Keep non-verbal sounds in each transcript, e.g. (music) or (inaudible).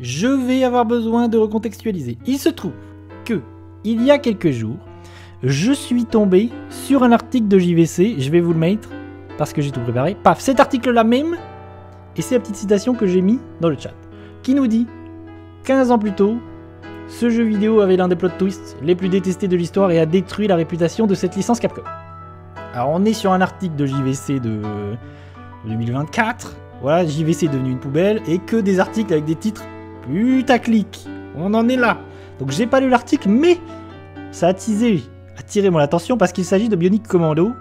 je vais avoir besoin de recontextualiser. Il se trouve que, il y a quelques jours, je suis tombé sur un article de JVC, je vais vous le mettre, parce que j'ai tout préparé. Paf, cet article-là même, et c'est la petite citation que j'ai mis dans le chat, qui nous dit 15 ans plus tôt, ce jeu vidéo avait l'un des plot twists les plus détestés de l'histoire et a détruit la réputation de cette licence Capcom. Alors on est sur un article de JVC de 2024, voilà, JVC est devenu une poubelle, et que des articles avec des titres putaclic. On en est là. Donc j'ai pas lu l'article, mais ça a teasé, attiré mon attention parce qu'il s'agit de Bionic Commando,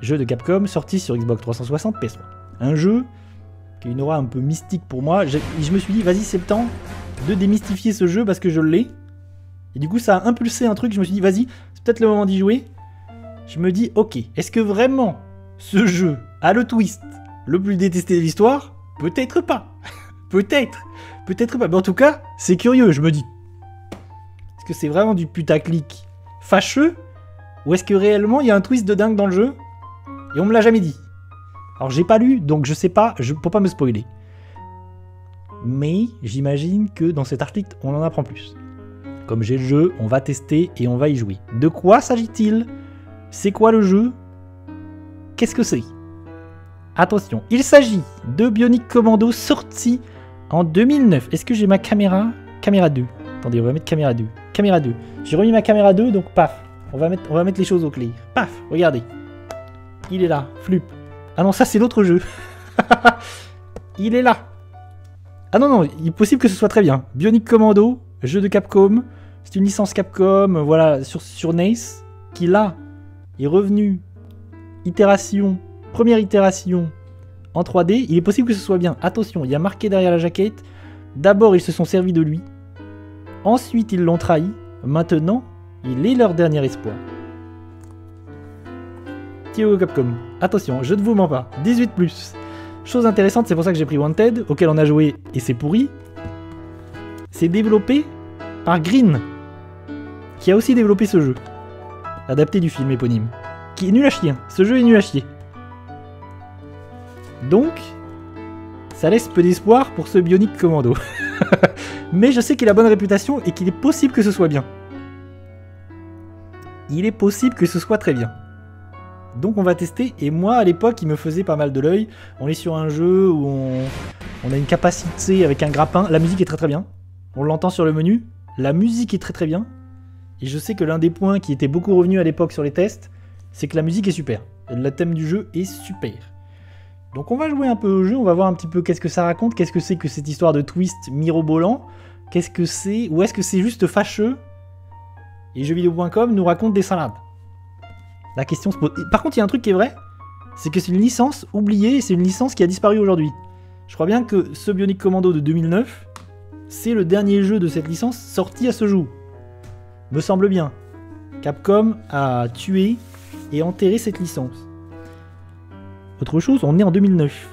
jeu de Capcom sorti sur Xbox 360 PS3. Un jeu qui a une aura un peu mystique pour moi. Je, je me suis dit, vas-y, c'est le temps de démystifier ce jeu parce que je l'ai. Et du coup, ça a impulsé un truc. Je me suis dit, vas-y, c'est peut-être le moment d'y jouer. Je me dis, ok, est-ce que vraiment ce jeu a le twist le plus détesté de l'histoire? Peut-être pas. (laughs) Peut-être. Peut-être pas. Mais en tout cas, c'est curieux, je me dis. Est-ce que c'est vraiment du putaclic fâcheux Ou est-ce que réellement il y a un twist de dingue dans le jeu Et on me l'a jamais dit. Alors j'ai pas lu, donc je sais pas, je peux pas me spoiler. Mais j'imagine que dans cet article, on en apprend plus. Comme j'ai le jeu, on va tester et on va y jouer. De quoi s'agit-il? C'est quoi le jeu? Qu'est-ce que c'est? Attention, il s'agit de Bionic Commando sorti en 2009. Est-ce que j'ai ma caméra? Caméra 2. Attendez, on va mettre caméra 2. Caméra 2. J'ai remis ma caméra 2, donc paf. On va mettre, on va mettre les choses au clair. Paf, regardez. Il est là, flup. Ah non, ça c'est l'autre jeu. (laughs) il est là. Ah non, non, il est possible que ce soit très bien. Bionic Commando, jeu de Capcom. C'est une licence Capcom, voilà, sur, sur NES, qui là est revenu. Itération, première itération en 3D. Il est possible que ce soit bien. Attention, il y a marqué derrière la jaquette. D'abord, ils se sont servis de lui. Ensuite, ils l'ont trahi. Maintenant, il est leur dernier espoir. Tio Capcom. Attention, je ne vous mens pas. 18 Chose intéressante, c'est pour ça que j'ai pris Wanted, auquel on a joué et c'est pourri. C'est développé par Green, qui a aussi développé ce jeu. Adapté du film éponyme. Qui est nul à chier. Ce jeu est nul à chier. Donc, ça laisse peu d'espoir pour ce Bionic Commando. (laughs) Mais je sais qu'il a bonne réputation et qu'il est possible que ce soit bien. Il est possible que ce soit très bien. Donc on va tester, et moi à l'époque il me faisait pas mal de l'œil. On est sur un jeu où on, a une capacité avec un grappin. La musique est très très bien. On l'entend sur le menu. La musique est très très bien. Et je sais que l'un des points qui était beaucoup revenu à l'époque sur les tests, c'est que la musique est super. Le thème du jeu est super. Donc on va jouer un peu au jeu, on va voir un petit peu qu'est-ce que ça raconte, qu'est-ce que c'est que cette histoire de twist mirobolant, qu'est-ce que c'est, ou est-ce que c'est juste fâcheux Et jeuxvideo.com nous raconte des salades. La question se pose. Par contre, il y a un truc qui est vrai, c'est que c'est une licence oubliée, c'est une licence qui a disparu aujourd'hui. Je crois bien que ce Bionic Commando de 2009, c'est le dernier jeu de cette licence sorti à ce jour. Me semble bien. Capcom a tué et enterré cette licence. Autre chose, on est en 2009.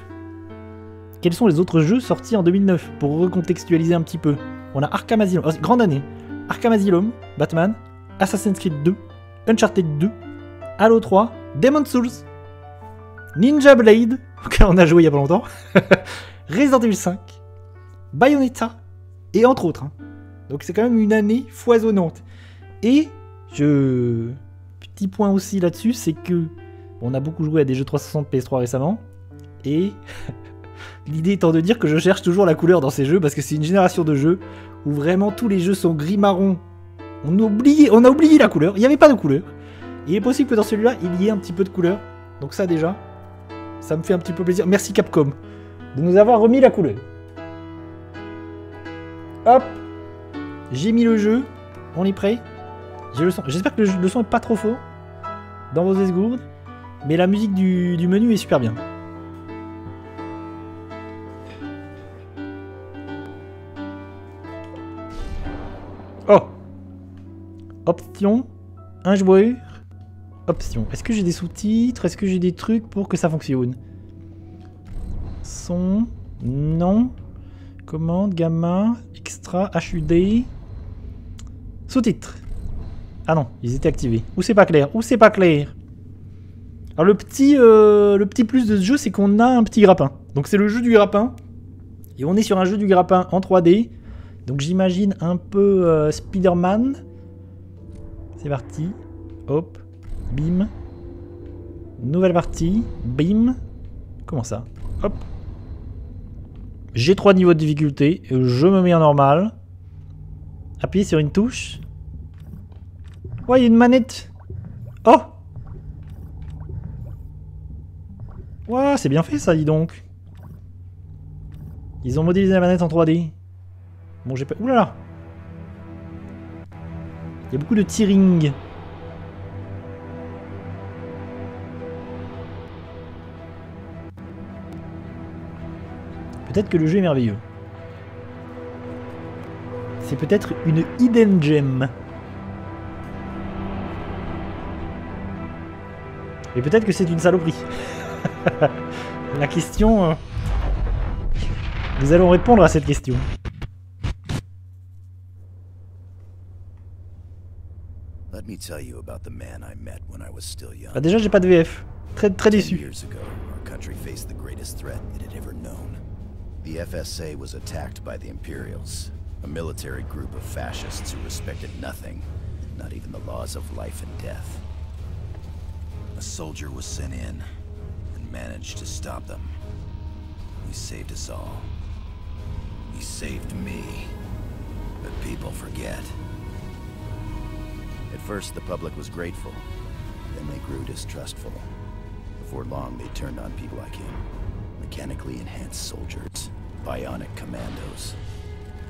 Quels sont les autres jeux sortis en 2009 Pour recontextualiser un petit peu? On a Arkham Asylum, oh, grande année. Arkham Asylum, Batman, Assassin's Creed 2, Uncharted 2, Halo 3, Demon's Souls, Ninja Blade, (laughs) auquel on a joué il y a pas longtemps, (laughs) Resident Evil 5, Bayonetta, et entre autres. Hein. Donc c'est quand même une année foisonnante. Et je... Petit point aussi là-dessus, c'est que on a beaucoup joué à des jeux 360 PS3 récemment, et (laughs) l'idée étant de dire que je cherche toujours la couleur dans ces jeux, parce que c'est une génération de jeux où vraiment tous les jeux sont gris-marron. On, a oublié la couleur, il n'y avait pas de couleur. Il est possible que dans celui-là, il y ait un petit peu de couleur. Donc ça déjà, ça me fait un petit peu plaisir. Merci Capcom de nous avoir remis la couleur. Hop J'ai mis le jeu. On est prêt? J'espère que le, son est pas trop faux dans vos esgourdes. Mais la musique du, menu est super bien. Oh Option, un joueur, Options. Est-ce que j'ai des sous-titres? Est-ce que j'ai des trucs pour que ça fonctionne? Son. Non. Commande, gamma, extra, HUD. Sous-titres. Ah non, ils étaient activés. Ou c'est pas clair Ou c'est pas clair Alors le petit, euh, le petit plus de ce jeu, c'est qu'on a un petit grappin. Donc c'est le jeu du grappin. Et on est sur un jeu du grappin en 3D Donc j'imagine un peu euh, Spider-Man. C'est parti. Hop. Bim. Nouvelle partie. Bim. Comment ça? Hop. J'ai trois niveaux de difficulté. Je me mets en normal. Appuyez sur une touche. Ouais, il y a une manette. Oh Ouah, c'est bien fait ça, dis donc. Ils ont modélisé la manette en 3D. Bon, j'ai pas... Oulala Il y a beaucoup de tearing. Peut-être que le jeu est merveilleux. C'est peut-être une hidden gem. Et peut-être que c'est une saloperie. (laughs) La question... euh, Nous allons répondre à cette question. Let me tell you about the man I met when I was still young. Ah, déjà, j'ai pas de VF. Très, très déçu. years ago, our country faced the greatest threat it had ever known. The FSA was attacked by the Imperials, a military group of fascists who respected nothing, not even the laws of life and death. A soldier was sent in managed to stop them. He saved us all. He saved me. But people forget. At first, the public was grateful. Then they grew distrustful. Before long, they turned on people like him. Mechanically enhanced soldiers. Bionic commandos.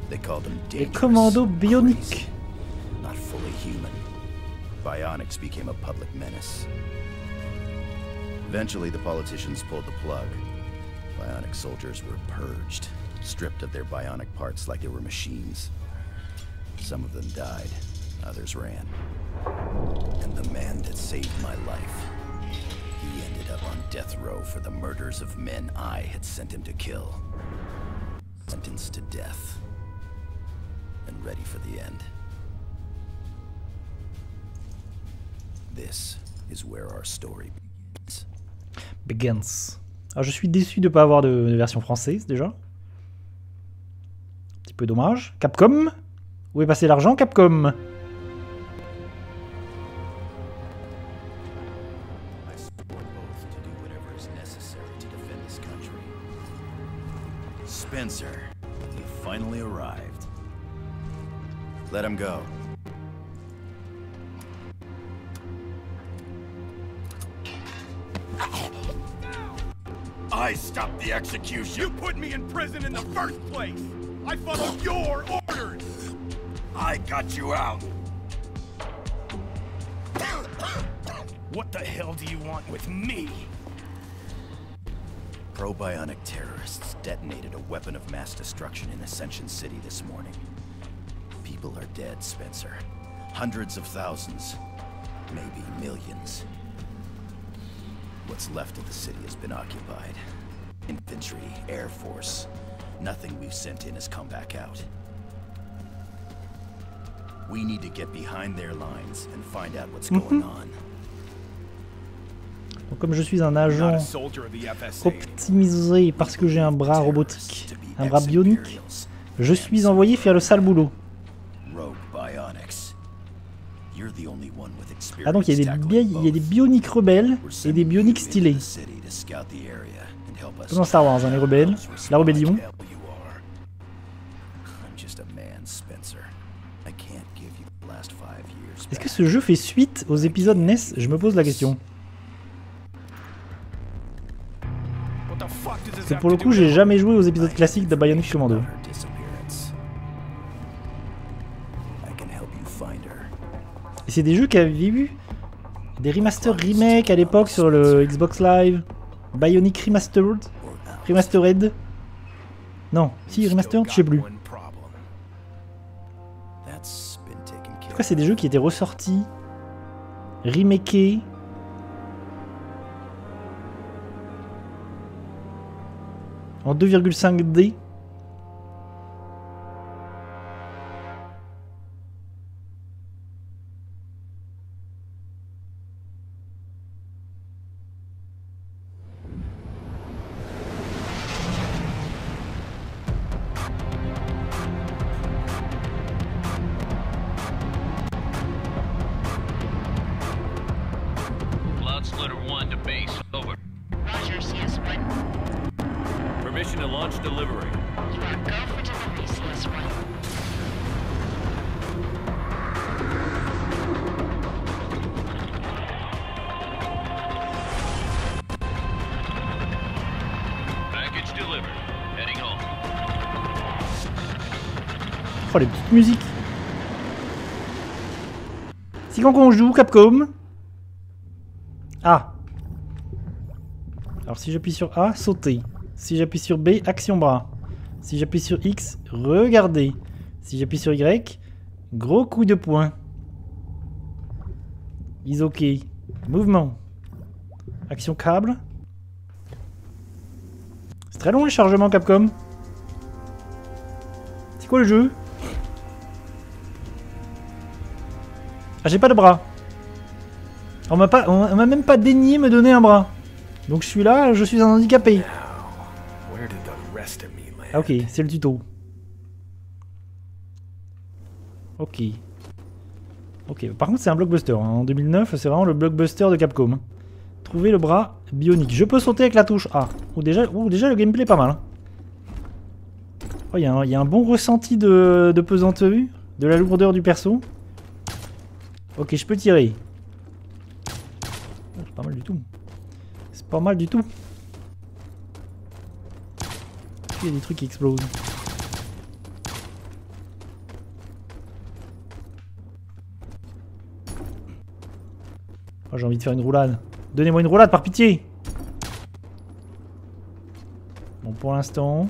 They called them dangerous. commandos crazy. Not fully human. Bionics became a public menace. Eventually, the politicians pulled the plug. Bionic soldiers were purged, stripped of their bionic parts like they were machines. Some of them died, others ran. And the man that saved my life, he ended up on death row for the murders of men I had sent him to kill. Sentenced to death. And ready for the end. This is where our story begins. Begins. Alors, je suis déçu de ne pas avoir de, de version française déjà. Un petit peu dommage. Capcom Où est passé l'argent, Capcom. Spencer, you finally arrived. Let him go. I stopped the execution. You put me in prison in the first place. I followed your orders. I got you out. what the hell do you want with me? Probionic terrorists detonated a weapon of mass destruction in Ascension City this morning. People are dead, Spencer. Hundreds of thousands. Maybe millions. What's left of the city has been occupied. Infantry, Air Force. Nothing we've sent in has come back out. We need to get behind their lines and find out what's going on. Donc, Comme je suis un agent optimisé parce que j'ai un bras robotique, un bras bionique, je suis envoyé faire le sale boulot. Ah donc il y a des, tackling bi- il y a des both. bioniques rebelles et des bioniques stylés. Comme dans Star Wars, hein, les rebelles, la rébellion. Est-ce que ce jeu fait suite aux épisodes NES Je me pose la question. Parce que pour le coup, j'ai jamais joué aux épisodes classiques de Bionic Commando. Et c'est des jeux qui avaient eu des remasters remake à l'époque sur le Xbox Live. Bionic Remastered. Remastered Non, si, Remastered, je sais plus. En tout cas, c'est des jeux qui étaient ressortis, remakés. En 2,5D. Joue, Capcom A. Alors si j'appuie sur A, sauter. Si j'appuie sur B, action bras. Si j'appuie sur X, regardez. Si j'appuie sur Y, gros coup de poing. Is OK. Mouvement. Action câble. C'est très long le chargement Capcom. C'est quoi le jeu? J'ai pas de bras. On m'a m'a même pas daigné me donner un bras. Donc je suis là, je suis un handicapé. Ah ok, c'est le tuto. Ok. Ok, par contre c'est un blockbuster. hein. En 2009, c'est vraiment le blockbuster de Capcom. hein. Trouver le bras bionique. Je peux sauter avec la touche A. Ou déjà, ou déjà le gameplay est pas mal. hein. Oh, il y, a un- il y a un bon ressenti de, de pesanteur, de la lourdeur du perso. Ok, je peux tirer. Oh, c'est pas mal du tout. C'est pas mal du tout. Il y a des trucs qui explosent. Oh, j'ai envie de faire une roulade. Donnez-moi une roulade par pitié Bon, pour l'instant,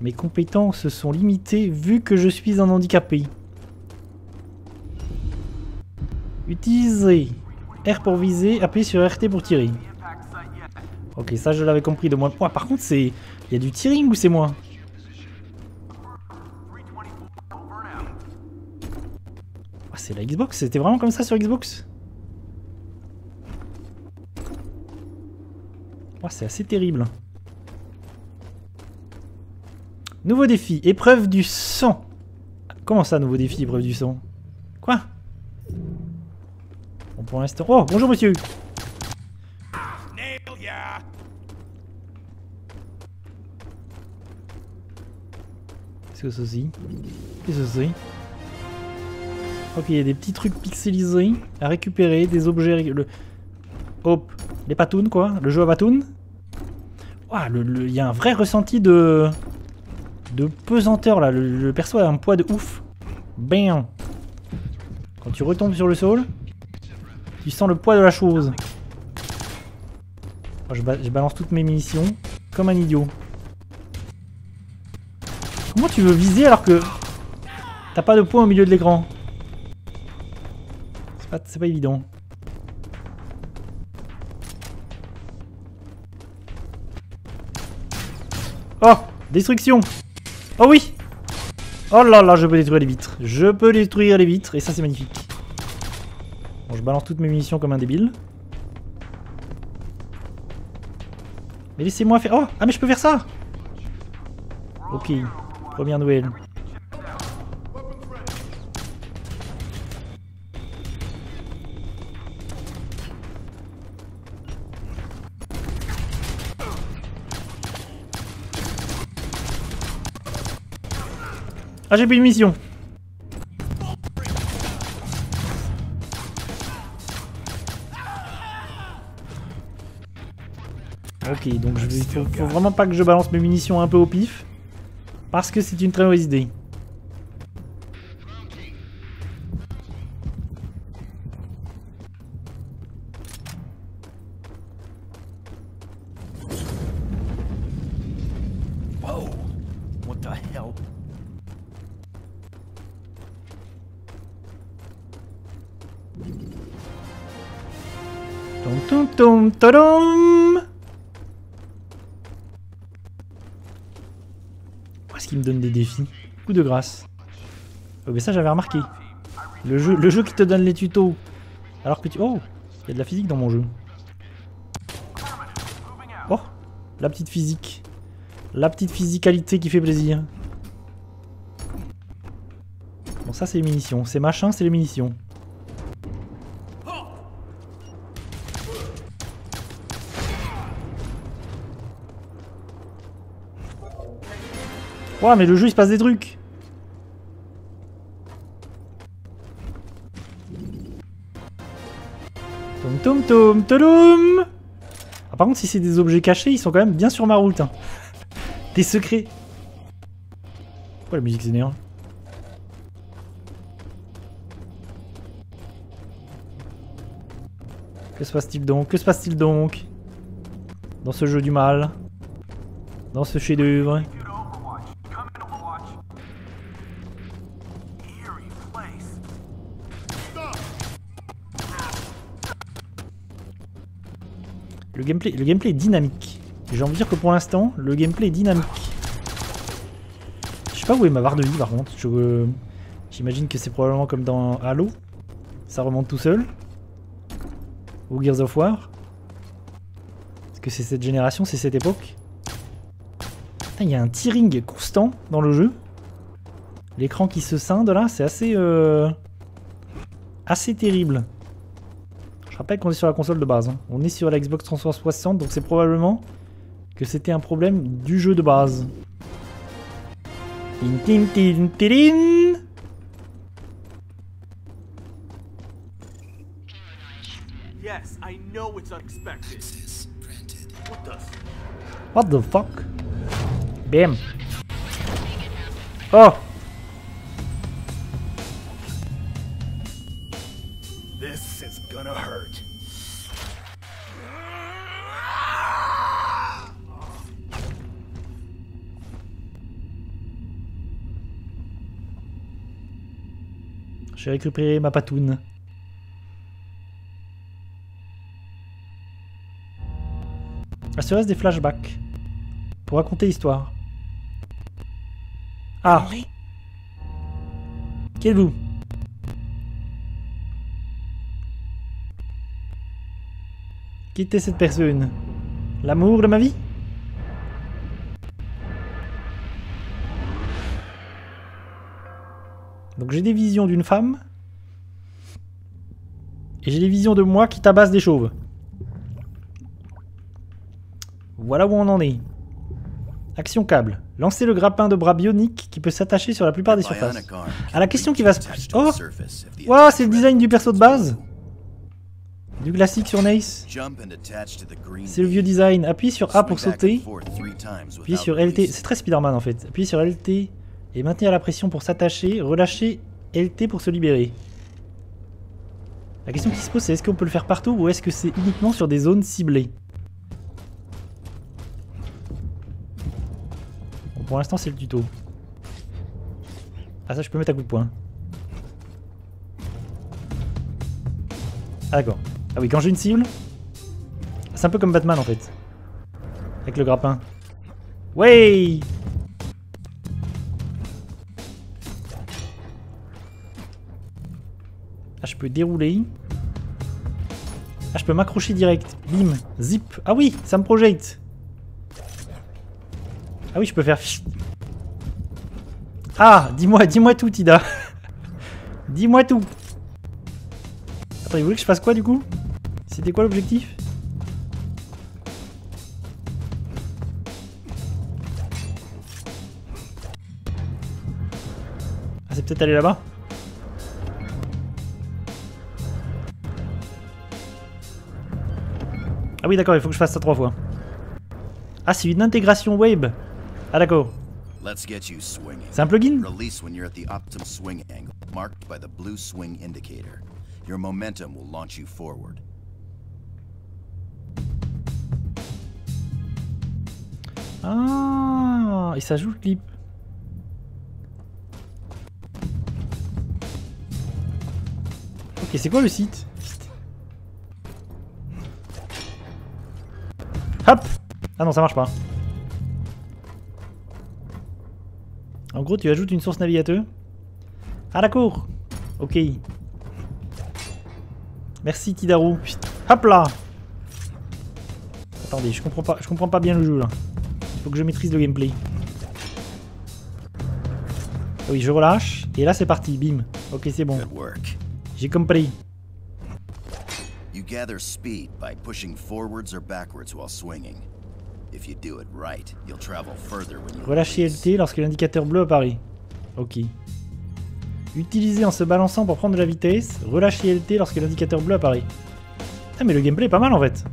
mes compétences sont limitées vu que je suis un handicapé. Utiliser R pour viser, appuyer sur RT pour tirer. Ok, ça je l'avais compris de moi. Ouah, par contre, c'est. Il y a du tearing ou c'est moi? Ah, C'est la Xbox? C'était vraiment comme ça sur Xbox? Ouah, C'est assez terrible. Nouveau défi, épreuve du sang. Comment ça, nouveau défi, épreuve du sang Quoi? Oh, bonjour monsieur! Qu'est-ce que ceci? Qu'est-ce que c'est Ok, il y a des petits trucs pixelisés à récupérer, des objets... Hop, les patounes quoi, le jeu à patounes. Le- il y a un vrai ressenti de... De pesanteur là, le, le perso a un poids de ouf. Bam Quand tu retombes sur le sol, tu sens le poids de la chose. Oh, je, ba- je balance toutes mes munitions comme un idiot. Comment tu veux viser alors que t'as pas de points au milieu de l'écran? C'est pas évident. Oh Destruction Oh oui Oh là là, je peux détruire les vitres. Je peux détruire les vitres et ça c'est magnifique. Je balance toutes mes munitions comme un débile. Mais laissez-moi faire... Oh Ah mais je peux faire ça Ok, première nouvelle. Ah j'ai plus de mission. Donc je vais, faut, faut vraiment pas que je balance mes munitions un peu au pif. Parce que c'est une très mauvaise idée. Whoa! What the hell? Tom tom tom tadam Où est-ce qu'il me donne des défis Coup de grâce. Oh mais ça j'avais remarqué. Le jeu, le jeu qui te donne les tutos. Alors que tu... Oh Il y a de la physique dans mon jeu. Oh La petite physique. La petite physicalité qui fait plaisir. Bon ça c'est les munitions. Ces machins c'est les munitions. Ouah, mais le jeu il se passe des trucs. Tom tom tadam ah, Par contre, si c'est des objets cachés, ils sont quand même bien sur ma route. hein. Des secrets. Pourquoi la musique s'énerve? Que se passe-t-il donc? Que se passe-t-il donc? Dans ce jeu du mal? Dans ce chef-d'œuvre? Le gameplay, le gameplay est dynamique. J'ai envie de dire que pour l'instant, le gameplay est dynamique. Je sais pas où est ma barre de vie par contre. J'imagine que c'est probablement comme dans Halo. Ça remonte tout seul. Ou Gears of War. Est-ce que c'est cette génération, c'est cette époque? Il y a un tearing constant dans le jeu. L'écran qui se scinde là, c'est assez... euh, assez terrible. Je rappelle qu'on est sur la console de base. hein. On est sur la Xbox 360, donc c'est probablement que c'était un problème du jeu de base. Tin, tin, tin, tin. Yes, I know it's unexpected. What the? What the fuck? Bam. Oh J'ai récupéré ma patoune. Ah, ce reste des flashbacks. Pour raconter l'histoire. Ah Qui êtes-vous? Qui était cette personne? L'amour de ma vie? Donc j'ai des visions d'une femme. Et j'ai des visions de moi qui tabasse des chauves. Voilà où on en est. Action câble. Lancez le grappin de bras bionique qui peut s'attacher sur la plupart des surfaces. À la question qui va se... Oh attack c'est le design du perso de base Du classique sur Nace. C'est le vieux design. Appuyez sur A pour sauter. without sur LT. C'est très Spider-Man en fait. Appuyez sur LT et maintenir la pression pour s'attacher. Relâchez LT pour se libérer. La question qui se pose c'est est-ce qu'on peut le faire partout ou est-ce que c'est uniquement sur des zones ciblées? Bon, Pour l'instant c'est le tuto. Ah ça je peux mettre à coup de poing. Ah d'accord. Ah oui quand j'ai une cible, c'est un peu comme Batman en fait. Avec le grappin. Ouais Ah, je peux dérouler. Ah, je peux m'accrocher direct. Bim. Zip. Ah oui, ça me projette. Ah oui, je peux faire... Ah, dis-moi, dis-moi tout, Tida. (laughs) dis-moi tout. Attends, il voulait que je fasse quoi, du coup? C'était quoi l'objectif? Ah, c'est peut-être aller là-bas? Ah oui, d'accord, il faut que je fasse ça trois fois. Ah, c'est une intégration web. Ah, d'accord. C'est un plugin Release when you're at the optimum swing angle, marked by the blue swing indicator. Your momentum will launch you forward. Ah, et ça joue le clip. Ok, c'est quoi le site? Hop Ah non, ça marche pas. En gros, tu ajoutes une source navigateur. Ah d'accord. Ok. Merci Tidaru. Hop là Attendez, je comprends pas, je comprends pas bien le jeu là. Il faut que je maîtrise le gameplay. Oui, je relâche. Et là, c'est parti. Bim. Ok, c'est bon. J'ai compris. Gather speed by pushing forwards or backwards while swinging. If you do it right, you'll travel further when you Relâchez. LT lorsque l'indicateur bleu apparaît. Ok. Utilisez en se balançant pour prendre de la vitesse. Relâchez LT lorsque l'indicateur bleu apparaît. Ah, mais le gameplay est pas mal en fait.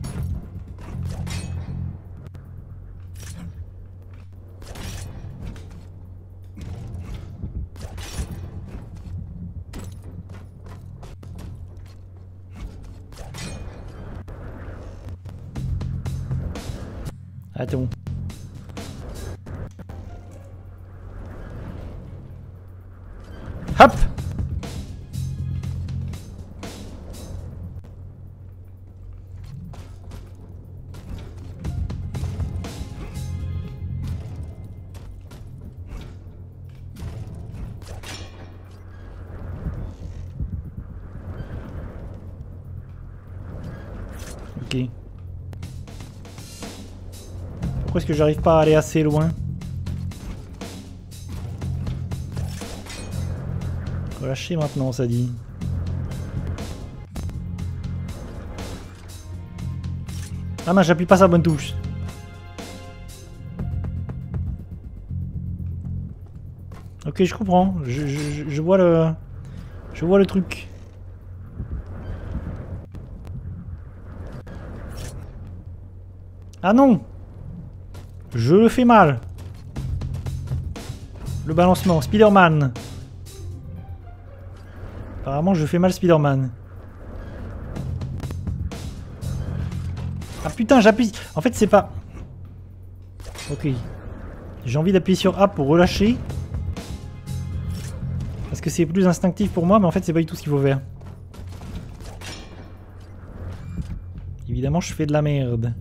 J'arrive pas à aller assez loin Relâcher maintenant, ça dit. Ah non, j'appuie pas sa bonne touche. Ok, je comprends. Je- je vois le... Je vois le truc. Ah non Je le fais mal. Le balancement. Spider-Man. Apparemment, je fais mal Spider-Man. Ah putain, j'appuie. En fait, c'est pas. Ok. J'ai envie d'appuyer sur A pour relâcher. Parce que c'est plus instinctif pour moi, mais en fait, c'est pas du tout ce qu'il faut faire. Évidemment, je fais de la merde.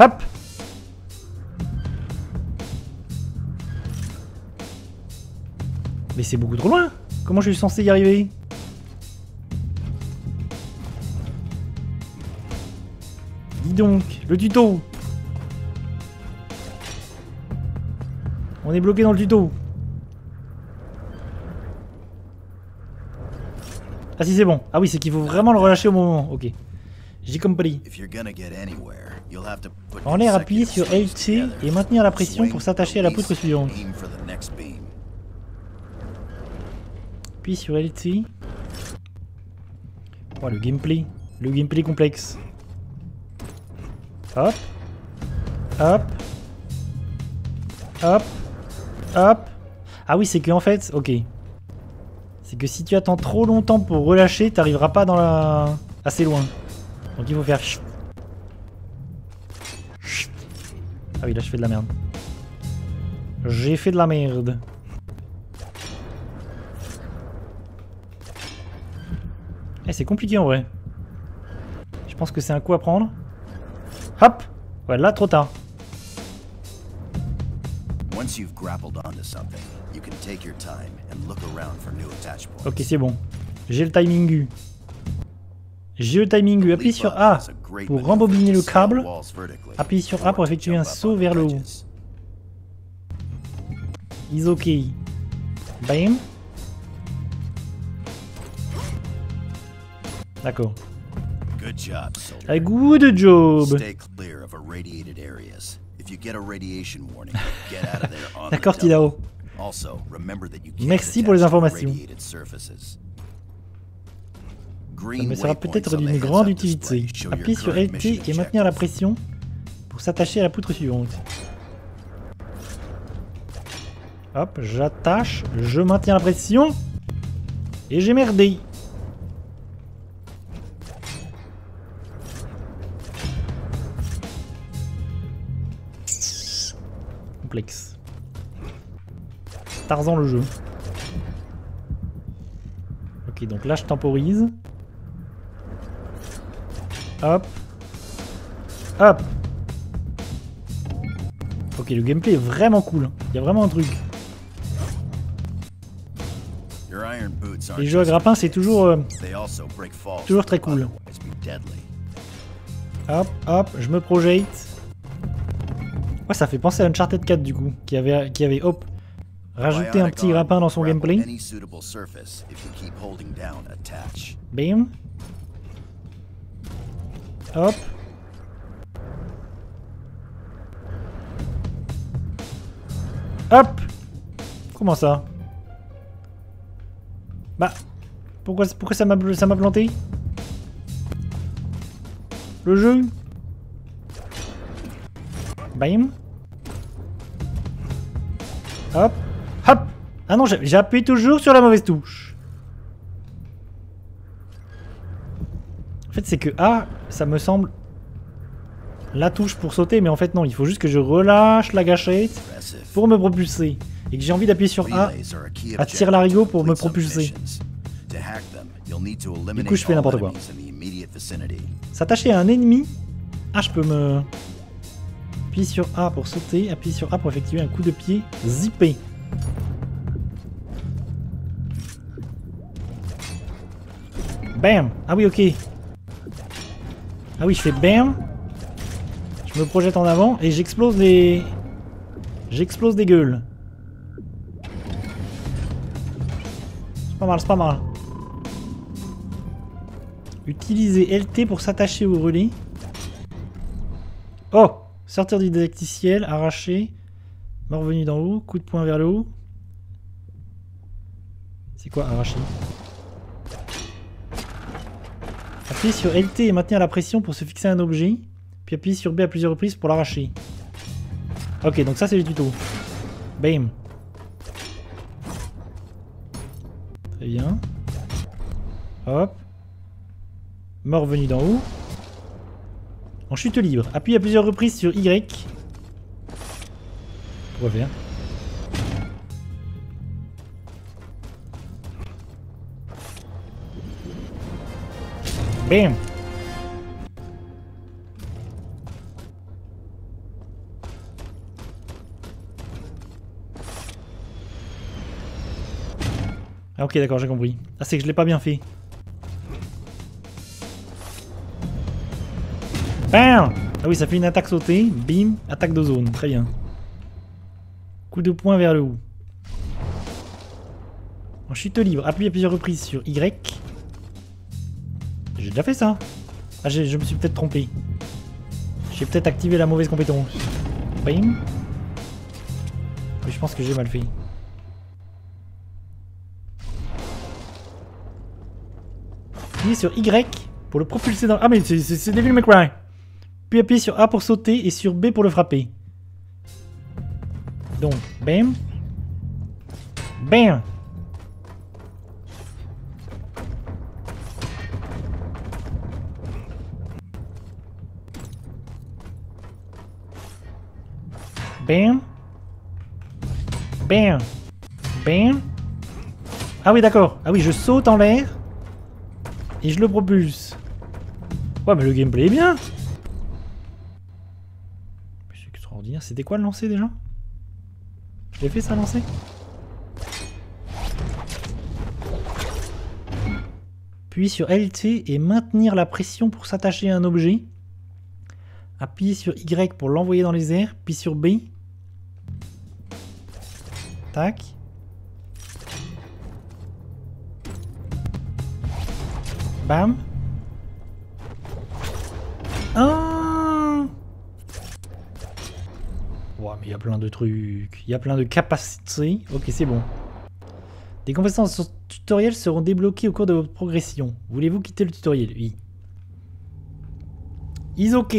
Hop Mais c'est beaucoup trop loin Comment je suis censé y arriver? Dis donc, le tuto On est bloqué dans le tuto Ah si c'est bon. Ah oui, c'est qu'il faut vraiment le relâcher au moment. Ok. J'ai compris. En l'air, appuyez sur together. et maintenir la pression pour s'attacher à la poutre suivante. Puis sur LT. Oh, le gameplay. Le gameplay complexe. Hop. Hop. Hop. Hop. Ah oui, c'est que en fait, ok. C'est que si tu attends trop longtemps pour relâcher, t'arriveras pas dans la... assez loin. Donc il faut faire... Ah oui, là je fais de la merde. J'ai fait de la merde. Eh, c'est compliqué en vrai. Je pense que c'est un coup à prendre. Hop Ouais, là, trop tard. Once you've grappled onto something, you can take your time and look around for new attach points. Ok, c'est bon. J'ai le timing U. J'ai le timing U. Appuie sur A pour rembobiner le câble. Appuie sur A pour effectuer un saut vers le haut. Bam. D'accord. Good job, soldier. A good job. Stay clear of irradiated areas. If you get a radiation warning, get out of there on the D'accord. Tidao. Also, remember that you can't Merci pour les informations. Ça me sera peut-être d'une grande utilité. Appuie sur LT et maintenir la pression pour s'attacher à la poutre suivante. Hop, j'attache, je maintiens la pression et j'ai merdé. Complexe. Tarzan le jeu. Ok, donc là je temporise. Hop. Hop. Ok, le gameplay est vraiment cool. Il y a vraiment un truc. Les jeux à grappin, c'est toujours... euh, toujours très cool. Hop, hop, je me projette. Ouais, ça fait penser à Uncharted 4 du coup, qui avait, qui avait hop, rajouté un petit grappin dans son gameplay. Any Hop. Hop. Comment ça? Bah, pourquoi, pourquoi ça m'a planté? Le jeu? Bam Hop. Hop. Ah non, appuyé toujours sur la mauvaise touche. En fait, c'est que A, ça me semble la touche pour sauter, mais en fait, non, il faut juste que je relâche la gâchette pour me propulser. Et que j'ai envie d'appuyer sur A. Relays are a key à objective tir larigot pour me propulser. eliminate coup, je fais n'importe quoi. S'attacher à un ennemi. Ah, je peux me. Appuyer sur A pour sauter. Appuyer sur A pour effectuer un coup de pied zippé. Bam Ah oui, ok. Ah oui, je fais bam. Je me projette en avant et j'explose les... J'explose des gueules. C'est pas mal, c'est pas mal. Utiliser LT pour s'attacher au relais. Oh Sortir du didacticiel, arracher. Mort venu d'en haut, coup de poing vers le haut. C'est quoi arracher? Appuyer sur LT et maintenir la pression pour se fixer un objet. Puis appuyer sur B à plusieurs reprises pour l'arracher. Ok, donc ça c'est le tuto. Bam. Très bien. Hop. Mort venu d'en haut. En chute libre. Appuie à plusieurs reprises sur Y. Pour. Ah ok d'accord j'ai compris. Ah c'est que je l'ai pas bien fait. Bam Ah oui ça fait une attaque sautée. Bim Attaque de zone. Très bien. Coup de poing vers le haut. En chute libre. Appuie à plusieurs reprises sur Y. J'ai déjà fait ça. Ah je me suis peut-être trompé. J'ai peut-être activé la mauvaise compétence. Bim Oui je pense que j'ai mal fait. Appuyez sur Y pour le propulser dans... Ah mais c'est Devil May Cry. Puis appuyez sur A pour sauter et sur B pour le frapper. Donc, bam. Bam Bam. Bam. Bam. Ah oui, d'accord. Ah oui, je saute en l'air. Et je le propulse. Ouais, mais le gameplay est bien. C'est extraordinaire. C'était quoi le lancer déjà? Je l'ai fait ça lancer? Puis sur LT et maintenir la pression pour s'attacher à un objet. Appuyez sur Y pour l'envoyer dans les airs, puis sur B. Tac. Bam. Ouah, mais il y a plein de trucs. Il y a plein de capacités. Ok, c'est bon. Des compétences sur tutoriel seront débloquées au cours de votre progression. Voulez-vous quitter le tutoriel? Oui. Is ok.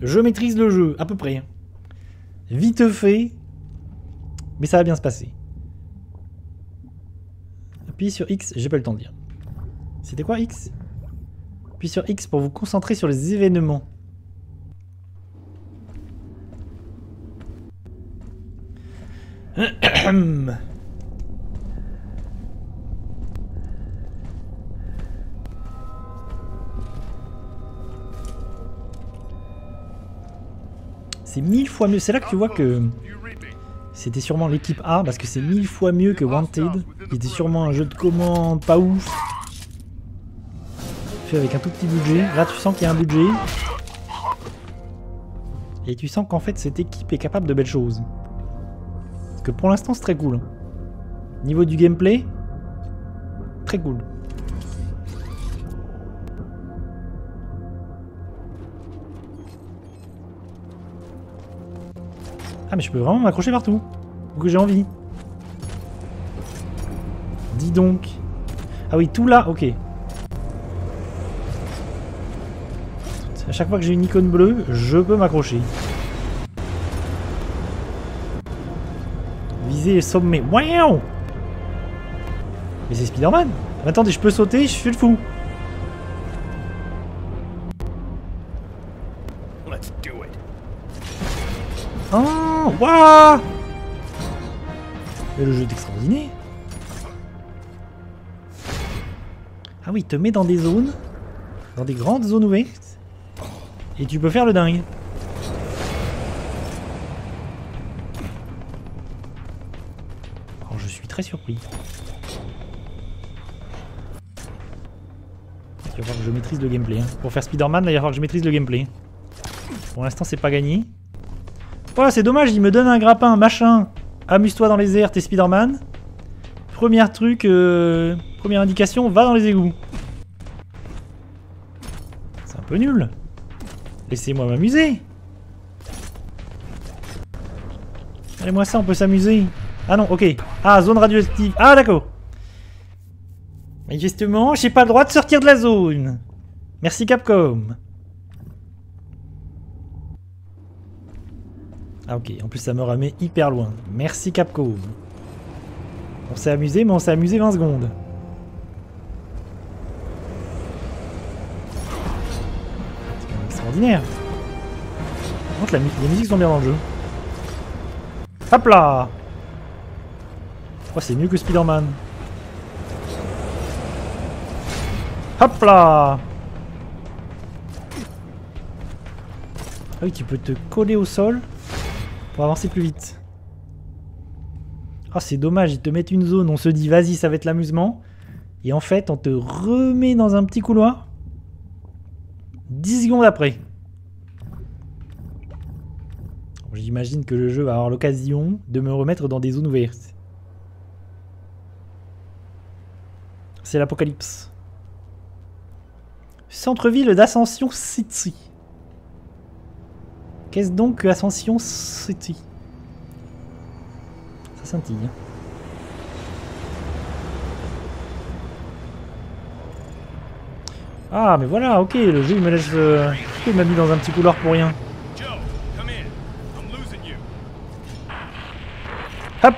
Je maîtrise le jeu, à peu près. Vite fait. Mais ça va bien se passer. Appuyez sur X, j'ai pas le temps de dire. C'était quoi X? Puis sur X pour vous concentrer sur les événements. (coughs) C'est mille fois mieux. C'est là que tu vois que c'était sûrement l'équipe A parce que c'est mille fois mieux que Wanted. Qui était sûrement un jeu de commande pas ouf. Fait avec un tout petit budget. Là, tu sens qu'il y a un budget. Et tu sens qu'en fait, cette équipe est capable de belles choses. Parce que pour l'instant, c'est très cool. Niveau du gameplay, très cool. Ah mais je peux vraiment m'accrocher partout. Où que j'ai envie. Dis donc. Ah oui, tout là, ok. À chaque fois que j'ai une icône bleue, je peux m'accrocher. Viser les sommets. Wow Mais c'est Spider-Man Attendez, je peux sauter, je suis le fou. Non Waouh Le jeu est extraordinaire. Ah oui, il te met dans des zones, dans des grandes zones ouvertes, et tu peux faire le dingue. Alors je suis très surpris. Il va falloir que je maîtrise le gameplay. hein. Pour faire Spider-Man, il va falloir que je maîtrise le gameplay. Pour l'instant, c'est pas gagné. C'est dommage, il me donne un grappin, machin. Amuse-toi dans les airs, t'es Spider-Man. Premier truc, euh, première indication, va dans les égouts. C'est un peu nul. Laissez-moi m'amuser. Allez-moi ça, on peut s'amuser. Ah non, ok. Ah, zone radioactive. Ah, d'accord. Mais justement, j'ai pas le droit de sortir de la zone. Merci Capcom. Ah ok, en plus ça me remet hyper loin. Merci Capcom. On s'est amusé, mais on s'est amusé 20 secondes. C'est quand même extraordinaire. Par contre, les musiques sont bien dans le jeu. Hop là Oh, c'est mieux que Spider-Man. Hop là Ah oui, tu peux te coller au sol pour avancer plus vite. Ah, c'est dommage, ils te mettent une zone, on se dit vas-y, ça va être l'amusement. Et en fait, on te remet dans un petit couloir. 10 secondes après. J'imagine que le jeu va avoir l'occasion de me remettre dans des zones ouvertes. C'est l'apocalypse. Centre-ville d'Ascension City. Qu'est-ce donc que Ascension City? Ça scintille. hein. Ah, mais voilà, ok, le jeu il me laisse. euh, il m'a mis dans un petit couloir pour rien. Hop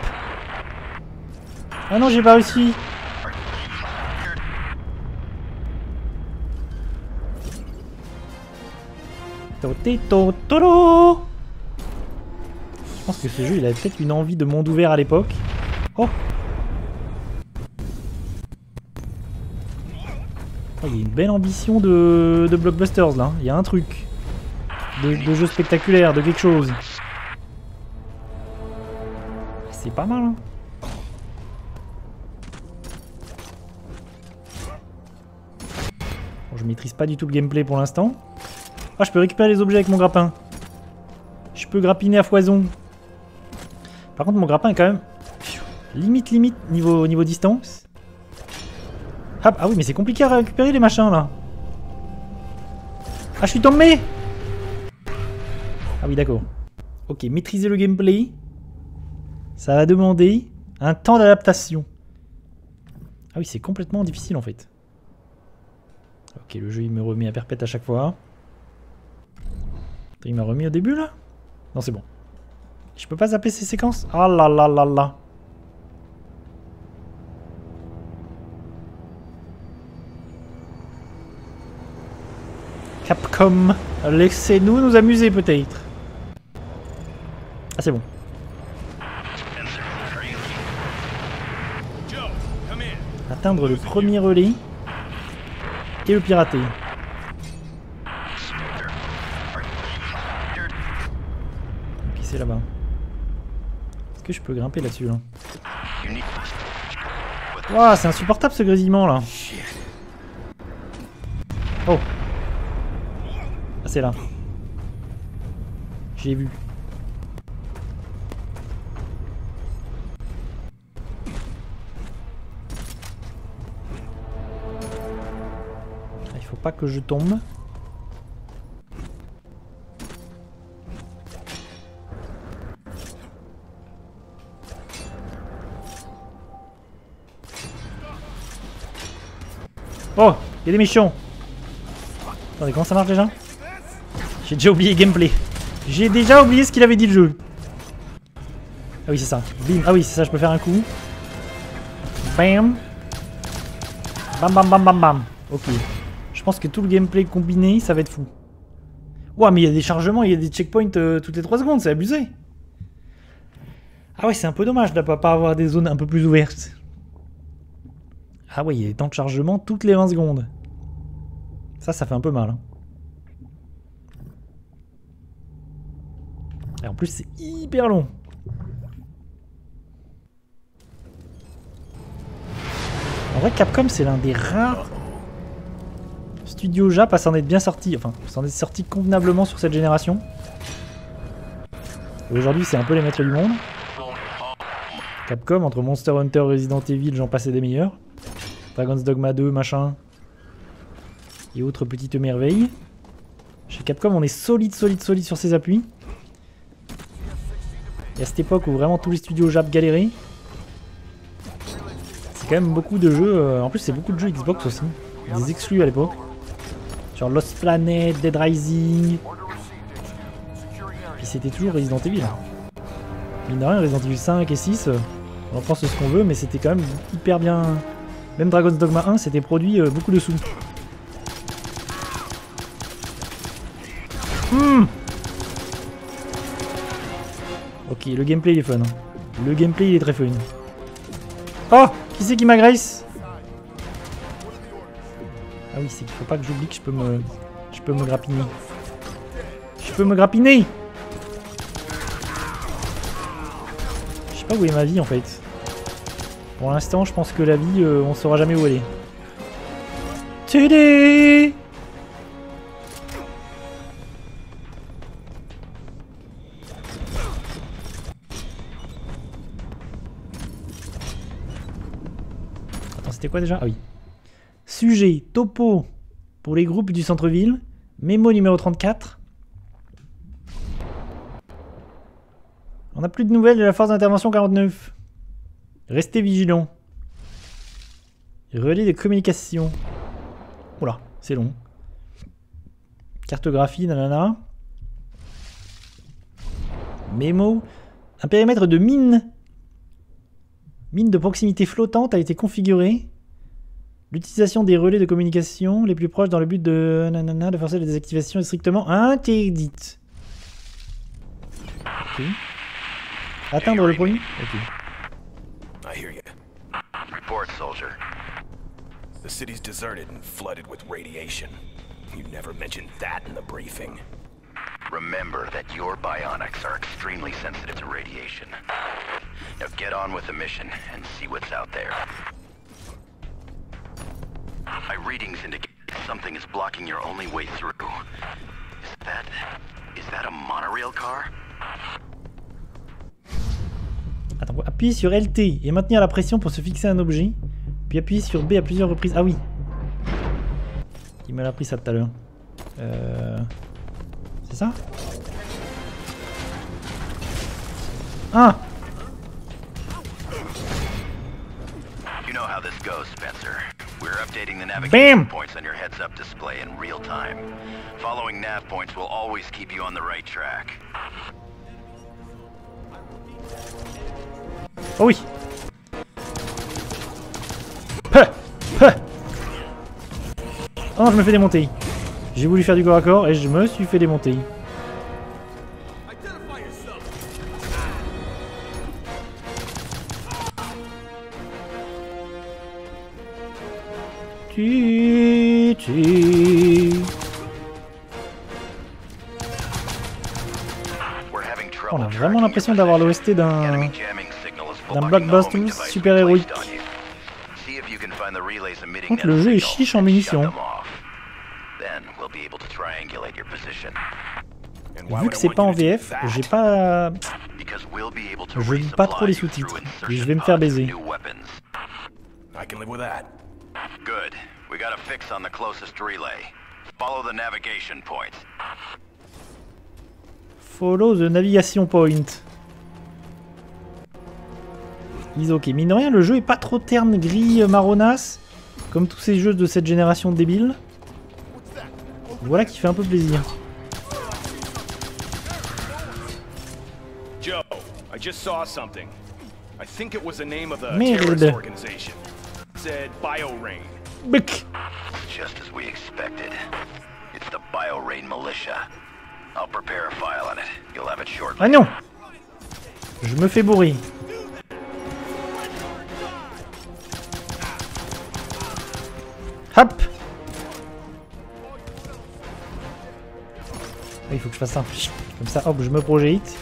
Ah non, j'ai pas réussi Je pense que ce jeu, il avait peut-être une envie de monde ouvert à l'époque. Oh Oh, Il y a une belle ambition de, de blockbusters là, il y a un truc. De, de jeu spectaculaire, de quelque chose. C'est pas mal, hein. Bon, je maîtrise pas du tout le gameplay pour l'instant. Ah, je peux récupérer les objets avec mon grappin. Je peux grappiner à foison. Par contre, mon grappin est quand même limite, limite niveau, niveau distance. Ah oui, mais c'est compliqué à récupérer les machins là. Ah, je suis tombé Ah oui, d'accord. Ok, maîtriser le gameplay. Ça va demander un temps d'adaptation. Ah oui, c'est complètement difficile en fait. Ok, le jeu il me remet à perpète à chaque fois. Il m'a remis au début là Non, c'est bon. Je peux pas zapper ces séquences Ah là là là là. Capcom, laissez-nous nous amuser peut-être. Ah, c'est bon. Atteindre le premier relais et le pirater. Là-bas. Est-ce que je peux grimper là-dessus là Ouah, c'est insupportable ce grésillement là. Oh. Ah, c'est là. J'ai vu. Ah, Il faut pas que je tombe. Il y a des méchants. Attendez, comment ça marche déjà J'ai déjà oublié gameplay. J'ai déjà oublié ce qu'il avait dit le jeu. Ah oui, c'est ça. Bim. Ah oui, c'est ça, je peux faire un coup. Bam. Bam bam bam bam bam. Ok. Je pense que tout le gameplay combiné, ça va être fou. Ouah, mais il y a des chargements, il y a des checkpoints euh, toutes les 3 secondes, c'est abusé. Ah ouais, c'est un peu dommage de ne pas avoir des zones un peu plus ouvertes. Ah ouais, il y a des temps de chargement toutes les 20 secondes. Ça, ça fait un peu mal. hein. Et en plus, c'est hyper long. En vrai, Capcom, c'est l'un des rares studios Jap à s'en être bien sorti. Enfin, s'en être sorti convenablement sur cette génération. Aujourd'hui, c'est un peu les maîtres du monde. Capcom, entre Monster Hunter, Resident Evil, j'en passais des meilleurs. Dragon's Dogma 2, machin. Et autres petites merveilles. Chez Capcom, on est solide, solide, solide sur ses appuis. Et à cette époque où vraiment tous les studios Jap galéraient, c'est quand même beaucoup de jeux. euh, en plus, c'est beaucoup de jeux Xbox aussi. Des exclus à l'époque. Genre Lost Planet, Dead Rising. Puis c'était toujours Resident Evil. Mine de rien, Resident Evil 5 et 6, euh, on en pense ce qu'on veut, mais c'était quand même hyper bien. Même Dragon's Dogma 1, c'était produit euh, beaucoup de sous. Hmm. Ok, le gameplay il est fun. hein. Le gameplay il est très fun. Oh Qui c'est qui m'agresse? Ah oui, c'est qu'il faut pas que j'oublie que je peux me. Je peux me grappiner. Je peux me grappiner Je sais pas où est ma vie en fait. Pour l'instant, je pense que la vie, euh, on saura jamais où elle est. Tadé Attends, c'était quoi déjà? Ah oui. Sujet, topo pour les groupes du centre-ville. Mémo numéro 34. On n'a plus de nouvelles de la force d'intervention 49. Restez vigilants. Relais de communication. Oula, c'est long. Cartographie, nanana. Mémo. Un périmètre de mine. Mine de proximité flottante a été configuré. L'utilisation des relais de communication les plus proches dans le but de nanana de forcer la désactivation est strictement interdite. Ok. Atteindre le premier Ok. I hear you. Report, soldier. The city's deserted and flooded with radiation. You never mentioned that in the briefing. Remember that your bionics are extremely sensitive to radiation. Now get on with the mission and see what's out there. My readings indicate something is blocking your only way through. Is that... is that a monorail car? Attends, appuyer sur LT et maintenir la pression pour se fixer un objet. Puis appuyer sur B à plusieurs reprises. Ah oui Il me l'a appris ça tout à l'heure. Euh... C'est ça Ah You know how this goes, Spencer. We're updating the navigation Bam! points on your heads-up display in real time. Following nav points will always keep you on the right track. Oh oui Oh, je me fais démonter. J'ai voulu faire du corps à corps et je me suis fait démonter. On a vraiment l'impression d'avoir l'OST d'un... d'un blockbuster homing device super placed héroïque. on you. See if you can find the relays emitting Contre, that le jeu est chiche en munitions. shut them off. Then we'll be able to triangulate your position. And why Vu que c'est pas en VF, j'ai pas... Je lis pas trop les sous-titres, et je vais me faire baiser. new weapons. I can live with that. Good. We got a fix on the closest relay. Follow the navigation points. Follow the navigation point. Ils ok. Mine de rien, le jeu est pas trop terne, gris, euh, marronasse, comme tous ces jeux de cette génération de débiles. Voilà qui fait un peu plaisir. Joe, I just saw something. I think it was the name of the Merde. terrorist organization. It said BioRain. Bec Just as we expected. It's the BioRain Militia. I'll prepare a file on it. You'll have it shortly. Ah non Je me fais bourrer. Hop Ah, Il faut que je fasse ça. Comme ça, hop, je me projette.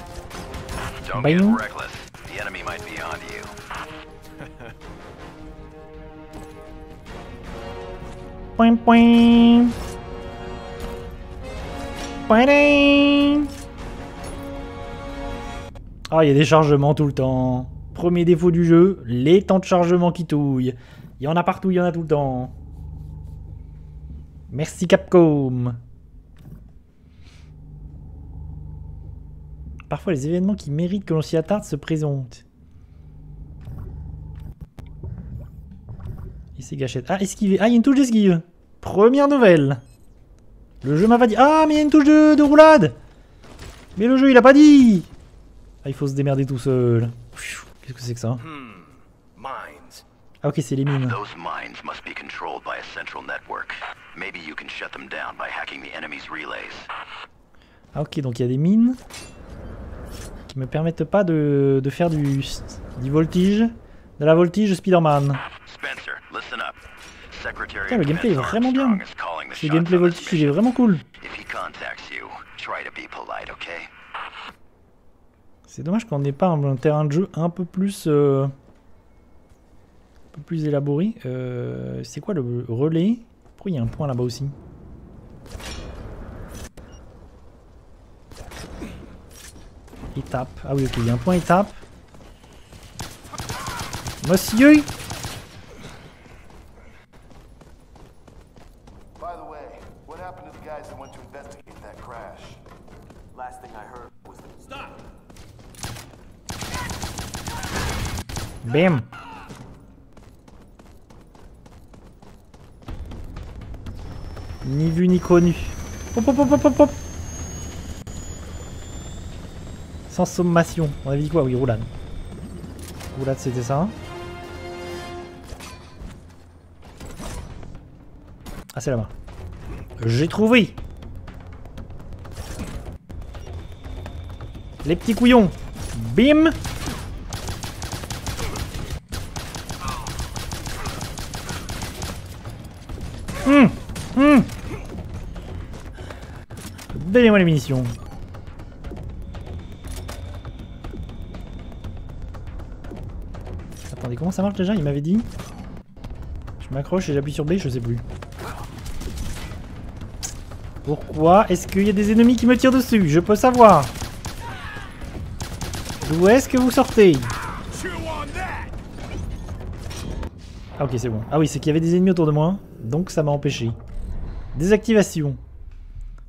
You. Point, point. Point. Ah, il y a des chargements tout le temps. Premier défaut du jeu, les temps de chargement qui touillent. Il y en a partout, il y en a tout le temps. Merci Capcom. Parfois, les événements qui méritent que l'on s'y attarde se présentent. Et c'est gâchette. Ah, esquiver. Ah, il y a une touche d'esquive. Première nouvelle. Le jeu m'a pas dit. Ah, mais il y a une touche de, de roulade. Mais le jeu, il a pas dit. Ah, il faut se démerder tout seul. Qu'est-ce que c'est que ça? Hmm. Ah, ok, c'est les mines. Those mines must be controlled by a central network. Maybe you can shut them down by hacking the enemy's relays. Ah, ok, donc il y a des mines qui me permettent pas de, de faire du, du voltige. De la voltige Spider-Man. Spencer, listen up. Secretary Putain, le gameplay est vraiment bien. Ce gameplay voltige, il est vraiment cool. C'est dommage qu'on n'ait pas un, un terrain de jeu un peu plus, euh, peu plus élaboré. Euh, c'est quoi le relais? Pourquoi il y a un point là-bas aussi? Étape. Ah oui, ok, il y a un point étape. Monsieur By Ni vu ni connu. Hop hop hop hop hop Sans sommation. On avait dit quoi? Oui, roulade. Roulade, c'était ça. Ah, c'est là-bas. J'ai trouvé Les petits couillons Bim Hum Hum Donnez-moi les munitions. Attendez, comment ça marche déjà? Il m'avait dit. Je m'accroche et j'appuie sur B, je sais plus. Pourquoi est-ce qu'il y a des ennemis qui me tirent dessus? Je peux savoir. D'où est-ce que vous sortez! Ah ok c'est bon. Ah oui c'est qu'il y avait des ennemis autour de moi, donc ça m'a empêché. Désactivation.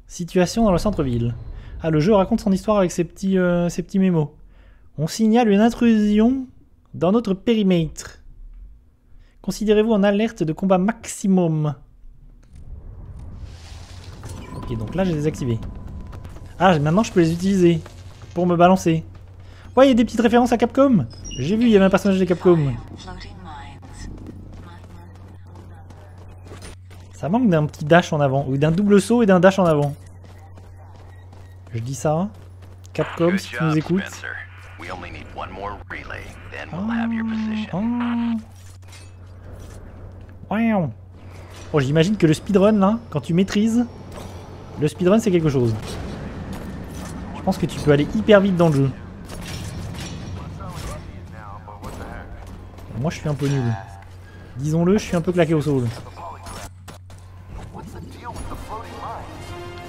Situation dans le centre-ville. Ah le jeu raconte son histoire avec ses petits, euh, petits mémos. On signale une intrusion dans notre périmètre. Considérez-vous en alerte de combat maximum. Ok donc là j'ai désactivé. Ah maintenant je peux les utiliser pour me balancer. Ouais il y a des petites références à Capcom. J'ai vu il y avait un personnage de Capcom. Ça manque d'un petit dash en avant, ou d'un double saut et d'un dash en avant. Je dis ça. Capcom, Good si tu nous écoutes. Oh. Oh, j'imagine que le speedrun, là, quand tu maîtrises, le speedrun, c'est quelque chose. Je pense que tu peux aller hyper vite dans le jeu. Moi, je suis un peu nul. Disons-le, je suis un peu claqué au sol.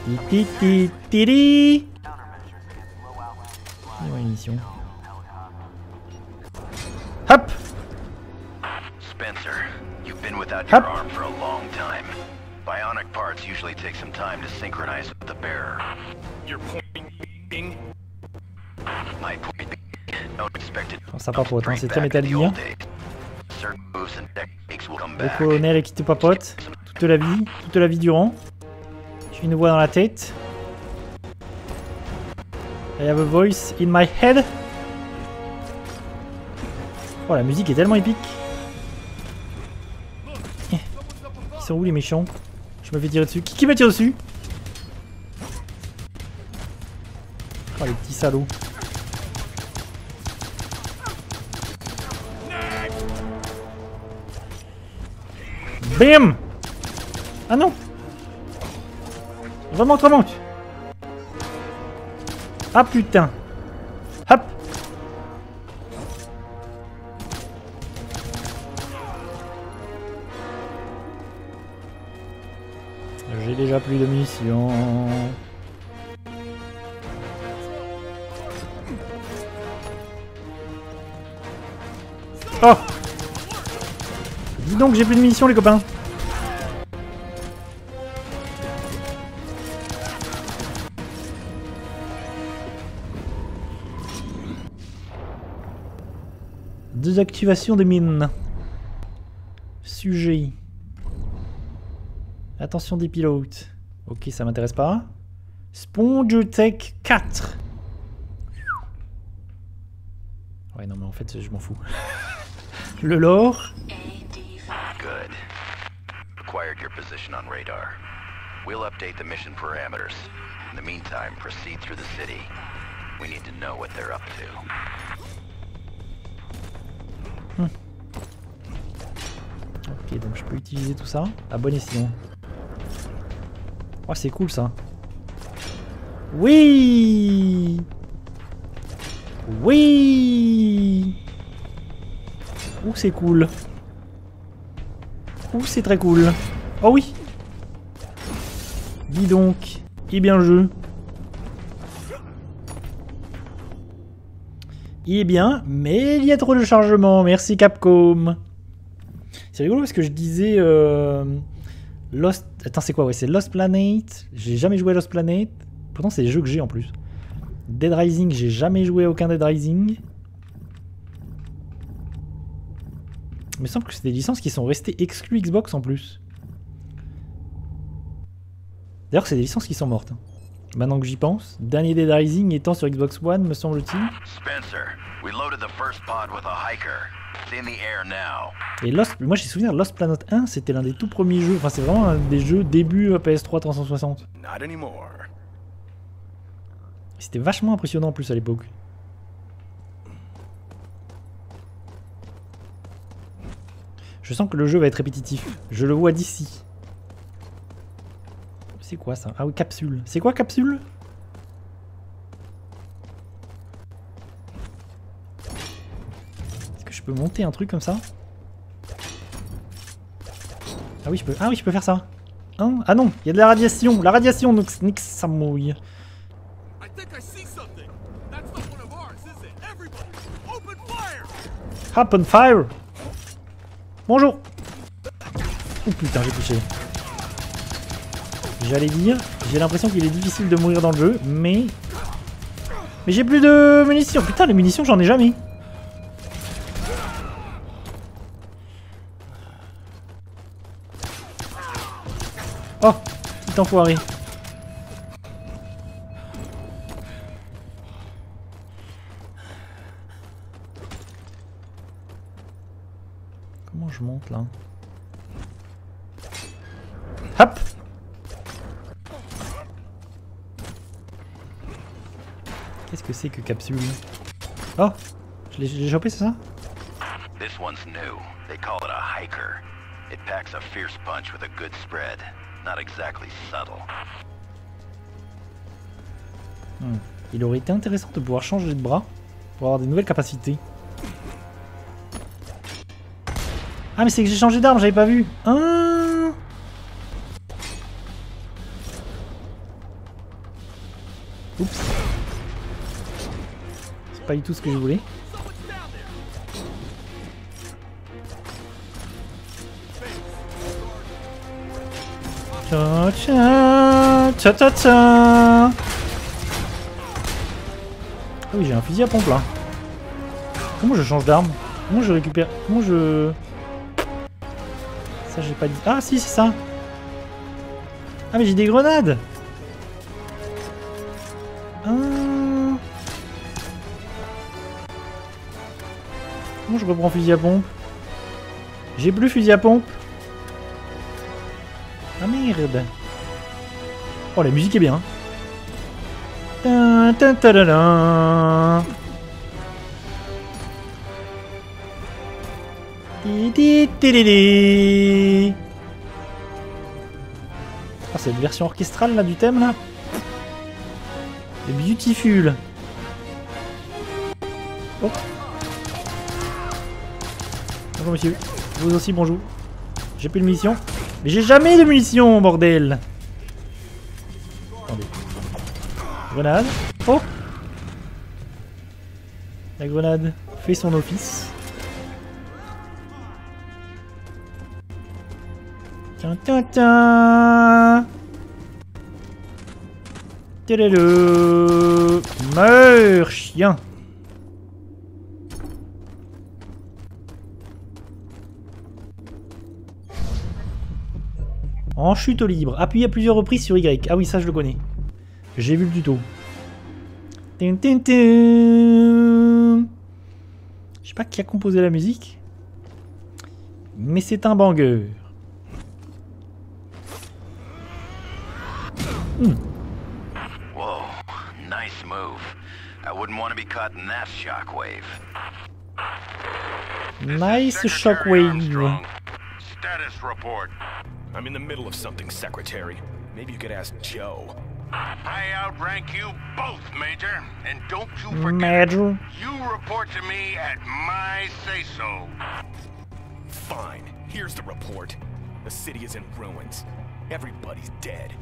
Ti ti ti ti ouais, mission. Hop Spencer, you've been without your arm for a long time. Bionic parts usually take some time to synchronize with the bearer. Your point being? My point being, don't expect it Oh, ça papote, hein, right c'est très will come Le colonel qui te papote toute la vie, toute la vie durant. J'ai une voix dans la tête. I have a voice in my head. Oh, la musique est tellement épique. Ils sont où les méchants? Je me fais tirer dessus. Qui, qui m'a tiré dessus? Oh, les petits salauds. Bim Ah non Remonte, remonte Ah putain Hop J'ai déjà plus de munitions. Oh Dis donc, j'ai plus de munitions, les copains. Désactivation des mines. Sujet. Attention des pilotes. Ok, ça m'intéresse pas. Sponge Tech 4. Ouais, non, mais en fait, je m'en fous. (laughs) Le lore. AD5. Good. Acquired your position on radar. We'll update the mission parameters. In the meantime, proceed through the city. We need to know what they're up to. Ok, donc je peux utiliser tout ça. À bon escient. Oh, c'est cool ça. Oui Oui Ouh, c'est cool. Ouh, c'est très cool. Oh oui Dis donc. Eh bien le Il est bien, mais il y a trop de chargement. Merci Capcom. C'est rigolo parce que je disais euh, Lost. Attends, c'est quoi? Ouais, c'est Lost Planet. J'ai jamais joué à Lost Planet. Pourtant, c'est des jeux que j'ai en plus. Dead Rising, j'ai jamais joué à aucun Dead Rising. Il me semble que c'est des licences qui sont restées exclues Xbox en plus. D'ailleurs, c'est des licences qui sont mortes. hein. Maintenant que j'y pense, dernier Dead Rising étant sur Xbox One, me semble-t-il. Spencer, we loaded the first pod with a hiker. It's in the air now. Et Lost, moi j'ai souvenir, Lost Planet 1, c'était l'un des tout premiers jeux. Enfin, c'est vraiment un des jeux début euh, PS3 360. Not anymore. C'était vachement impressionnant en plus à l'époque. Je sens que le jeu va être répétitif. Je le vois d'ici. C'est quoi ça? Ah oui, capsule. C'est quoi capsule? Est-ce que je peux monter un truc comme ça? Ah oui, je peux. Ah oui, je peux faire ça. Hein? Ah non, il y a de la radiation. La radiation, donc nix, ça mouille. Hop on fire Bonjour Oh putain, j'ai touché. J'allais dire, j'ai l'impression qu'il est difficile de mourir dans le jeu, mais... Mais j'ai plus de munitions. Putain, les munitions, j'en ai jamais. Oh Petit enfoiré. Comment je monte là Hop Qu'est-ce que c'est que capsule Oh Je l'ai- chopé, c'est ça? This one's new. They call it a hiker. It packs a fierce punch with a good spread. Not exactly subtle. Hmm. Il aurait été intéressant de pouvoir changer de bras pour avoir des nouvelles capacités. Ah mais c'est que j'ai changé d'arme, j'avais pas vu. Pas du tout ce que je voulais. Tcha tcha tcha tcha Ah oui, j'ai un fusil à pompe là. Comment je change d'arme? Comment je récupère? Comment je... Ça j'ai pas dit... Ah si, c'est ça. Ah mais j'ai des grenades je reprends fusil à pompe J'ai plus fusil à pompe Ah merde Oh la musique est bien ti, ti. cette version orchestrale là du thème là. C'est beautiful. Oh. Bonjour monsieur. Vous aussi bonjour. J'ai plus de munitions. Mais j'ai jamais de munitions, bordel. Grenade. Oh La grenade fait son office. Tiens, tiens, tiens Meurs, chien En chute libre. Appuyez à plusieurs reprises sur Y. Ah oui, ça je le connais. J'ai vu le tuto. Tin, tin, tin. Je sais pas qui a composé la musique. Mais c'est un banger. Whoa, nice move. I wouldn't want to be caught in that shockwave. Nice shockwave. Status report. I'm in the middle of something, Secretary. Maybe you could ask Joe. I outrank you both, Major. And don't you forget it. Major. You report to me at my say-so. Fine. Here's the report. The city is in ruins. Everybody's dead.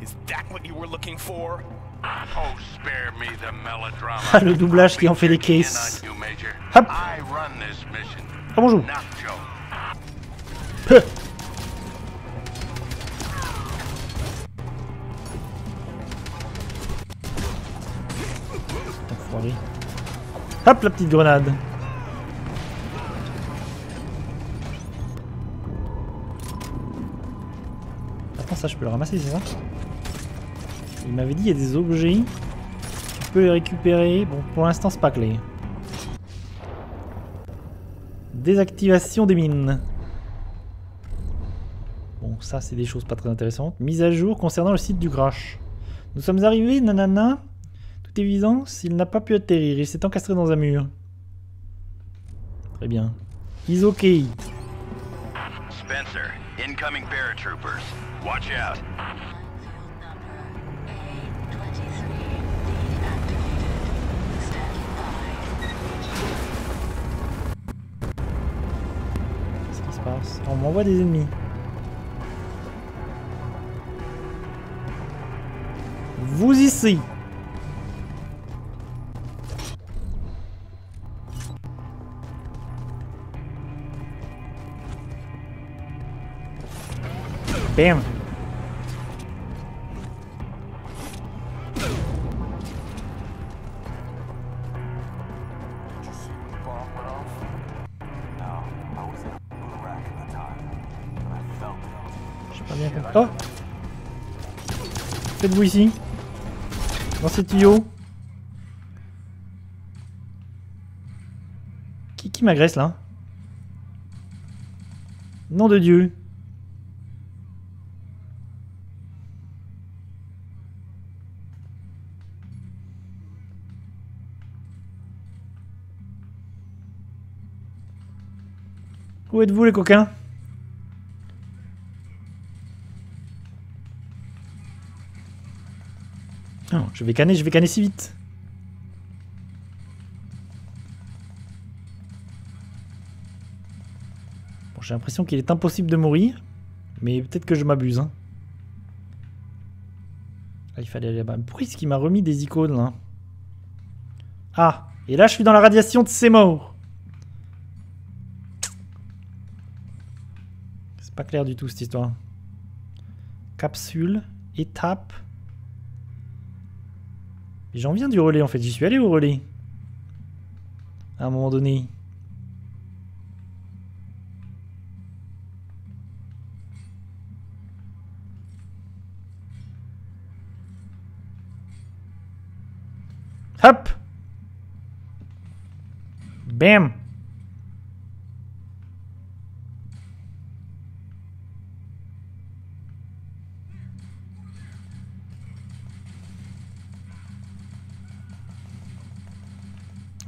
Is that what you were looking for? Oh, spare me the melodrama. Ah, le doublage qui en fait des I'll be checking in caisses. on you, Major. Hop. I run this mission. Ah bonjour. Not Joe. Peu. Hop la petite grenade. Attends, ça je peux le ramasser, c'est ça Il m'avait dit il y a des objets. Tu peux les récupérer. Bon, pour l'instant c'est pas clé. Désactivation des mines. Bon, ça, c'est des choses pas très intéressantes. Mise à jour concernant le site du crash. Nous sommes arrivés, nanana. Évidence, il n'a pas pu atterrir. Il s'est encastré dans un mur. Très bien. He's okay. Spencer, incoming paratroopers. Watch out. Minefield number A23 deactivated. Standing by. Qu'est-ce qui se passe? On m'envoie des ennemis. Vous ici. It. J'ai pas bien compris. Oh Faites-vous ici Dans ces tuyaux Qui, qui m'agresse là? Nom de Dieu Où êtes-vous les coquins? Je vais canner, je vais canner si vite. Bon, j'ai l'impression qu'il est impossible de mourir, mais peut-être que je m'abuse. Hein. Ah, il fallait aller là-bas. Pourquoi est-ce qu'il m'a remis des icônes là? Ah, et là je suis dans la radiation de ses pas clair du tout cette histoire. Capsule, étape. J'en viens du relais en fait, j'y suis allé au relais. À un moment donné. Hop Bam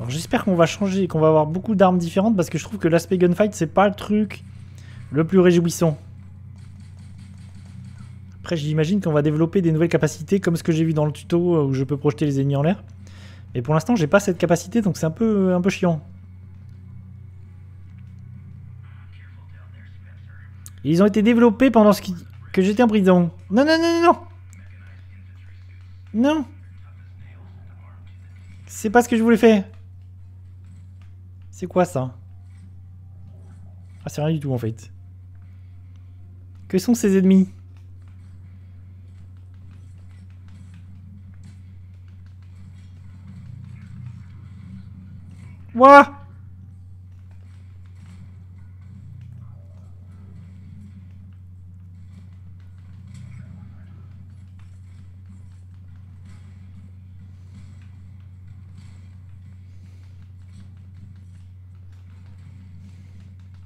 J'espère qu'on va changer, qu'on va avoir beaucoup d'armes différentes parce que je trouve que l'aspect gunfight c'est pas le truc le plus réjouissant. Après, j'imagine qu'on va développer des nouvelles capacités comme ce que j'ai vu dans le tuto euh, où je peux projeter les ennemis en l'air. Mais pour l'instant, j'ai pas cette capacité donc c'est un peu, un peu chiant. Ils ont été développés pendant ce que j'étais en prison. Non, non, non, non, non. Non. C'est pas ce que je voulais faire. C'est quoi ça? Ah, c'est rien du tout en fait. Que sont ces ennemis?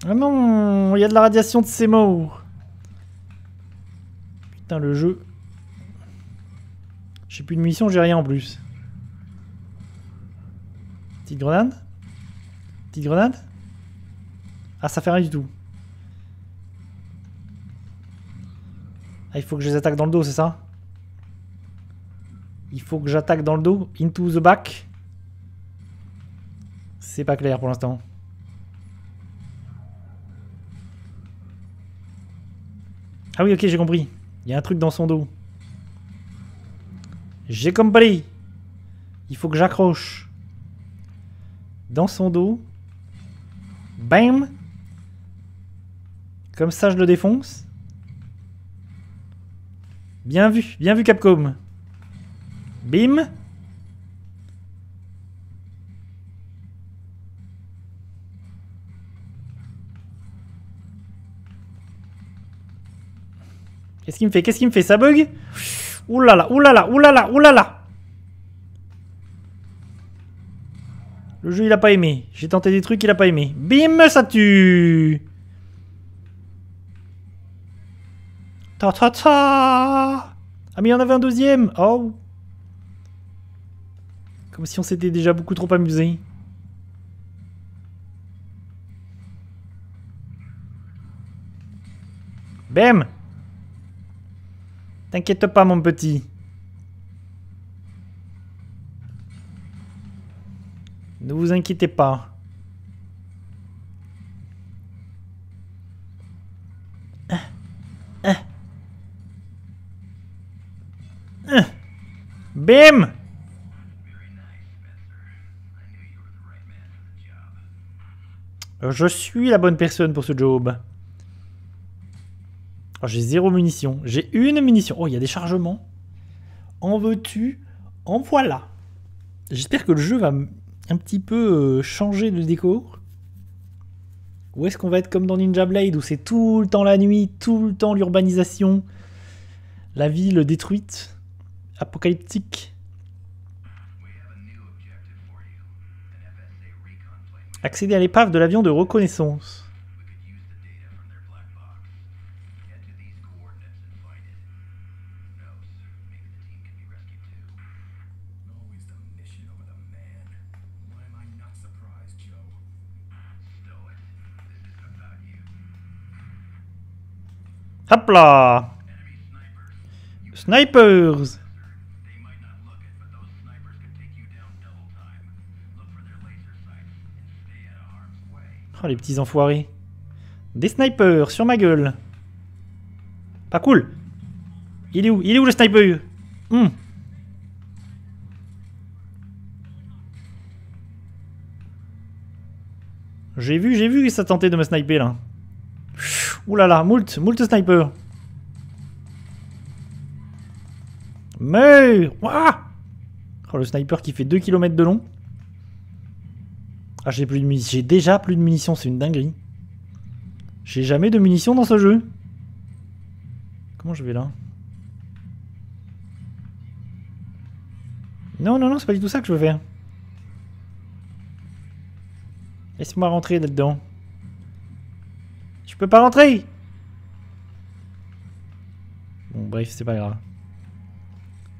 Ah non, il y a de la radiation de ces morts. Putain, le jeu. J'ai plus de munitions, j'ai rien en plus. Petite grenade? Petite grenade? Ah, ça fait rien du tout. Ah, il faut que je les attaque dans le dos, c'est ça? Il faut que j'attaque dans le dos Into the back? C'est pas clair pour l'instant. Ah oui, ok, j'ai compris. Il y a un truc dans son dos. J'ai compris. Il faut que j'accroche. Dans son dos. Bam. Comme ça, je le défonce. Bien vu, bien vu Capcom. Bim. Me fait Qu'est-ce qu'il me fait Ça bug? Oulala, oulala, oulala, oulala! Le jeu, il a pas aimé. J'ai tenté des trucs, il a pas aimé. Bim, ça tue! Ta ta ta! Ah mais il y en avait un deuxième. Oh. Comme si on s'était déjà beaucoup trop amusé. Bam T'inquiète pas, mon petit. Ne vous inquiétez pas. Bim Je suis la bonne personne pour ce job. J'ai zéro munition. J'ai une munition. Oh, il y a des chargements. En veux-tu? En voilà. J'espère que le jeu va un petit peu euh, changer de décor. Ou est-ce qu'on va être comme dans Ninja Blade où c'est tout le temps la nuit, tout le temps l'urbanisation, la ville détruite, apocalyptique? Accéder à l'épave de l'avion de reconnaissance. Of harm's way. Oh les petits enfoirés. Des snipers sur ma gueule. Pas cool. Il est où? Il est où le sniper? Hmm. J'ai vu, j'ai vu que ça tentait de me sniper là. Ouh là moult, moult sniper. Ouah Oh le sniper qui fait 2 km de long. Ah j'ai plus de munitions. J'ai déjà plus de munitions, c'est une dinguerie. J'ai jamais de munitions dans ce jeu. Comment je vais là? Non, non, non, c'est pas du tout ça que je veux faire. Laisse-moi rentrer là-dedans peux pas rentrer Bon, bref, c'est pas grave.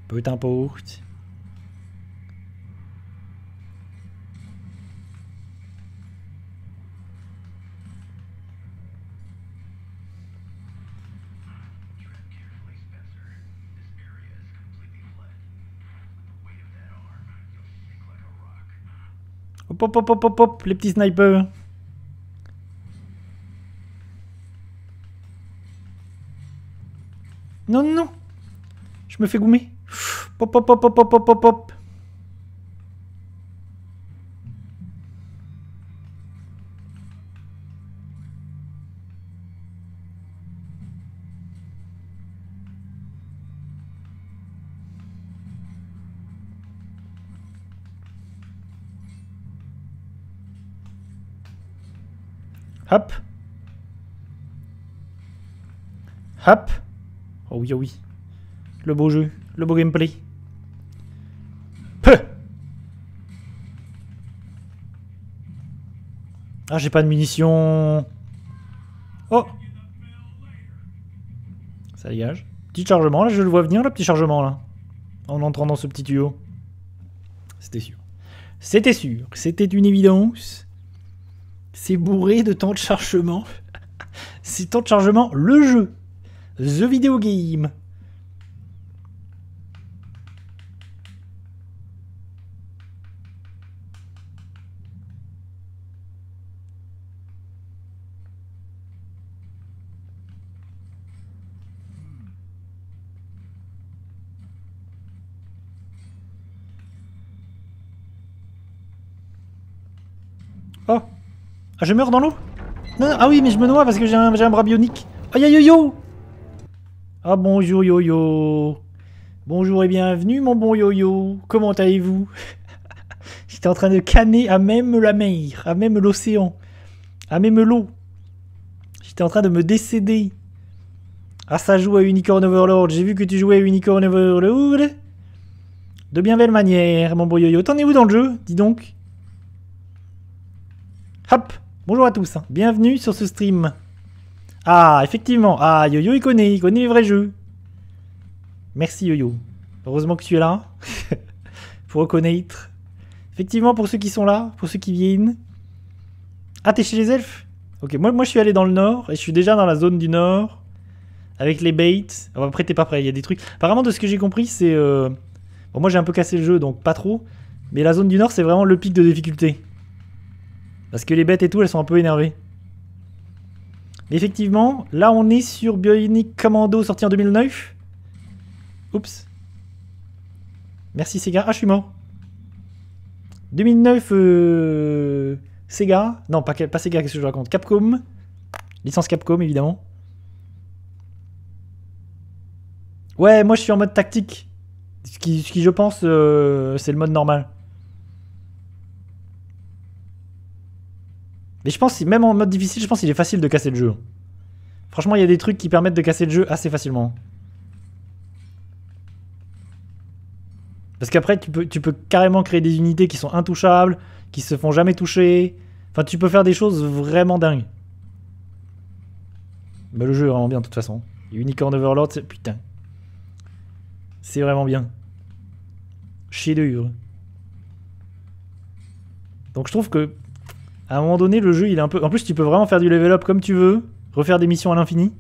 Peu importe. Hop, hop, hop, hop, hop, hop, les petits snipers. Non, non, non. Je me fais goumer. Hop, hop, hop, hop, hop, hop, hop, hop. Hop. Oh oui, oh oui. Le beau jeu, le beau gameplay. Ah, j'ai pas de munitions. Oh. Ça dégage. Petit chargement, là, je le vois venir, le petit chargement, là. En entrant dans ce petit tuyau. C'était sûr. C'était sûr. C'était une évidence. C'est bourré de temps de chargement. (laughs) C'est temps de chargement, le jeu. The Video Game. Oh Ah, je meurs dans l'eau? Ah oui, mais je me noie parce que j'ai un, bras bionique. Aïe aïe aïe Ah bonjour yo-yo Bonjour et bienvenue mon bon yo-yo Comment allez-vous? (laughs) J'étais en train de canner à même la mer, à même l'océan, à même l'eau. J'étais en train de me décéder. Ah ça joue à Unicorn Overlord, j'ai vu que tu jouais à Unicorn Overlord. De bien belle manière, mon beau yo-yo. T'en es où dans le jeu Dis donc? Hop Bonjour à tous, hein. bienvenue sur ce stream. Ah, effectivement, ah, Yo-Yo il connaît, il connaît les vrais jeux. Merci Yo-Yo. Heureusement que tu es là. (laughs) pour reconnaître. Effectivement, pour ceux qui sont là, pour ceux qui viennent. Ah, t'es chez les elfes? Ok, moi, moi je suis allé dans le nord, et je suis déjà dans la zone du nord. Avec les baits. Oh, après, t'es pas prêt, il y a des trucs. Apparemment, de ce que j'ai compris, c'est... euh, Bon, moi j'ai un peu cassé le jeu, donc pas trop. Mais la zone du nord, c'est vraiment le pic de difficulté. Parce que les bêtes et tout, elles sont un peu énervées. Effectivement, là on est sur Bionic Commando sorti en 2009. Oups. Merci Sega. Ah, je suis mort. 2009, euh... Sega. Non, pas, Sega, qu'est-ce que je raconte? Capcom. Licence Capcom, évidemment. Ouais, moi je suis en mode tactique. Ce qui, ce qui je pense, euh, c'est le mode normal. Mais je pense, même en mode difficile, je pense qu'il est facile de casser le jeu. Franchement, il y a des trucs qui permettent de casser le jeu assez facilement. Parce qu'après, tu peux, tu peux carrément créer des unités qui sont intouchables, qui se font jamais toucher. Enfin, tu peux faire des choses vraiment dingues. Mais le jeu est vraiment bien de toute façon. Unicorn Overlord, c'est... Putain. C'est vraiment bien. Chier d'œuvre. Donc je trouve que à un moment donné, le jeu, il est un peu. En plus, tu peux vraiment faire du level up comme tu veux, refaire des missions à l'infini.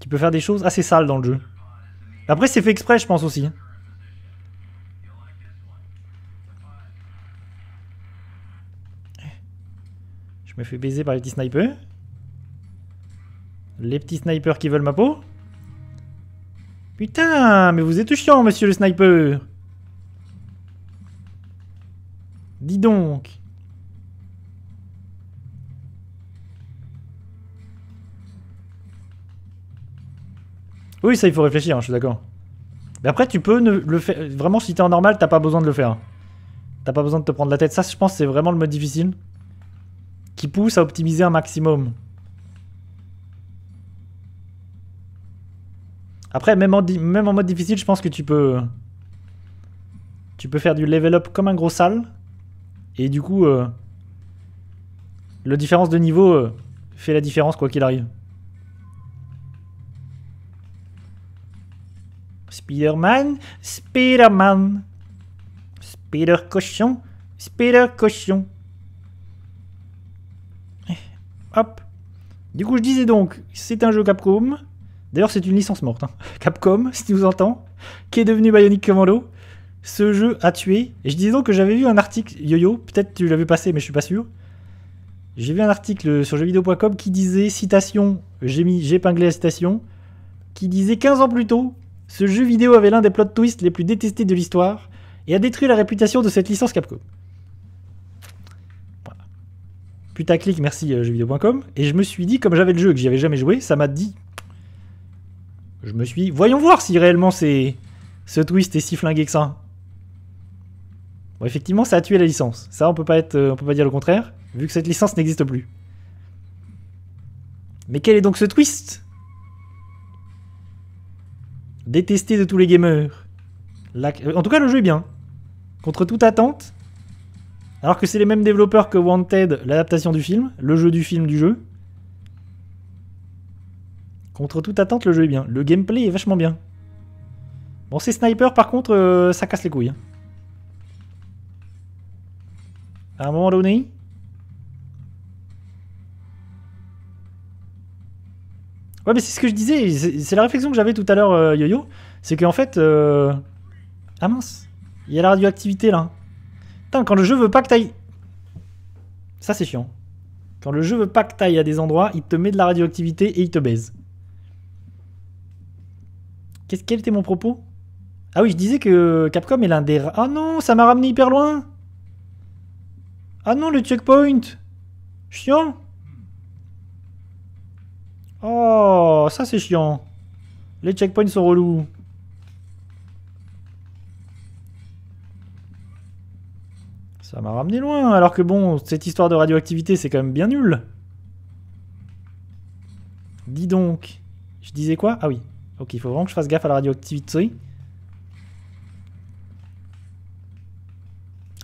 Tu peux faire des choses assez sales dans le jeu. Après, c'est fait exprès, je pense aussi. Je me fais baiser par les petits snipers. Les petits snipers qui veulent ma peau. Putain, mais vous êtes chiant, monsieur le sniper. Dis donc. Oui, ça, il faut réfléchir, hein, je suis d'accord. Mais après, tu peux le faire. Vraiment, si t'es en normal, t'as pas besoin de le faire. T'as pas besoin de te prendre la tête. Ça, je pense, c'est vraiment le mode difficile. Qui pousse à optimiser un maximum. Après, même en, même mode difficile, je pense que tu peux. Tu peux faire du level up comme un gros sale. Et du coup, euh, la différence de niveau euh, fait la différence quoi qu'il arrive. Spider-Man, Spider-Man. Spider-Cochon, Spider-Cochon. Eh, hop. Du coup, je disais donc, c'est un jeu Capcom. D'ailleurs, c'est une licence morte. Hein. (laughs) Capcom, si tu nous entends, qui est devenu Bionic Commando. Ce jeu a tué. Et je disais donc que j'avais vu un article, YoYo, peut-être tu l'as vu mais je suis pas sûr. J'ai vu un article sur jeuxvideo.com qui disait, citation, j'ai mis, j'ai épinglé la citation, qui disait 15 ans plus tôt ce jeu vidéo avait l'un des plot twists les plus détestés de l'histoire et a détruit la réputation de cette licence Capcom. Voilà. Putaclic, merci euh, jeuxvideo.com. Et je me suis dit, comme j'avais le jeu et que j'y avais jamais joué, ça m'a dit. Je me suis dit, voyons voir si réellement c'est ce twist est si flingué que ça. Bon, effectivement, ça a tué la licence. Ça, on peut pas être, euh, on peut pas dire le contraire, vu que cette licence n'existe plus. Mais quel est donc ce twist? Détesté de tous les gamers. Euh, en tout cas, le jeu est bien. Contre toute attente. Alors que c'est les mêmes développeurs que Wanted, l'adaptation du film, le jeu du film du jeu. Contre toute attente, le jeu est bien. Le gameplay est vachement bien. Bon, ces snipers, par contre, euh, ça casse les couilles. Hein. À un moment donné, Ouais, mais c'est ce que je disais, c'est la réflexion que j'avais tout à l'heure, euh, Yo-Yo, c'est qu'en fait... Euh... Ah mince, il y a la radioactivité là. Putain, quand le jeu veut pas que t'ailles... Ça c'est chiant. Quand le jeu veut pas que t'ailles à des endroits, il te met de la radioactivité et il te baise. Qu'est-ce quel était mon propos? Ah oui, je disais que Capcom est l'un des... Ah oh non, ça m'a ramené hyper loin Ah non, le checkpoint Chiant Oh, ça c'est chiant. Les checkpoints sont relous. Ça m'a ramené loin, alors que bon, cette histoire de radioactivité, c'est quand même bien nul. Dis donc. Je disais quoi? Ah oui. Ok, il faut vraiment que je fasse gaffe à la radioactivité.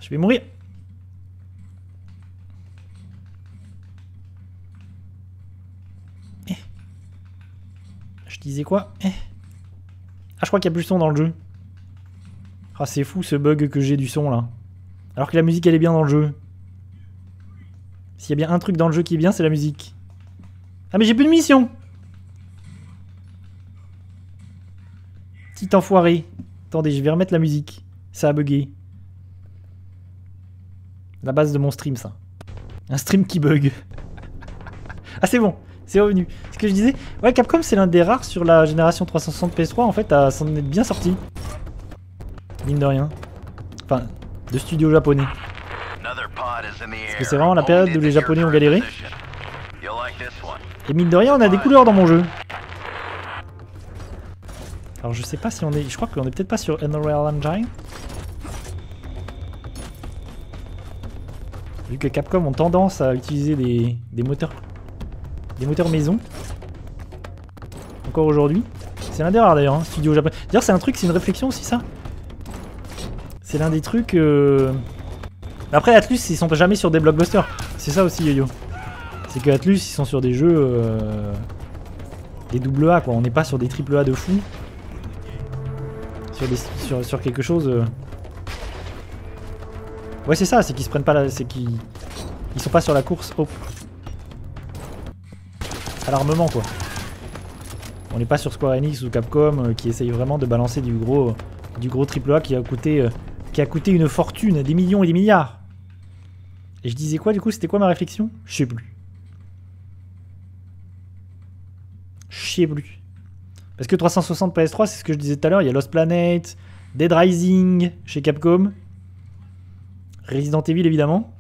Je vais mourir. disais quoi. Eh. Ah, je crois qu'il n'y a plus le son dans le jeu. Ah, c'est fou ce bug que j'ai du son là. Alors que la musique elle est bien dans le jeu. S'il y a bien un truc dans le jeu qui est bien, c'est la musique. Ah, mais j'ai plus de mission Petit enfoiré. Attendez, je vais remettre la musique. Ça a bugué. La base de mon stream, ça. Un stream qui bug. (laughs) Ah, c'est bon c'est revenu. Ce que je disais, ouais, Capcom c'est l'un des rares sur la génération 360 PS3 en fait à s'en être bien sorti. Mine de rien. Enfin, de studios japonais. Parce que c'est vraiment la période où les japonais ont galéré. Et mine de rien, on a des couleurs dans mon jeu. Alors je sais pas si on est... Je crois qu'on est peut-être pas sur Unreal Engine. Vu que Capcom ont tendance à utiliser des, des moteurs des moteurs maison. Encore aujourd'hui. C'est l'un des rares d'ailleurs, hein, studio japonais. D'ailleurs, c'est un truc, c'est une réflexion aussi, ça. C'est l'un des trucs. Euh, Après, Atlus, ils sont jamais sur des blockbusters. C'est ça aussi, YoYo. C'est que Atlus, ils sont sur des jeux. Euh, des double A, quoi. On n'est pas sur des triple A de fou. Sur, des, sur, quelque chose. Euh, ouais, c'est ça, c'est qu'ils se prennent pas la. C'est qu'ils. Ils sont pas sur la course. Oh à l'armement quoi. On n'est pas sur Square Enix ou Capcom euh, qui essaye vraiment de balancer du gros du gros AAA qui a coûté euh, qui a coûté une fortune, des millions et des milliards. Et je disais quoi du coup, c'était quoi ma réflexion? Je sais plus. Je sais plus. Parce que 360 PS3, c'est ce que je disais tout à l'heure, il y a Lost Planet, Dead Rising chez Capcom, Resident Evil évidemment.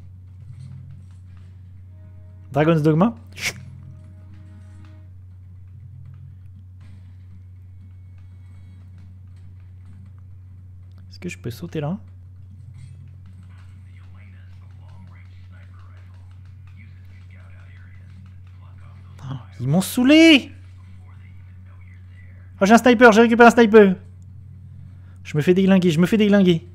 Dragon's Dogma? que je peux sauter là Ils m'ont saoulé Oh, j'ai un sniper, j'ai récupéré un sniper Je me fais déglinguer, je me fais déglinguer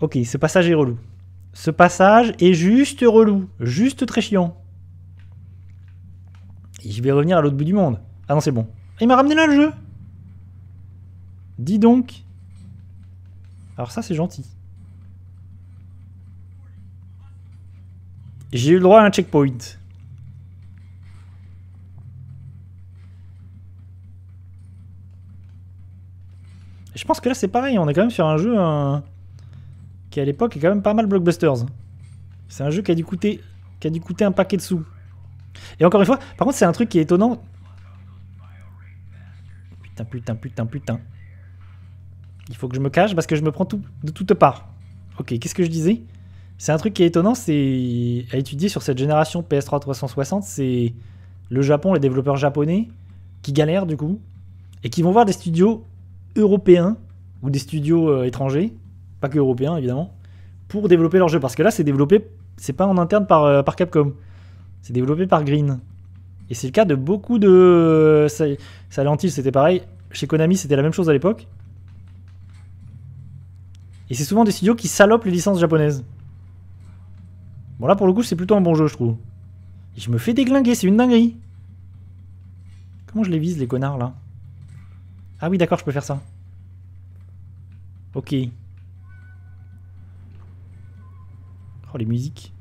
Ok, ce passage est relou. Ce passage est juste relou, juste très chiant. Je vais revenir à l'autre bout du monde. Ah non, c'est bon. Il m'a ramené là le jeu Dis donc Alors ça c'est gentil. J'ai eu le droit à un checkpoint. Je pense que là c'est pareil, on est quand même sur un jeu euh, qui à l'époque est quand même pas mal blockbusters. C'est un jeu a dû qui a dû coûter un paquet de sous. Et encore une fois, par contre c'est un truc qui est étonnant, Putain, putain, putain, putain. Il faut que je me cache parce que je me prends tout, de toutes parts. Ok, qu'est-ce que je disais? C'est un truc qui est étonnant, c'est à étudier sur cette génération PS3 360, c'est le Japon, les développeurs japonais qui galèrent du coup et qui vont voir des studios européens ou des studios euh, étrangers, pas que européens évidemment, pour développer leur jeu. Parce que là, c'est développé, c'est pas en interne par, euh, par Capcom, c'est développé par Green. Et c'est le cas de beaucoup de. Silent Hill, c'était pareil. Chez Konami, c'était la même chose à l'époque. Et c'est souvent des studios qui salopent les licences japonaises. Bon, là, pour le coup, c'est plutôt un bon jeu, je trouve. Et je me fais déglinguer, c'est une dinguerie. Comment je les vise, les connards, là? Ah oui, d'accord, je peux faire ça. Ok. Oh, les musiques.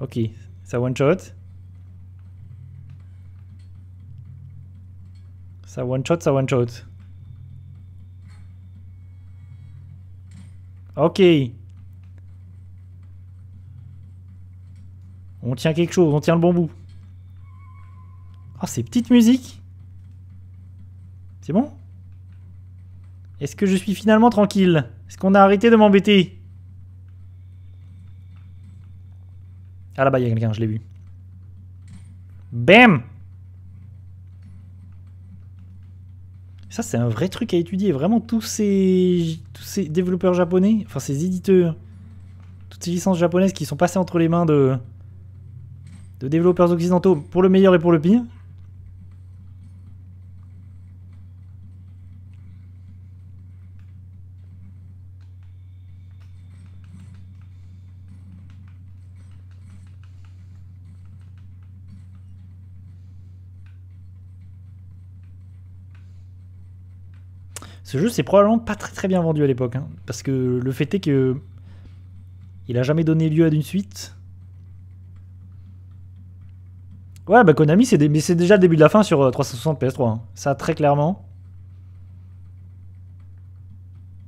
Ok, ça one shot. Ça one shot, ça one shot. Ok. On tient quelque chose, on tient le bon bout. Oh, ces petites musiques. C'est bon? Est-ce que je suis finalement tranquille? Est-ce qu'on a arrêté de m'embêter? Ah là-bas, il y a quelqu'un, je l'ai vu. Bam Ça, c'est un vrai truc à étudier. Vraiment, tous ces, tous ces développeurs japonais, enfin ces éditeurs, toutes ces licences japonaises qui sont passées entre les mains de, de développeurs occidentaux, pour le meilleur et pour le pire. Ce jeu, c'est probablement pas très très bien vendu à l'époque, hein, parce que le fait est que il a jamais donné lieu à une suite. Ouais, bah Konami, c'est déjà le début de la fin sur euh, 360 PS3. hein. Ça, très clairement.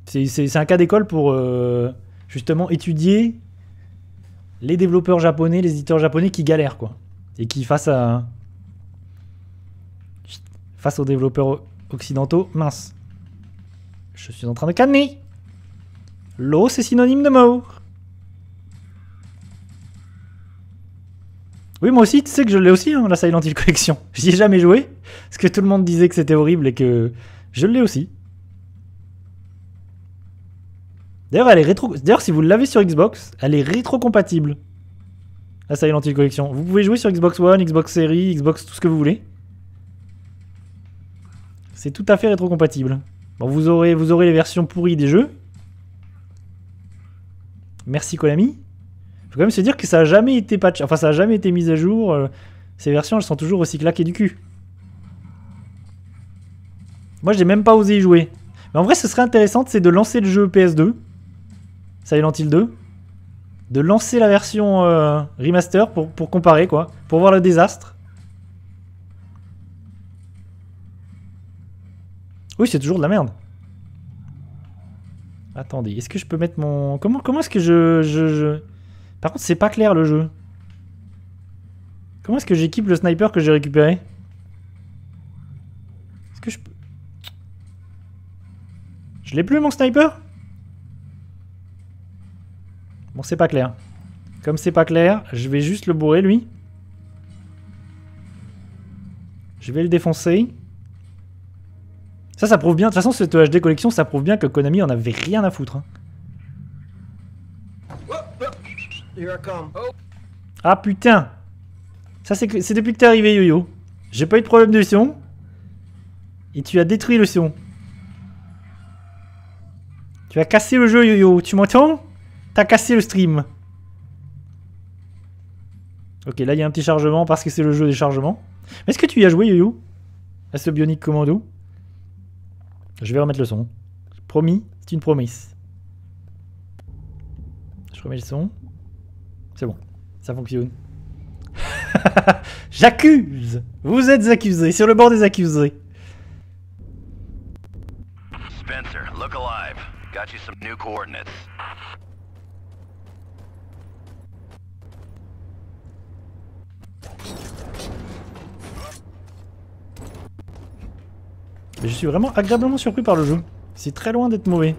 C'est un cas d'école pour euh, justement étudier les développeurs japonais, les éditeurs japonais qui galèrent, quoi. Et qui, face à. Face aux développeurs occidentaux, mince. Je suis en train de canner. L'eau, c'est synonyme de mort. Oui, moi aussi, tu sais que je l'ai aussi, hein, la Silent Hill Collection. (laughs) J'y ai jamais joué, parce que tout le monde disait que c'était horrible et que je l'ai aussi. D'ailleurs, elle est rétro. D'ailleurs, si vous l'avez sur Xbox, elle est rétro-compatible. La Silent Hill Collection. Vous pouvez jouer sur Xbox One, Xbox Series, Xbox, tout ce que vous voulez. C'est tout à fait rétro-compatible. Bon, vous aurez, vous aurez les versions pourries des jeux. Merci Konami. Faut quand même se dire que ça a jamais été patch, enfin ça a jamais été mis à jour. euh, Ces versions, elles sont toujours aussi claquées du cul. Moi, j'ai même pas osé y jouer. Mais en vrai, ce serait intéressant, c'est de lancer le jeu PS2, Silent Hill 2, de lancer la version euh, remaster pour, pour comparer quoi, pour voir le désastre. Oui, c'est toujours de la merde. Attendez, est-ce que je peux mettre mon... Comment, comment est-ce que je, je, Par contre, c'est pas clair le jeu. Comment est-ce que j'équipe le sniper que j'ai récupéré? Est-ce que je peux... Je l'ai plus mon sniper? Bon, c'est pas clair. Comme c'est pas clair, je vais juste le bourrer lui. Je vais le défoncer. Ça, ça prouve bien. De toute façon, cette HD collection, ça prouve bien que Konami en avait rien à foutre. hein. Ah putain Ça, c'est depuis que t'es arrivé, Yo-Yo. J'ai pas eu de problème de son. Et tu as détruit le son. Tu as cassé le jeu, Yo-Yo. Tu m'entends? T'as cassé le stream. Ok, là, il y a un petit chargement parce que c'est le jeu des chargements. Mais est-ce que tu y as joué, Yo-Yo? À ce Bionic Commando? Je vais remettre le son. Promis, c'est une promesse. Je remets le son. C'est bon, ça fonctionne. (laughs) J'accuse Vous êtes accusé, sur le bord des accusés. Spencer, look alive. Got you some new coordinates. Mais je suis vraiment agréablement surpris par le jeu. C'est très loin d'être mauvais.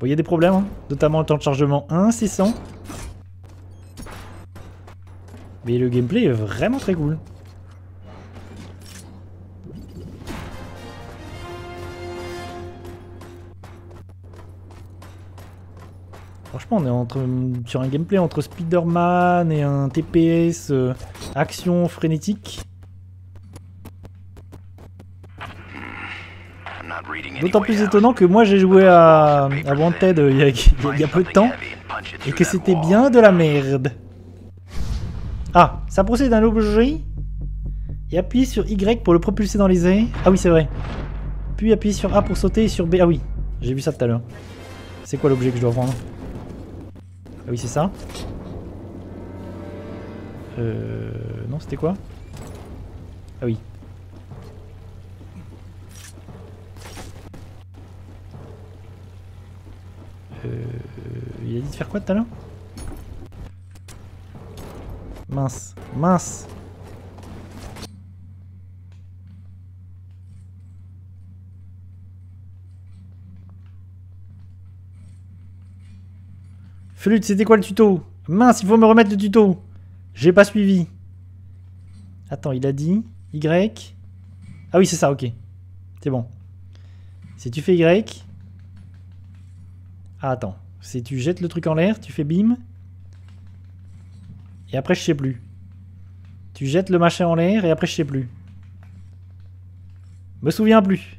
Bon, il y a des problèmes, hein, notamment le temps de chargement incessant. Mais le gameplay est vraiment très cool. Franchement, on est entre, sur un gameplay entre Spider-Man et un TPS euh, action frénétique. D'autant plus étonnant que moi j'ai joué à, à Wanted il y, a, il y a peu de temps et que c'était bien de la merde. Ah, ça procède d'un objet et appuyez sur Y pour le propulser dans les airs. Ah oui, c'est vrai. Puis appuyez sur A pour sauter et sur B. Ah oui, j'ai vu ça tout à l'heure. C'est quoi l'objet que je dois prendre Ah oui, c'est ça. Euh. Non, c'était quoi? Ah oui. Il a dit de faire quoi tout à l'heure? Mince, mince. Flûte, c'était quoi le tuto? Mince, il faut me remettre le tuto. J'ai pas suivi. Attends, il a dit Y? Ah oui, c'est ça, ok. C'est bon. Si tu fais Y. Ah, attends. Si tu jettes le truc en l'air, tu fais bim. Et après, je sais plus. Tu jettes le machin en l'air et après, je sais plus. Me souviens plus.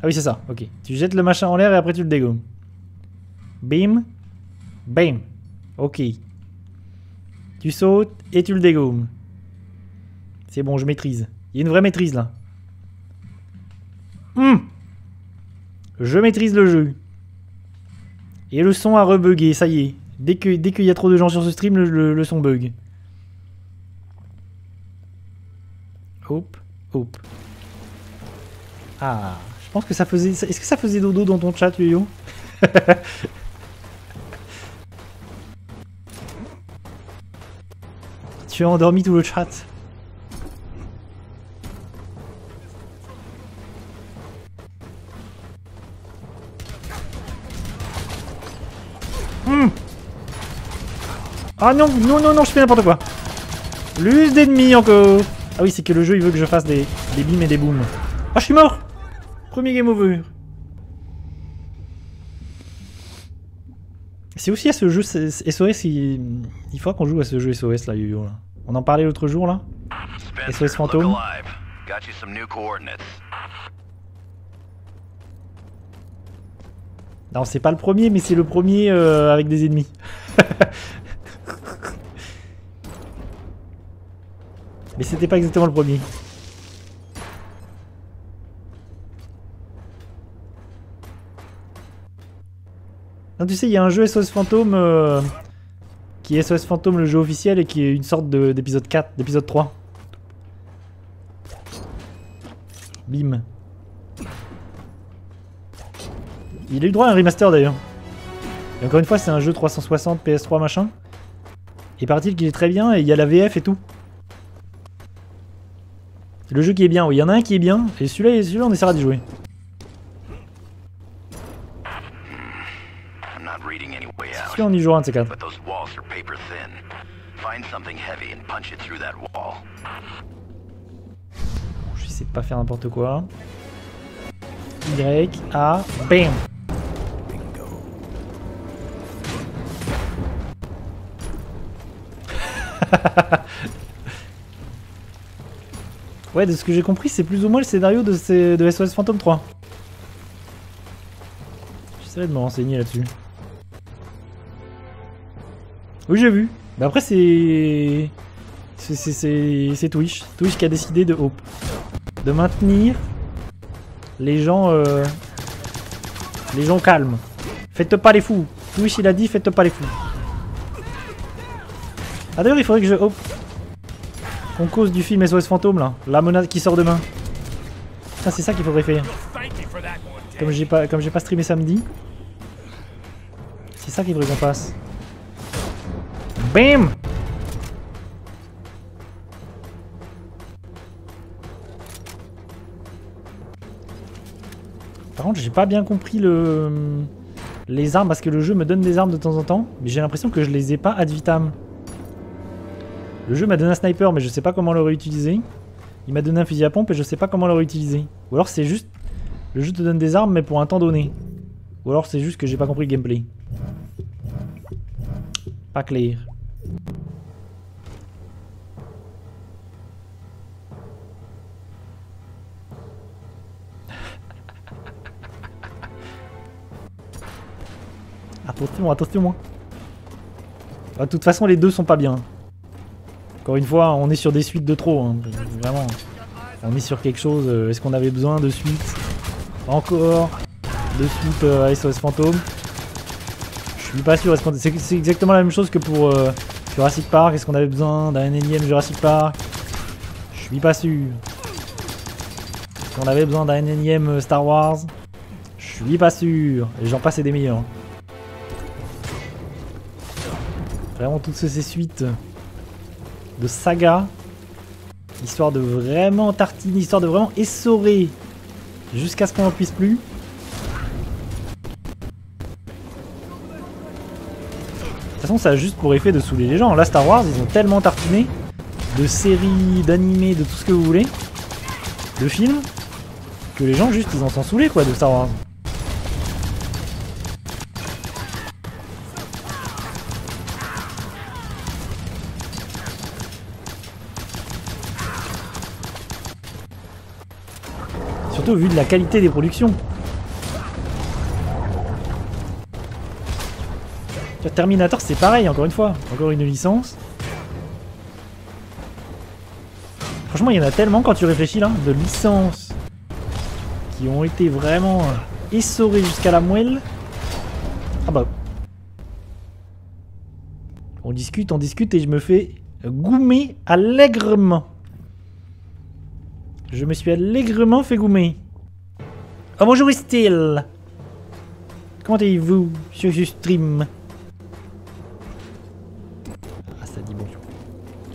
Ah oui, c'est ça, ok. Tu jettes le machin en l'air et après, tu le dégommes. Bim. Bam. Ok. Tu sautes et tu le dégommes. C'est bon, je maîtrise. Il y a une vraie maîtrise là. Hmm. Je maîtrise le jeu. Et le son a rebugué, ça y est. Dès qu'il y a trop de gens sur ce stream, le, son bug. Hop, hop. Ah, je pense que ça faisait. Est-ce que ça faisait dodo dans ton chat, Yo (laughs) Tu as endormi tout le chat. Ah non, non, non, non, je fais n'importe quoi. Plus d'ennemis encore. Ah oui, c'est que le jeu il veut que je fasse des, des bims et des booms. Ah, je suis mort. Premier game over. C'est aussi à ce jeu SOS, il, il faudra qu'on joue à ce jeu SOS là, Yo-Yo. là. On en parlait l'autre jour là. SOS Fantôme. Non, c'est pas le premier, mais c'est le premier euh, avec des ennemis. (laughs) mais c'était pas exactement le premier. Non, tu sais, il y a un jeu SOS Fantôme euh, qui est SOS Fantôme, le jeu officiel, et qui est une sorte de- d'épisode 4, d'épisode 3. Bim. Il a eu droit à un remaster d'ailleurs. Et encore une fois, c'est un jeu 360 PS3 machin. Et paraît-il qu'il est très bien et il y a la VF et tout. C'est le jeu qui est bien, oui. Il y en a un qui est bien et celui-là, celui-là on essaiera d'y jouer. Celui-là on y jouera un de ces quatre. Je sais pas faire n'importe quoi. Y, A, BAM (laughs) Ouais, de ce que j'ai compris, c'est plus ou moins le scénario de, ces- de SOS Phantom 3. J'essaierai de me renseigner là-dessus. Oui, j'ai vu. Mais après, c'est. c'est- Twitch. Twitch qui a décidé de. Hope de maintenir les gens euh, les gens calmes. Faites pas les fous. Twitch il a dit faites pas les fous. Ah d'ailleurs, il faudrait que je... Oh. Qu'on cause du film SOS Fantôme, là. La menace qui sort demain. Ah, c'est ça qu'il faudrait faire. Comme j'ai pas, comme j'ai pas streamé samedi. C'est ça qu'il faudrait qu'on fasse. Bam Par contre, j'ai pas bien compris le les armes parce que le jeu me donne des armes de temps en temps, mais j'ai l'impression que je les ai pas ad vitam. Le jeu m'a donné un sniper, mais je sais pas comment le réutiliser. Il m'a donné un fusil à pompe et je sais pas comment le réutiliser. Ou alors c'est juste le jeu te donne des armes mais pour un temps donné. Ou alors c'est juste que j'ai pas compris le gameplay. Pas clair. (laughs) Attention, attention. De toute façon, les deux sont pas bien. Encore une fois, on est sur des suites de trop. hein. Vraiment. On est sur quelque chose. euh, Est-ce qu'on avait besoin de suites Encore de suites euh, SOS Fantôme? Je suis pas sûr. C'est exactement la même chose que pour euh, Jurassic Park. Est-ce qu'on avait besoin d'un énième Jurassic Park? Je suis pas sûr. Est-ce qu'on avait besoin d'un énième euh, Star Wars? Je suis pas sûr. Et j'en passe et des meilleurs. Vraiment toutes ces suites de saga. Histoire de vraiment tartiner, histoire de vraiment essorer jusqu'à ce qu'on n'en puisse plus. De toute façon, ça a juste pour effet de saouler les gens. Là, Star Wars, ils ont tellement tartiné de séries, d'animés, de tout ce que vous voulez, de films, que les gens, juste, ils en sont saoulés, quoi, de Star Wars. Vu de la qualité des productions. Terminator, c'est pareil, encore une fois. Encore une licence. Franchement, il y en a tellement quand tu réfléchis là, de licences qui ont été vraiment euh, essorées jusqu'à la moelle. Ah bah. On discute, on discute et je me fais goumer allègrement. Je me suis allègrement fait goumer. Oh bonjour Estelle Comment allez-vous sur ce stream? Ah ça dit bonjour.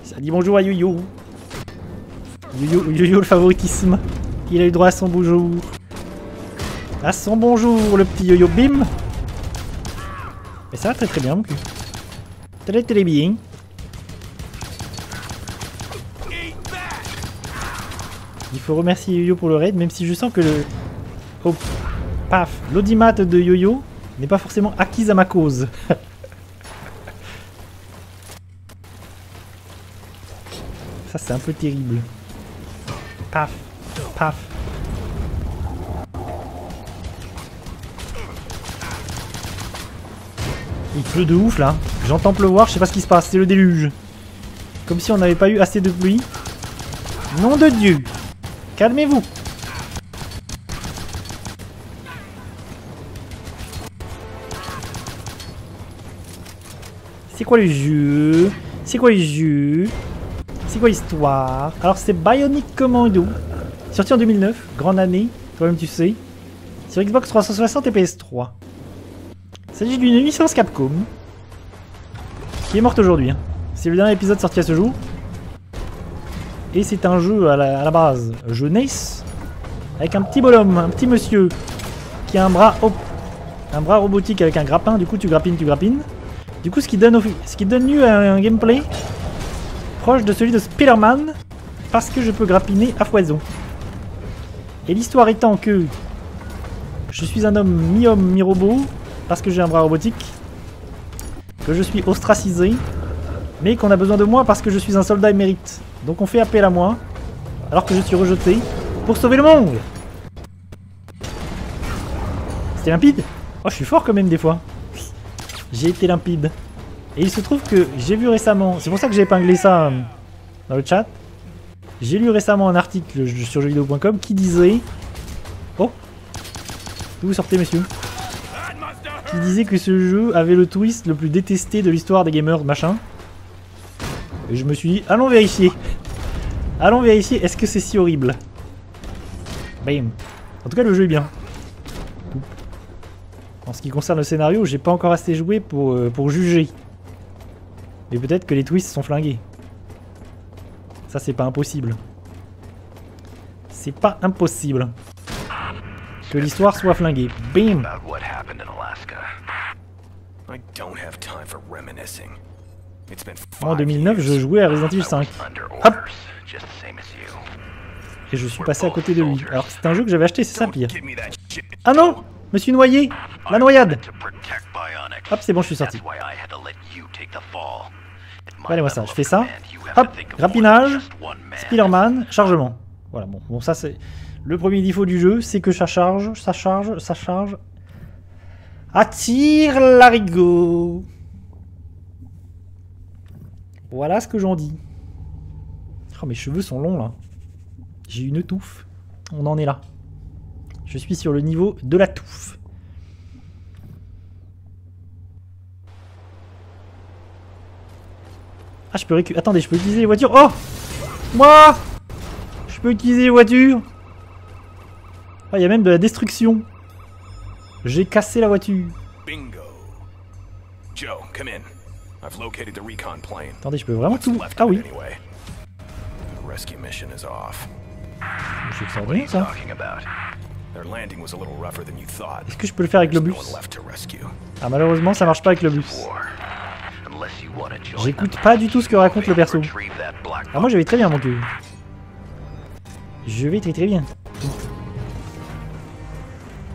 Ça dit bonjour à Yo-Yo. Yo-Yo, Yo-Yo le favoritisme. Il a eu droit à son bonjour. À son bonjour le petit Yo-Yo bim Mais ça va très très bien mon cul. Très très bien. Faut remercier Yo-Yo pour le raid, même si je sens que le... Oh, paf, l'audimat de Yo-Yo n'est pas forcément acquise à ma cause. (laughs) Ça c'est un peu terrible. Paf, paf. Il pleut de ouf là. J'entends pleuvoir, je sais pas ce qui se passe, c'est le déluge. Comme si on n'avait pas eu assez de pluie. Nom de Dieu Calmez-vous C'est quoi le jeu? C'est quoi le jeu? C'est quoi l'histoire? Alors c'est Bionic Commando, sorti en 2009, grande année, toi-même tu sais, sur Xbox 360 et PS3. Il s'agit d'une licence Capcom, qui est morte aujourd'hui. hein. C'est le dernier épisode sorti à ce jour. Et c'est un jeu à la, base jeunesse, avec un petit bonhomme, un petit monsieur, qui a un bras, un bras robotique avec un grappin. Du coup, tu grappines, tu grappines. Du coup, ce qui donne, ce qui donne lieu à un gameplay proche de celui de Spider-Man, parce que je peux grappiner à foison. Et l'histoire étant que je suis un homme mi-homme, mi-robot, parce que j'ai un bras robotique, que je suis ostracisé, mais qu'on a besoin de moi parce que je suis un soldat émérite. Donc on fait appel à moi, alors que je suis rejeté, pour sauver le monde C'était limpide? Oh, je suis fort quand même des fois. J'ai été limpide. Et il se trouve que j'ai vu récemment, c'est pour ça que j'ai épinglé ça euh, dans le chat, j'ai lu récemment un article sur jeuxvideo.com qui disait... Oh D'où vous sortez, messieurs? Qui disait que ce jeu avait le twist le plus détesté de l'histoire des gamers, machin. Et je me suis dit, allons vérifier. Allons vérifier, est-ce que c'est si horrible Bam. En tout cas, le jeu est bien. En ce qui concerne le scénario, j'ai pas encore assez joué pour, euh, pour juger. Mais peut-être que les twists sont flingués. Ça, c'est pas impossible. C'est pas impossible. Que l'histoire soit flinguée. Bam en five 2009, je jouais à Resident Evil 5. Under Hop. Et je suis passé à côté de lui. Alors c'est un jeu que j'avais acheté, c'est ça pire. Ah non Me suis noyé La noyade. Hop, c'est bon, je suis sorti. That's why I had to let you take the fall. At my Regardez-moi ça, je fais ça. Hop, think of rapinage, more than just one man. Spillerman, chargement. Voilà, bon, bon ça c'est... Le premier défaut du jeu, c'est que ça charge, ça charge, ça charge. Attire l'arigot Voilà ce que j'en dis. Oh, mes cheveux sont longs là. J'ai une touffe. On en est là. Je suis sur le niveau de la touffe. Ah, je peux récupérer. Attendez, je peux utiliser les voitures? Oh Moi Je peux utiliser les voitures? Ah, il y a même de la destruction. J'ai cassé la voiture. Bingo. Joe, come in. I've located the recon plane. Attendez, je peux vraiment tout. Ah oui. The rescue mission is off. Are you extraordinaire ça. talking about? Their landing was a little rougher than you thought. Est-ce que je peux le faire avec le bus? no one left to rescue. Ah, malheureusement, ça marche pas avec le bus. J'écoute pas du tout ce que raconte le perso. Ah, moi je vais très bien, mon cul. Je vais très très bien.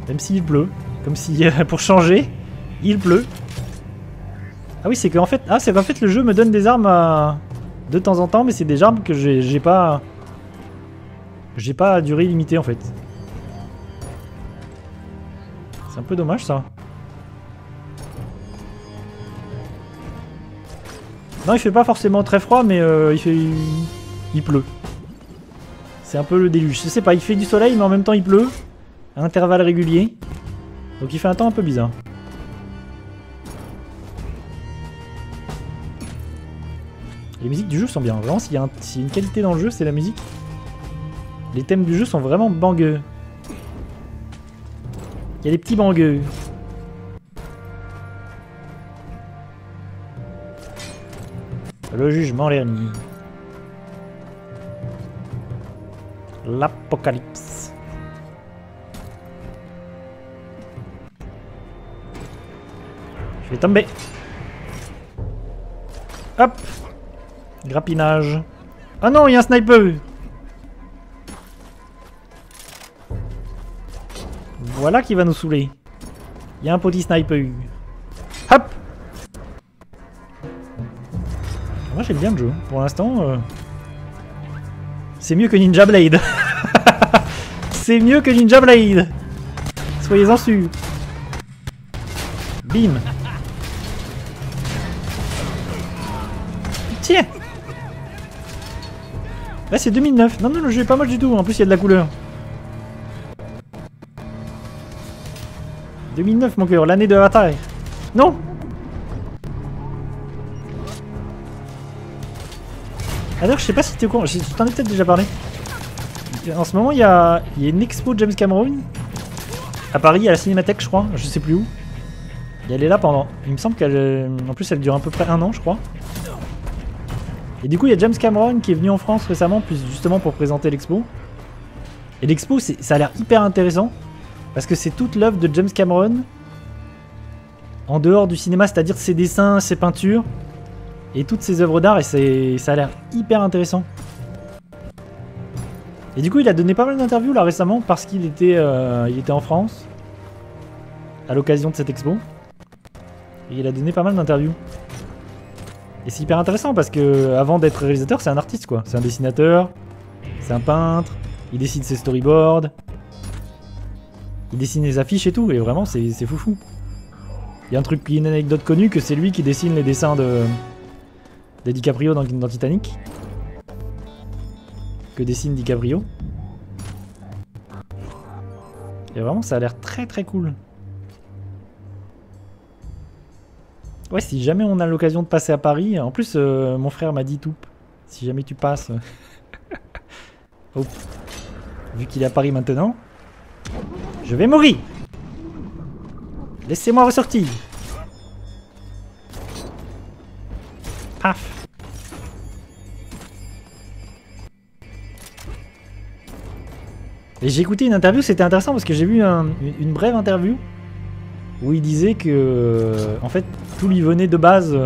Même s'il pleut. Comme si, euh, pour changer, il pleut. Ah oui, c'est qu'en fait, ah, c'est qu'en fait le jeu me donne des armes à- de temps en temps, mais c'est des armes que j'ai j'ai pas, j'ai pas à durée limitée en fait. C'est un peu dommage ça. Non, il fait pas forcément très froid, mais euh, il fait, il pleut. C'est un peu le déluge. Je sais pas, il fait du soleil, mais en même temps il pleut à intervalles réguliers. Donc il fait un temps un peu bizarre. Les musiques du jeu sont bien. Vraiment, s'il y, a une qualité dans le jeu, c'est la musique. Les thèmes du jeu sont vraiment bangueux. Il y a des petits bangueux. Le jugement dernier. L'apocalypse. Je vais tomber. Hop. Grappinage. Ah non, il y a un sniper. Voilà qui va nous saouler. Il y a un petit sniper. Hop. Moi j'aime bien le jeu. Pour l'instant, euh, c'est mieux que Ninja Blade. (laughs) c'est mieux que Ninja Blade. Soyez-en sûrs. Bim. Là c'est 2009. Non non le jeu est pas mal du tout. En plus il y a de la couleur. 2009 mon cœur, l'année de Avatar. Non Alors, je sais pas si t'es au courant, t'en ai peut-être déjà parlé. En ce moment, il y a, y a une expo de James Cameron à Paris, à la Cinémathèque, je crois, je sais plus où. Et elle est là pendant. Il me semble qu'elle. En plus, elle dure à peu près un an, je crois. Et du coup, il y a James Cameron qui est venu en France récemment, justement pour présenter l'expo. Et l'expo, ça a l'air hyper intéressant parce que c'est toute l'œuvre de James Cameron en dehors du cinéma, c'est-à-dire ses dessins, ses peintures et toutes ses œuvres d'art et ça a l'air hyper intéressant. Et du coup, il a donné pas mal d'interviews là récemment parce qu'il était euh, était en France à l'occasion de cette expo. Et il a donné pas mal d'interviews. Et c'est hyper intéressant parce que avant d'être réalisateur, c'est un artiste quoi, c'est un dessinateur, c'est un peintre, il dessine ses storyboards. Il dessine les affiches et tout et vraiment c'est foufou. Il y a un truc, une anecdote connue que c'est lui qui dessine les dessins de de DiCaprio dans, dans Titanic. Que dessine DiCaprio. Et vraiment, ça a l'air très très cool. Ouais, si jamais on a l'occasion de passer à Paris, en plus, euh, mon frère m'a dit tout. Si jamais tu passes. Hop. (laughs) Vu qu'il est à Paris maintenant, je vais mourir. Laissez-moi ressortir. Paf. Et j'ai écouté une interview, c'était intéressant parce que j'ai vu un- une, une brève interview où il disait que en fait tout lui venait de base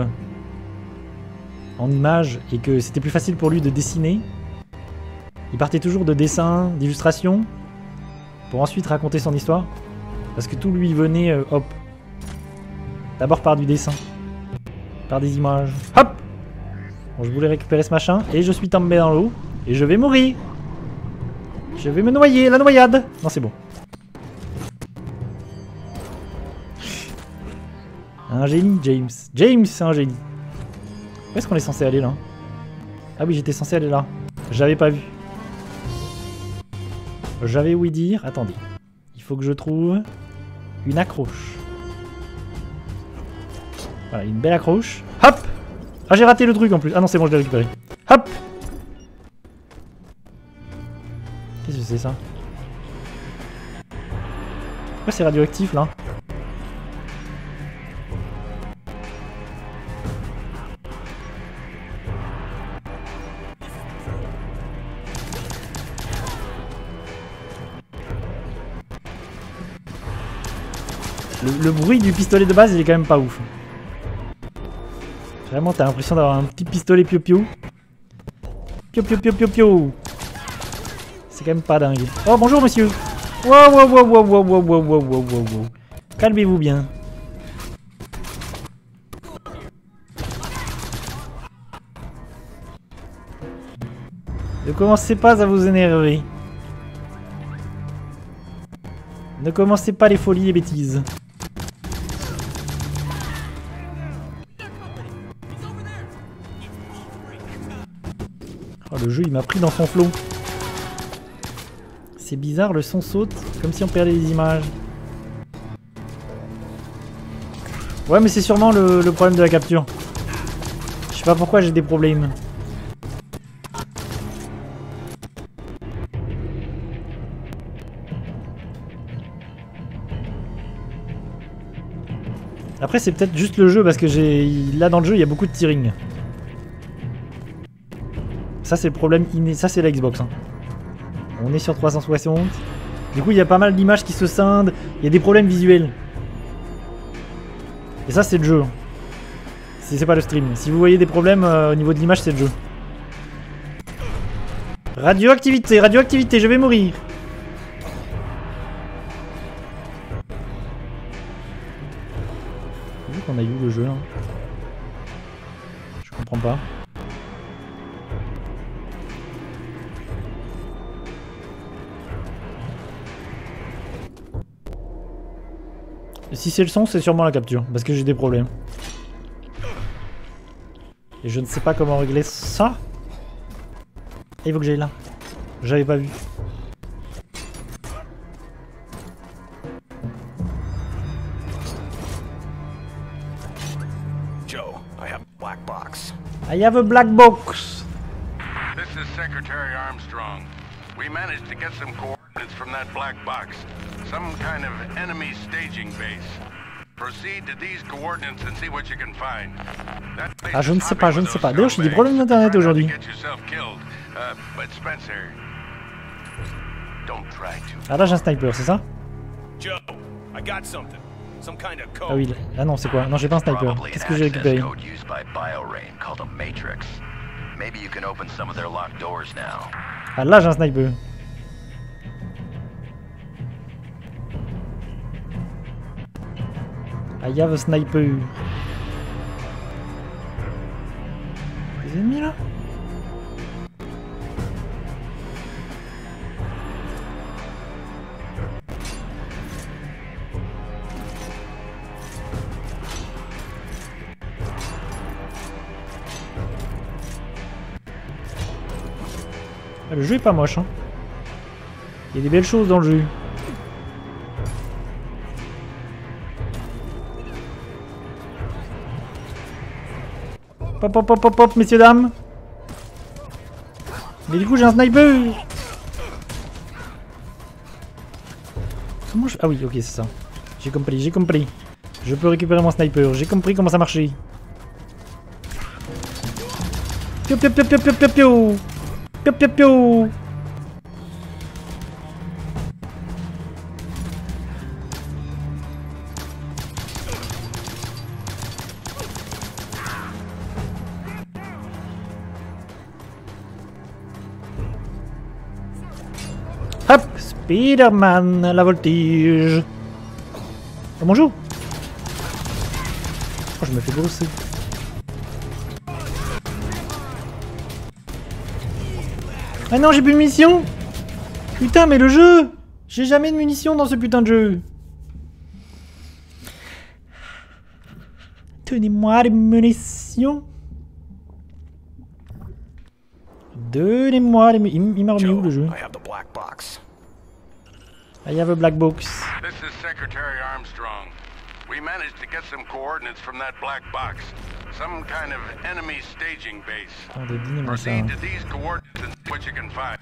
en images et que c'était plus facile pour lui de dessiner. Il partait toujours de dessins, d'illustrations pour ensuite raconter son histoire parce que tout lui venait euh, hop. D'abord par du dessin, par des images. Hop. Bon, je voulais récupérer ce machin et je suis tombé dans l'eau et je vais mourir. Je vais me noyer, la noyade Non, c'est bon. Un génie, James. James, c'est un génie. Où est-ce qu'on est censé aller là Ah oui, j'étais censé aller là. J'avais pas vu. J'avais ouï dire. Attendez. Il faut que je trouve une accroche. Voilà, une belle accroche. Hop Ah, j'ai raté le truc en plus. Ah non, c'est bon, je l'ai récupéré. Hop Qu'est-ce que c'est ça? Pourquoi c'est radioactif là? Le, bruit du pistolet de base il est quand même pas ouf. Vraiment t'as l'impression d'avoir un petit pistolet pio-pio. Pio-pio-pio-pio-pio c'est quand même pas dingue. Oh bonjour monsieur Wow wow wow wow wow wow wow wow wow wow Calmez-vous bien. Ne commencez pas à vous énerver. Ne commencez pas les folies et bêtises. Le jeu il m'a pris dans son flot. C'est bizarre, le son saute, comme si on perdait les images. Ouais, mais c'est sûrement le, problème de la capture. Je sais pas pourquoi j'ai des problèmes. Après, c'est peut-être juste le jeu parce que j'ai là dans le jeu, il y a beaucoup de tearing. Ça, c'est le problème. Ça, c'est la Xbox. hein. On est sur 360. Du coup, il y a pas mal d'images qui se scindent. Il y a des problèmes visuels. Et ça, c'est le jeu. C'est c'est pas le stream. Si vous voyez des problèmes euh, au niveau de l'image, c'est le jeu. Radioactivité, radioactivité, je vais mourir. Vu qu'on a eu le jeu là. Je comprends pas. Si c'est le son, c'est sûrement la capture, parce que j'ai des problèmes. Et je ne sais pas comment régler ça. Et il faut que j'aille là. J'avais pas vu. Joe, I have a black box. I have a black box. This is Secretary Armstrong. We managed to get some from that black box. Some kind of enemy staging base. Proceed to these coordinates and see what you can find. Ah, je ne sais pas, je ne sais pas. D'ailleurs, j'ai des problèmes d'internet aujourd'hui. Uh, ah là, j'ai un sniper, c'est ça Ah oui, ah non, c'est quoi Non, j'ai pas un sniper. Qu'est-ce que j'ai récupéré Ah là, j'ai un sniper. I have a sniper. Des ennemis là Ah, le jeu est pas moche hein. Il y a des belles choses dans le jeu. Hop hop hop hop hop, messieurs dames. Mais du coup j'ai un sniper. Comment je... Ah oui, ok, c'est ça. J'ai compris, j'ai compris. Je peux récupérer mon sniper, j'ai compris comment ça marchait. Pio pio pio pio pio pio pio Pio pio pio Spider-Man, la voltige Oh bonjour Oh je me fais brosser. Ah non j'ai plus de munitions Putain mais le jeu J'ai jamais de munitions dans ce putain de jeu Donnez-moi des munitions Donnez-moi des munitions. Il m'a remis où le jeu? I have the black box. I have a black box. This is Secretary Armstrong. We managed to get some coordinates from that black box. Some kind of enemy staging base. Attendez, donnez-moi ça. Proceed to these coordinates and see what you can find.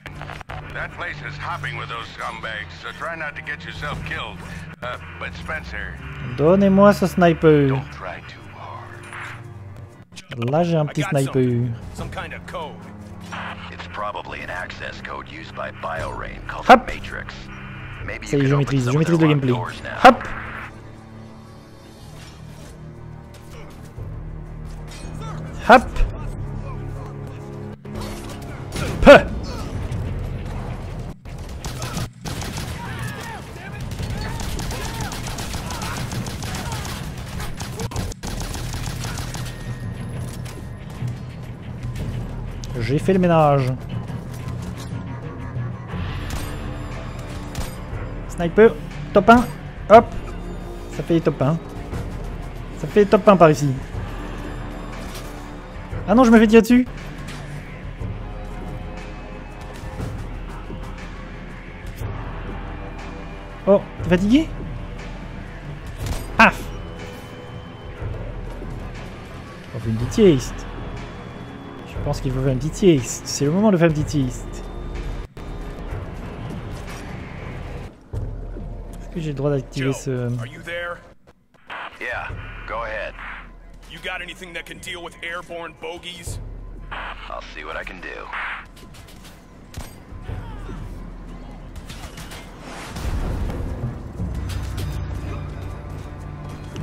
That place is hopping with those scumbags, so try not to get yourself killed. Uh, but Spencer, Donnez-moi ce sniper. don't try too hard. Là j'ai un I petit sniper. something. Some kind of code. It's probably an access code used by BioRain called Hop. the Matrix. Ça y est, je maîtrise, je maîtrise le gameplay. Hop Hop Peu J'ai fait le ménage. Sniper, top 1, hop, ça fait top 1. Ça fait top 1 par ici. Ah non, je me fais tirer dessus. Oh, t'es fatigué? Paf On fait une petite. Je pense qu'il faut faire une petite. C'est le moment de faire une petite. Que j'ai le droit d'activer ce... are you there? Yeah, go ahead. You got anything that can deal with airborne bogeys? I'll see what I can do.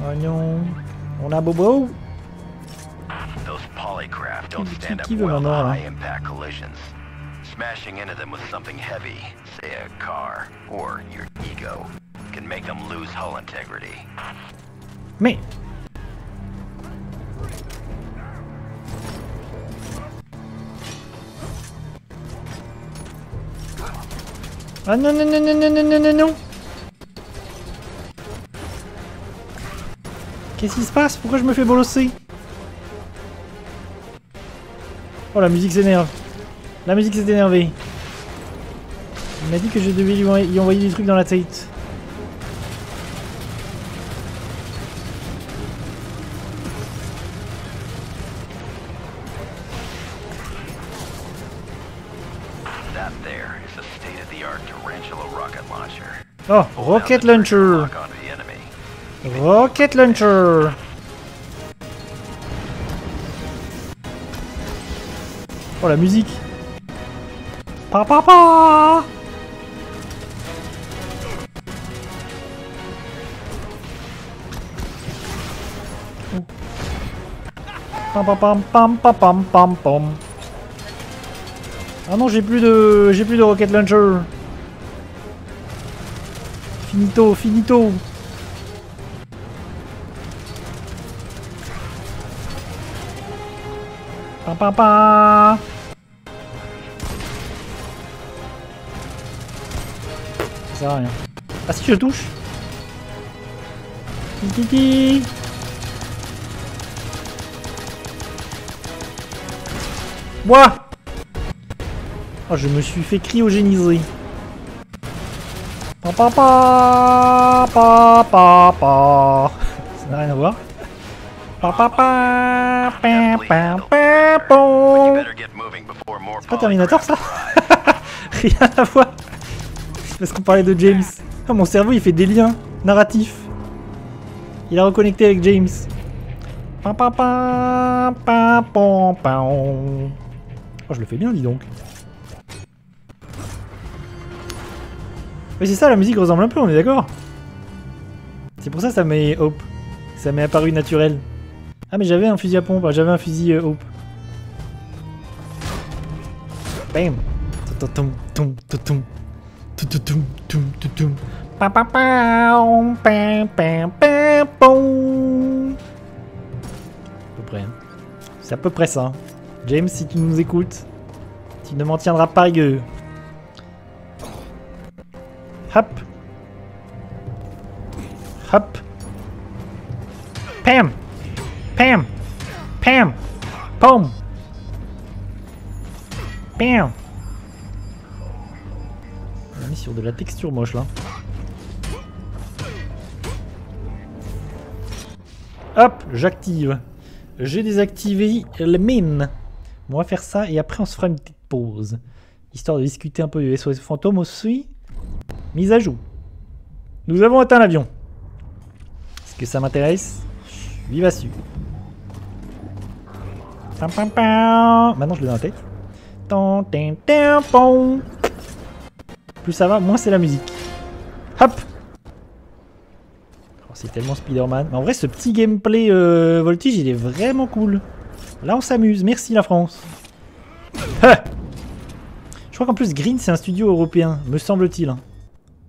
Oh non. On a Bobo? Those polycraft don't Qui- stand up well to maintenant, là high-impact collisions. Smashing into them with something heavy, say a car, or your ego, can make them lose hull integrity. Mais Ah non non non non non non non non Qu'est-ce qui se passe? Pourquoi je me fais bolosser? Oh la musique s'énerve La musique s'est énervée. Il m'a dit que je devais lui envoyer des trucs dans la tête. Oh, rocket launcher. Rocket launcher. Oh la musique. Pa pa pa. Oh. Pam pam pam pam pam pam pam pam. Ah non j'ai plus de j'ai plus de rocket launcher. Finito finito. Pa pa pa Ça sert à rien. Ah si je touche Bois Oh je me suis fait cryogéniser. Pa pa pa pa pa pa (laughs) Ça n'a rien à voir. Pa, pa, pa, pa, C'est pas Terminator ça? (laughs) Rien à voir. (laughs) Parce qu'on parlait de James. Ah, mon cerveau il fait des liens narratifs. Il a reconnecté avec James. Oh, je le fais bien, dis donc. Oui, c'est ça, la musique ressemble un peu, on est d'accord? C'est pour ça ça m'est Hope. Ça m'est apparu naturel. Ah, mais j'avais un fusil à pompe, j'avais un fusil euh, Hope. Bam Tum, tum, tum, tum. À peu près. hein. C'est à peu près ça. James, si tu nous écoutes, tu ne m'en tiendras pas rigueur. Hop. Hop. Pam. Pam. Pam. Pom. Pam. Sur de la texture moche là. Hop, j'active. J'ai désactivé les mines. On va faire ça et après on se fera une petite pause. Histoire de discuter un peu du SOS fantôme aussi. Mise à jour. Nous avons atteint l'avion. Est-ce que ça m'intéresse? Viva su. Pam, pam, pam. Maintenant je l'ai dans la tête. Plus ça va, moins c'est la musique. Hop Oh, C'est tellement Spider-Man. En vrai, ce petit gameplay euh, Voltige, il est vraiment cool. Là, on s'amuse. Merci la France. Je crois qu'en plus, Green, c'est un studio européen, me semble-t-il. hein.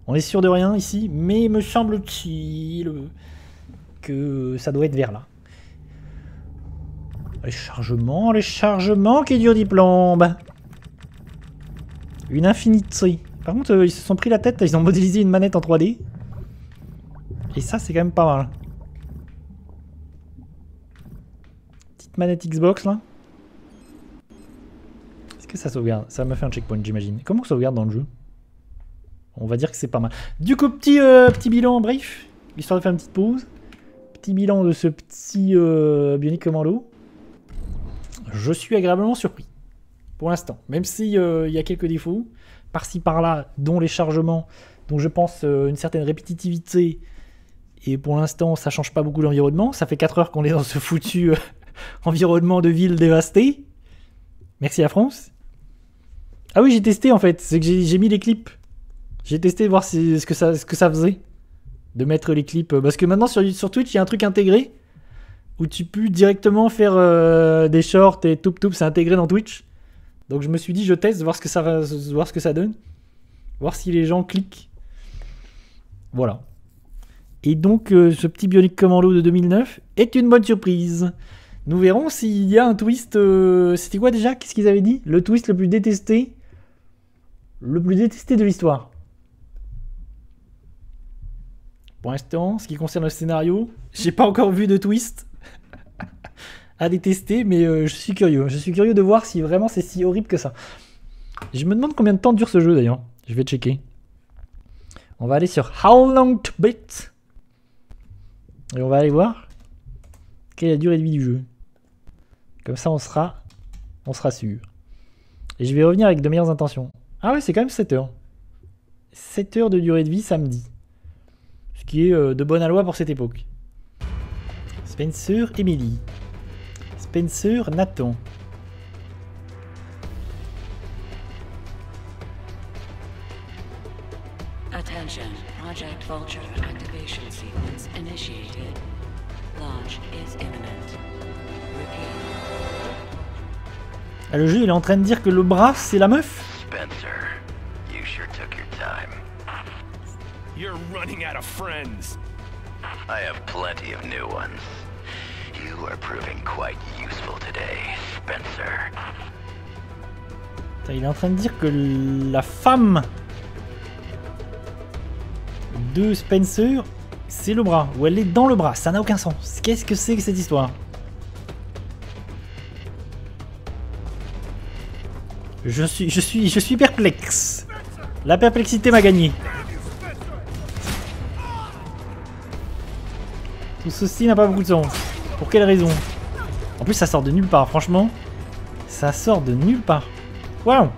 On est sûr de rien ici, mais me semble-t-il que ça doit être vers là. Les chargements, les chargements qui durent des plombes. Une infinité. Par contre, euh, ils se sont pris la tête, ils ont modélisé une manette en 3D. Et ça, c'est quand même pas mal. Petite manette Xbox là. Est-ce que ça sauvegarde? Ça m'a fait un checkpoint, j'imagine. Comment on sauvegarde dans le jeu? On va dire que c'est pas mal. Du coup, petit, euh, petit bilan bref, histoire de faire une petite pause. Petit bilan de ce petit euh, Bionic Commando. Je suis agréablement surpris. Pour l'instant. Même s'il il y a quelques défauts. Par-ci par-là, dont les chargements, dont je pense euh, une certaine répétitivité. Et pour l'instant, ça change pas beaucoup l'environnement. Ça fait 4 heures qu'on est dans ce foutu euh, (laughs) environnement de ville dévasté. Merci la France. Ah oui, j'ai testé en fait. J'ai mis les clips. J'ai testé voir ce, que ça, ce que faisait. De mettre les clips. Parce que maintenant sur, sur Twitch, il y a un truc intégré. Où tu peux directement faire euh, des shorts et tout tout. C'est intégré dans Twitch. Donc je me suis dit, je teste, voir ce que ça, voir ce que ça donne. Voir si les gens cliquent. Voilà. Et donc, euh, ce petit Bionic Commando de 2009 est une bonne surprise. Nous verrons s'il y a un twist. euh, C'était quoi déjà? Qu'est-ce qu'ils avaient dit? Le twist le plus détesté? Le plus détesté de l'histoire. Pour l'instant, ce qui concerne le scénario, j'ai pas encore vu de twist à détester, mais euh, je suis curieux. Je suis curieux de voir si vraiment c'est si horrible que ça. Je me demande combien de temps dure ce jeu d'ailleurs. Je vais checker. On va aller sur How Long to Beat. Et on va aller voir quelle est la durée de vie du jeu. Comme ça, on sera, on sera sûr. Et je vais revenir avec de meilleures intentions. Ah ouais, c'est quand même 7 heures. 7 heures de durée de vie samedi. Ce qui est euh, de bonne aloi pour cette époque. Spencer Emily. Spencer Nathan. Attention, Project Vulture activation sequence initiated. Launch is imminent. Repeat. Ah, le jeu, il est en train de dire que le bras, c'est la meuf? Spencer, you sure took your time. You're running out of friends. I have plenty of new ones. You are proving quite Il est en train de dire que la femme de Spencer, c'est le bras, ou elle est dans le bras. Ça n'a aucun sens. Qu'est-ce que c'est que cette histoire? Je suis, je suis, je suis perplexe. La perplexité m'a gagné. Tout ceci n'a pas beaucoup de sens. Pour quelle raison? En plus, ça sort de nulle part, franchement. Ça sort de nulle part. Waouh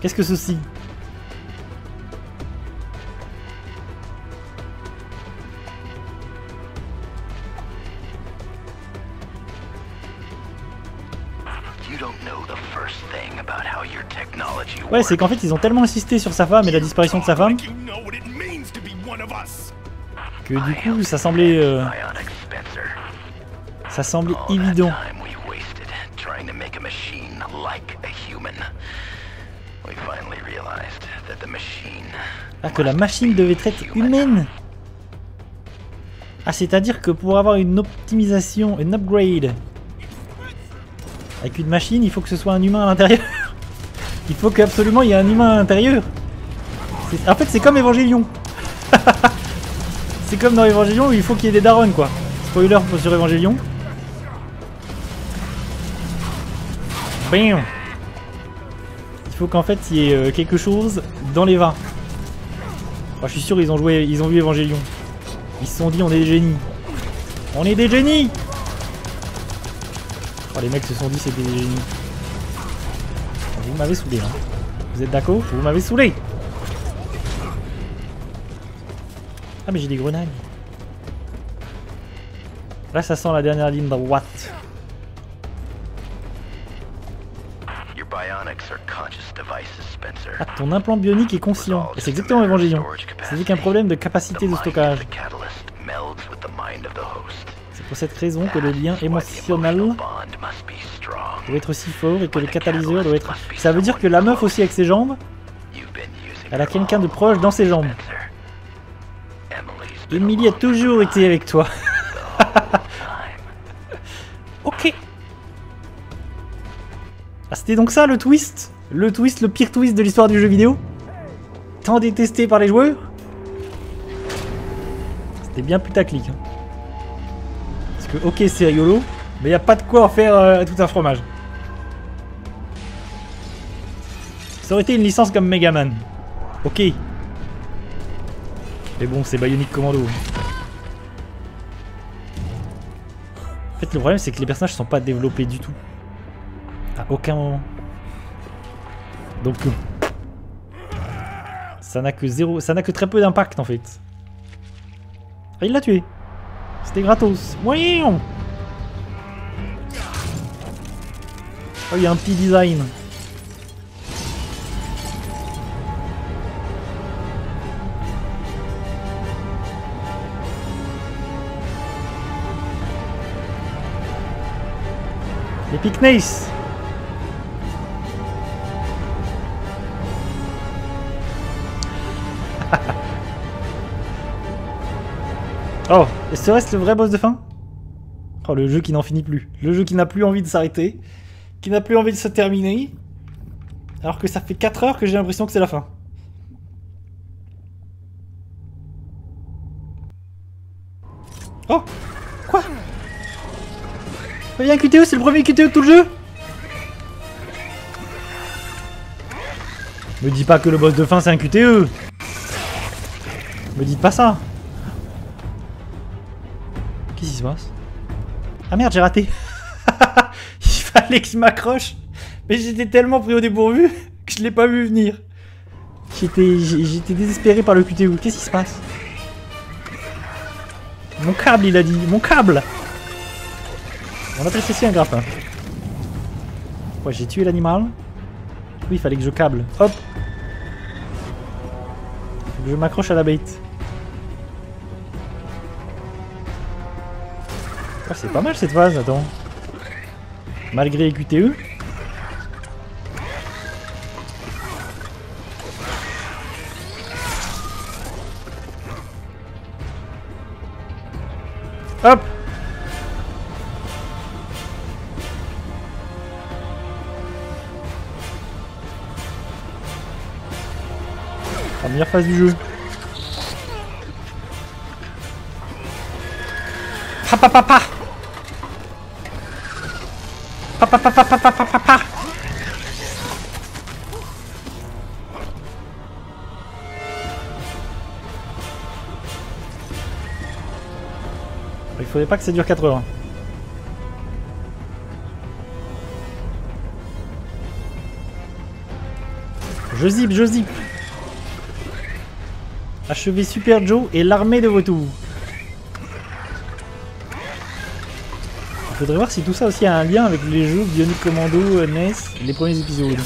Qu'est-ce que ceci Ouais, c'est qu'en fait, ils ont tellement insisté sur sa femme et la disparition de sa femme que du coup, ça semblait, euh. Ça that évident. Ah, que la machine devait être humaine Ah, c'est-à-dire que pour avoir une optimisation, une upgrade avec une machine, il faut que ce soit un humain à l'intérieur. (laughs) Il faut qu'absolument il y ait un humain à l'intérieur. En fait, c'est comme Evangelion. (laughs) c'est comme dans Evangelion où il faut qu'il y ait des darons, quoi. Spoiler pour- sur Evangelion. Bam Il faut qu'en fait il y ait euh, quelque chose dans les vins. Je suis sûr ils ont joué, ils ont vu Evangelion. Ils se sont dit on est des génies. On est des génies Oh les mecs se sont dit c'était des génies. Vous m'avez saoulé hein. Vous êtes d'accord? Vous m'avez saoulé Ah mais j'ai des grenades. Là ça sent la dernière ligne droite. Ah, ton implant bionique est conscient. Et c'est exactement Evangelion. C'est qu'un problème de capacité de stockage. C'est pour cette raison que le lien émotionnel doit être aussi fort et que le catalyseur doit être... Ça veut dire que la meuf aussi avec ses jambes, elle a quelqu'un de proche dans ses jambes. Emily a toujours été avec toi. ok. Ah c'était donc ça le twist? Le twist, le pire twist de l'histoire du jeu vidéo Tant détesté par les joueurs C'était bien putaclic. Hein. Parce que ok c'est rigolo, mais y a pas de quoi en faire euh, tout un fromage. Ça aurait été une licence comme Megaman. Ok. Mais bon, c'est Bionic Commando. En fait, le problème, c'est que les personnages sont pas développés du tout. À aucun moment. Donc, euh, ça n'a que zéro, ça n'a que très peu d'impact en fait. Ah, il l'a tué. C'était gratos. Voyons. Oh, il y a un petit design. Epic Nice Oh, et serait-ce le vrai boss de fin Oh, le jeu qui n'en finit plus. Le jeu qui n'a plus envie de s'arrêter. Qui n'a plus envie de se terminer. Alors que ça fait 4 heures que j'ai l'impression que c'est la fin. Oh Quoi Il y a un QTE, c'est le premier QTE de tout le jeu Me dis pas que le boss de fin c'est un QTE Me dites pas ça Qu'est-ce qui se passe? Ah merde, j'ai raté (laughs) Il fallait que je m'accroche Mais j'étais tellement pris au dépourvu que je l'ai pas vu venir J'étais désespéré par le QTE. Qu'est-ce qui se passe? Mon câble, il a dit. Mon câble On appelle ceci un grappin. Ouais, j'ai tué l'animal. Oui, il fallait que je câble. Hop je m'accroche à la bête. C'est pas mal cette phase, attends. Malgré QTE. Hop Première phase du jeu. Pa pa pa Il faudrait pas que ça dure 4 heures. hein. Je zip, je zip. Achevé Super Joe et l'armée de vautours. Faudrait voir si tout ça aussi a un lien avec les jeux Bionic Commando, euh, NES, les premiers épisodes.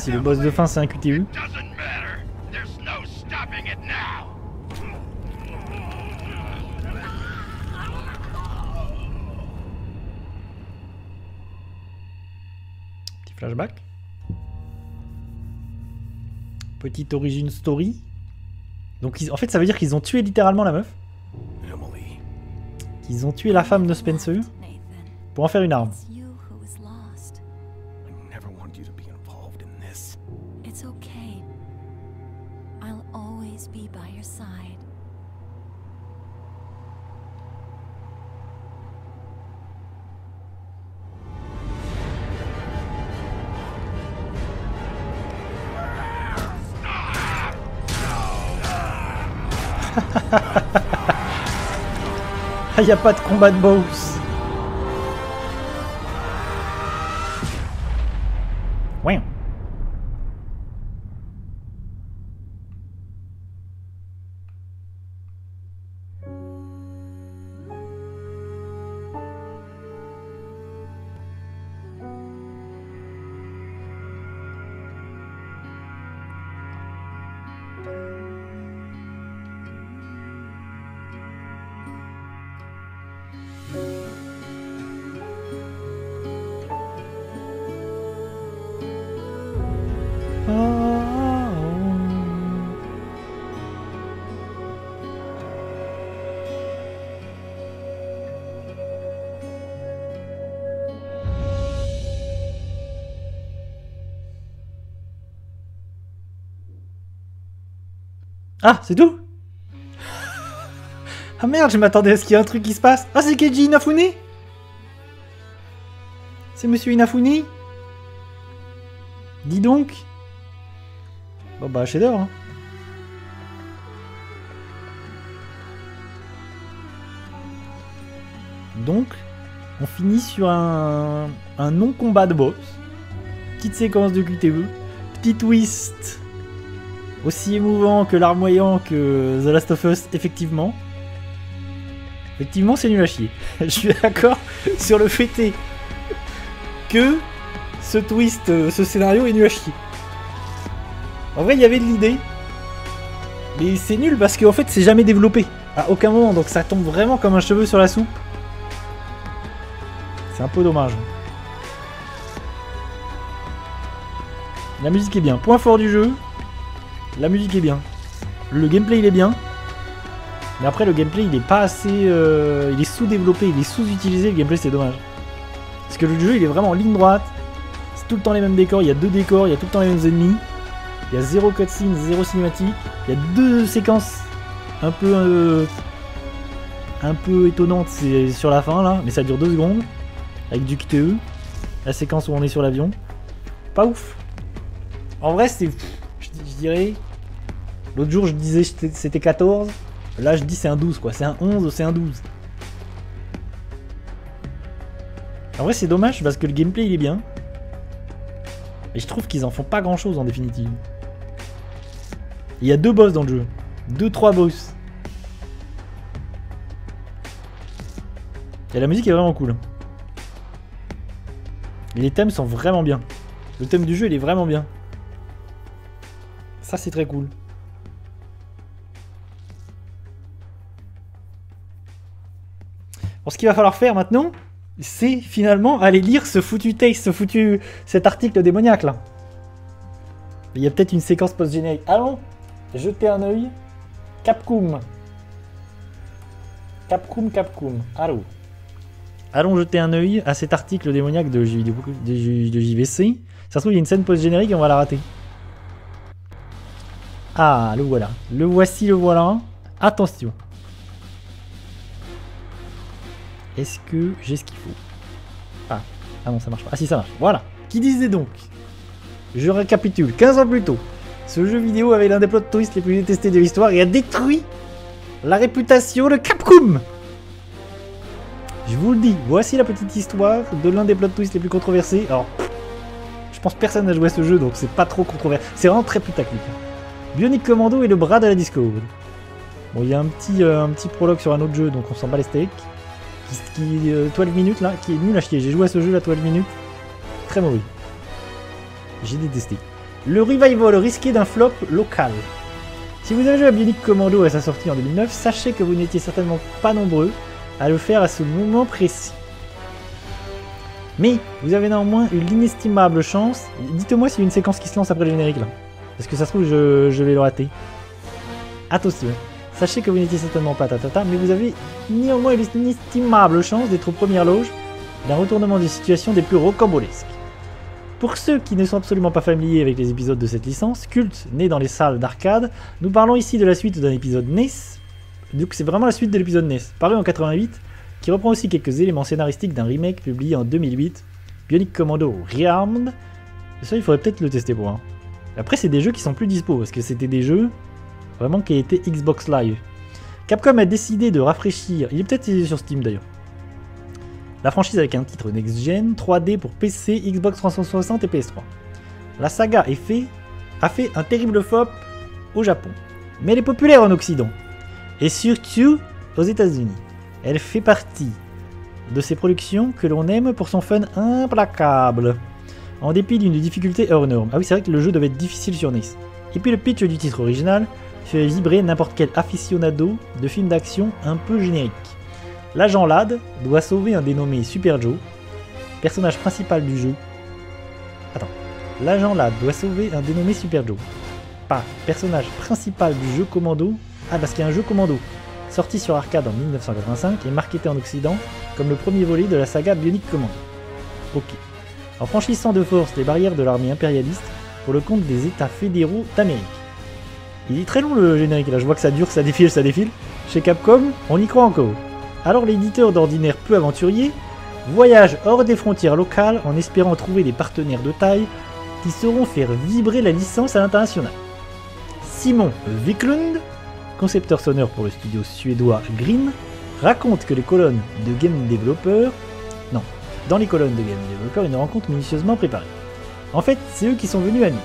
Si le boss de fin c'est un QTU. Doesn't matter. There's no stopping it now. Petit flashback. Petite origin story. Donc, ils- en fait, ça veut dire qu'ils ont tué littéralement la meuf. Qu'ils ont tué la femme de Spencer pour en faire une arme. Ah, y a pas de combat de boss. Ah, c'est tout Ah merde, je m'attendais à ce qu'il y ait un truc qui se passe. Ah, c'est Keiji Inafune C'est Monsieur Inafune Dis donc Bon bah, chef d'œuvre. Hein. Donc, on finit sur un, un non-combat de boss. Petite séquence de QTE. Petit twist aussi émouvant que larmoyant que The Last of Us, effectivement. Effectivement, c'est nul à chier. (laughs) Je suis d'accord sur le fait que ce twist, ce scénario est nul à chier. En vrai, il y avait de l'idée, mais c'est nul parce qu'en fait, c'est jamais développé. À aucun moment, donc ça tombe vraiment comme un cheveu sur la soupe. C'est un peu dommage. La musique est bien. Point fort du jeu, la musique est bien. Le gameplay il est bien. Mais après le gameplay il est pas assez... euh, il est sous-développé, il est sous-utilisé, le gameplay c'est dommage. Parce que le jeu il est vraiment en ligne droite. C'est tout le temps les mêmes décors, il y a deux décors, il y a tout le temps les mêmes ennemis. Il y a zéro cutscene, zéro cinématique. Il y a deux séquences un peu... euh, un peu étonnantes sur la fin là, mais ça dure deux secondes. Avec du QTE. La séquence où on est sur l'avion. Pas ouf. En vrai c'est... Je dirais... L'autre jour, je disais c'était- c'était 14. Là, je dis c'est un 12, quoi. C'est un 11 ou c'est un 12. En vrai, c'est dommage parce que le gameplay, il est bien. Et je trouve qu'ils en font pas grand chose en définitive. Il y a deux boss dans le jeu. Deux, trois boss. Et la musique est vraiment cool. Les thèmes sont vraiment bien. Le thème du jeu, il est vraiment bien. Ça, c'est très cool. Bon, ce qu'il va falloir faire maintenant, c'est finalement aller lire ce foutu texte, ce foutu, cet article démoniaque là. Il y a peut-être une séquence post-générique. Allons, jeter un œil. Capcom. Capcom, Capcom. Allô. Allons jeter un œil à cet article démoniaque de, J- de, de- de JVC. Ça se trouve, il y a une scène post-générique et on va la rater. Ah, le voilà. Le voici, le voilà. Attention. Est-ce que j'ai ce qu'il faut? Ah, ah non, ça marche pas. Ah si, ça marche. Voilà. Qui disait donc Je récapitule. 15 ans plus tôt, ce jeu vidéo avait l'un des plots twists les plus détestés de l'histoire et a détruit la réputation de Capcom. Je vous le dis, voici la petite histoire de l'un des plot twists les plus controversés. Alors, je pense personne n'a joué à ce jeu, donc c'est pas trop controversé. C'est vraiment très putaclic. Bionic Commando est le bras de la Discord. Bon, il y a un petit, euh, un petit prologue sur un autre jeu, donc on s'en bat les steaks. Qui, qui, euh, 12 minutes là, qui est nul à chier. J'ai joué à ce jeu là 12 minutes. Très mauvais. J'ai détesté. Le revival risqué d'un flop local. Si vous avez joué à Bionic Commando à sa sortie en 2009, sachez que vous n'étiez certainement pas nombreux à le faire à ce moment précis. Mais vous avez néanmoins eu l'inestimable chance. Dites-moi s'il y a une séquence qui se lance après le générique là. Parce que ça se trouve, je, je vais le rater. Attention. Sachez que vous n'étiez certainement pas tatata, mais vous avez néanmoins eu l'inestimable chance d'être aux premières loges d'un retournement de situation des plus rocambolesques. Pour ceux qui ne sont absolument pas familiers avec les épisodes de cette licence, culte né dans les salles d'arcade, nous parlons ici de la suite d'un épisode NES. Donc c'est vraiment la suite de l'épisode NES, paru en 88, qui reprend aussi quelques éléments scénaristiques d'un remake publié en 2008, Bionic Commando Rearmed. Ça, il faudrait peut-être le tester pour voir. Après, c'est des jeux qui sont plus dispo, parce que c'était des jeux vraiment qui étaient Xbox Live. Capcom a décidé de rafraîchir, il est peut-être sur Steam d'ailleurs, la franchise avec un titre next-gen 3D pour PC, Xbox 360 et PS3. La saga a fait un terrible flop au Japon, mais elle est populaire en Occident, et surtout aux États-Unis. Elle fait partie de ces productions que l'on aime pour son fun implacable, en dépit d'une difficulté hors norme. Ah oui, c'est vrai que le jeu devait être difficile sur NES. Et puis le pitch du titre original fait vibrer n'importe quel aficionado de films d'action un peu générique. L'agent Lad doit sauver un dénommé Super Joe, personnage principal du jeu. Attends. L'agent Lad doit sauver un dénommé Super Joe. Pas personnage principal du jeu Commando. Ah, parce qu'il y a un jeu Commando, sorti sur arcade en 1985 et marketé en Occident comme le premier volet de la saga Bionic Commando. Ok. En franchissant de force les barrières de l'armée impérialiste pour le compte des États fédéraux d'Amérique. Il est très long le générique là, je vois que ça dure, ça défile, ça défile. Chez Capcom, on y croit encore. Alors l'éditeur d'ordinaire peu aventurier voyage hors des frontières locales en espérant trouver des partenaires de taille qui sauront faire vibrer la licence à l'international. Simon Wiklund, concepteur sonore pour le studio suédois Green, raconte que les colonnes de Game Developer, non, dans les colonnes de Game Developer, une rencontre minutieusement préparée. En fait, c'est eux qui sont venus à nous.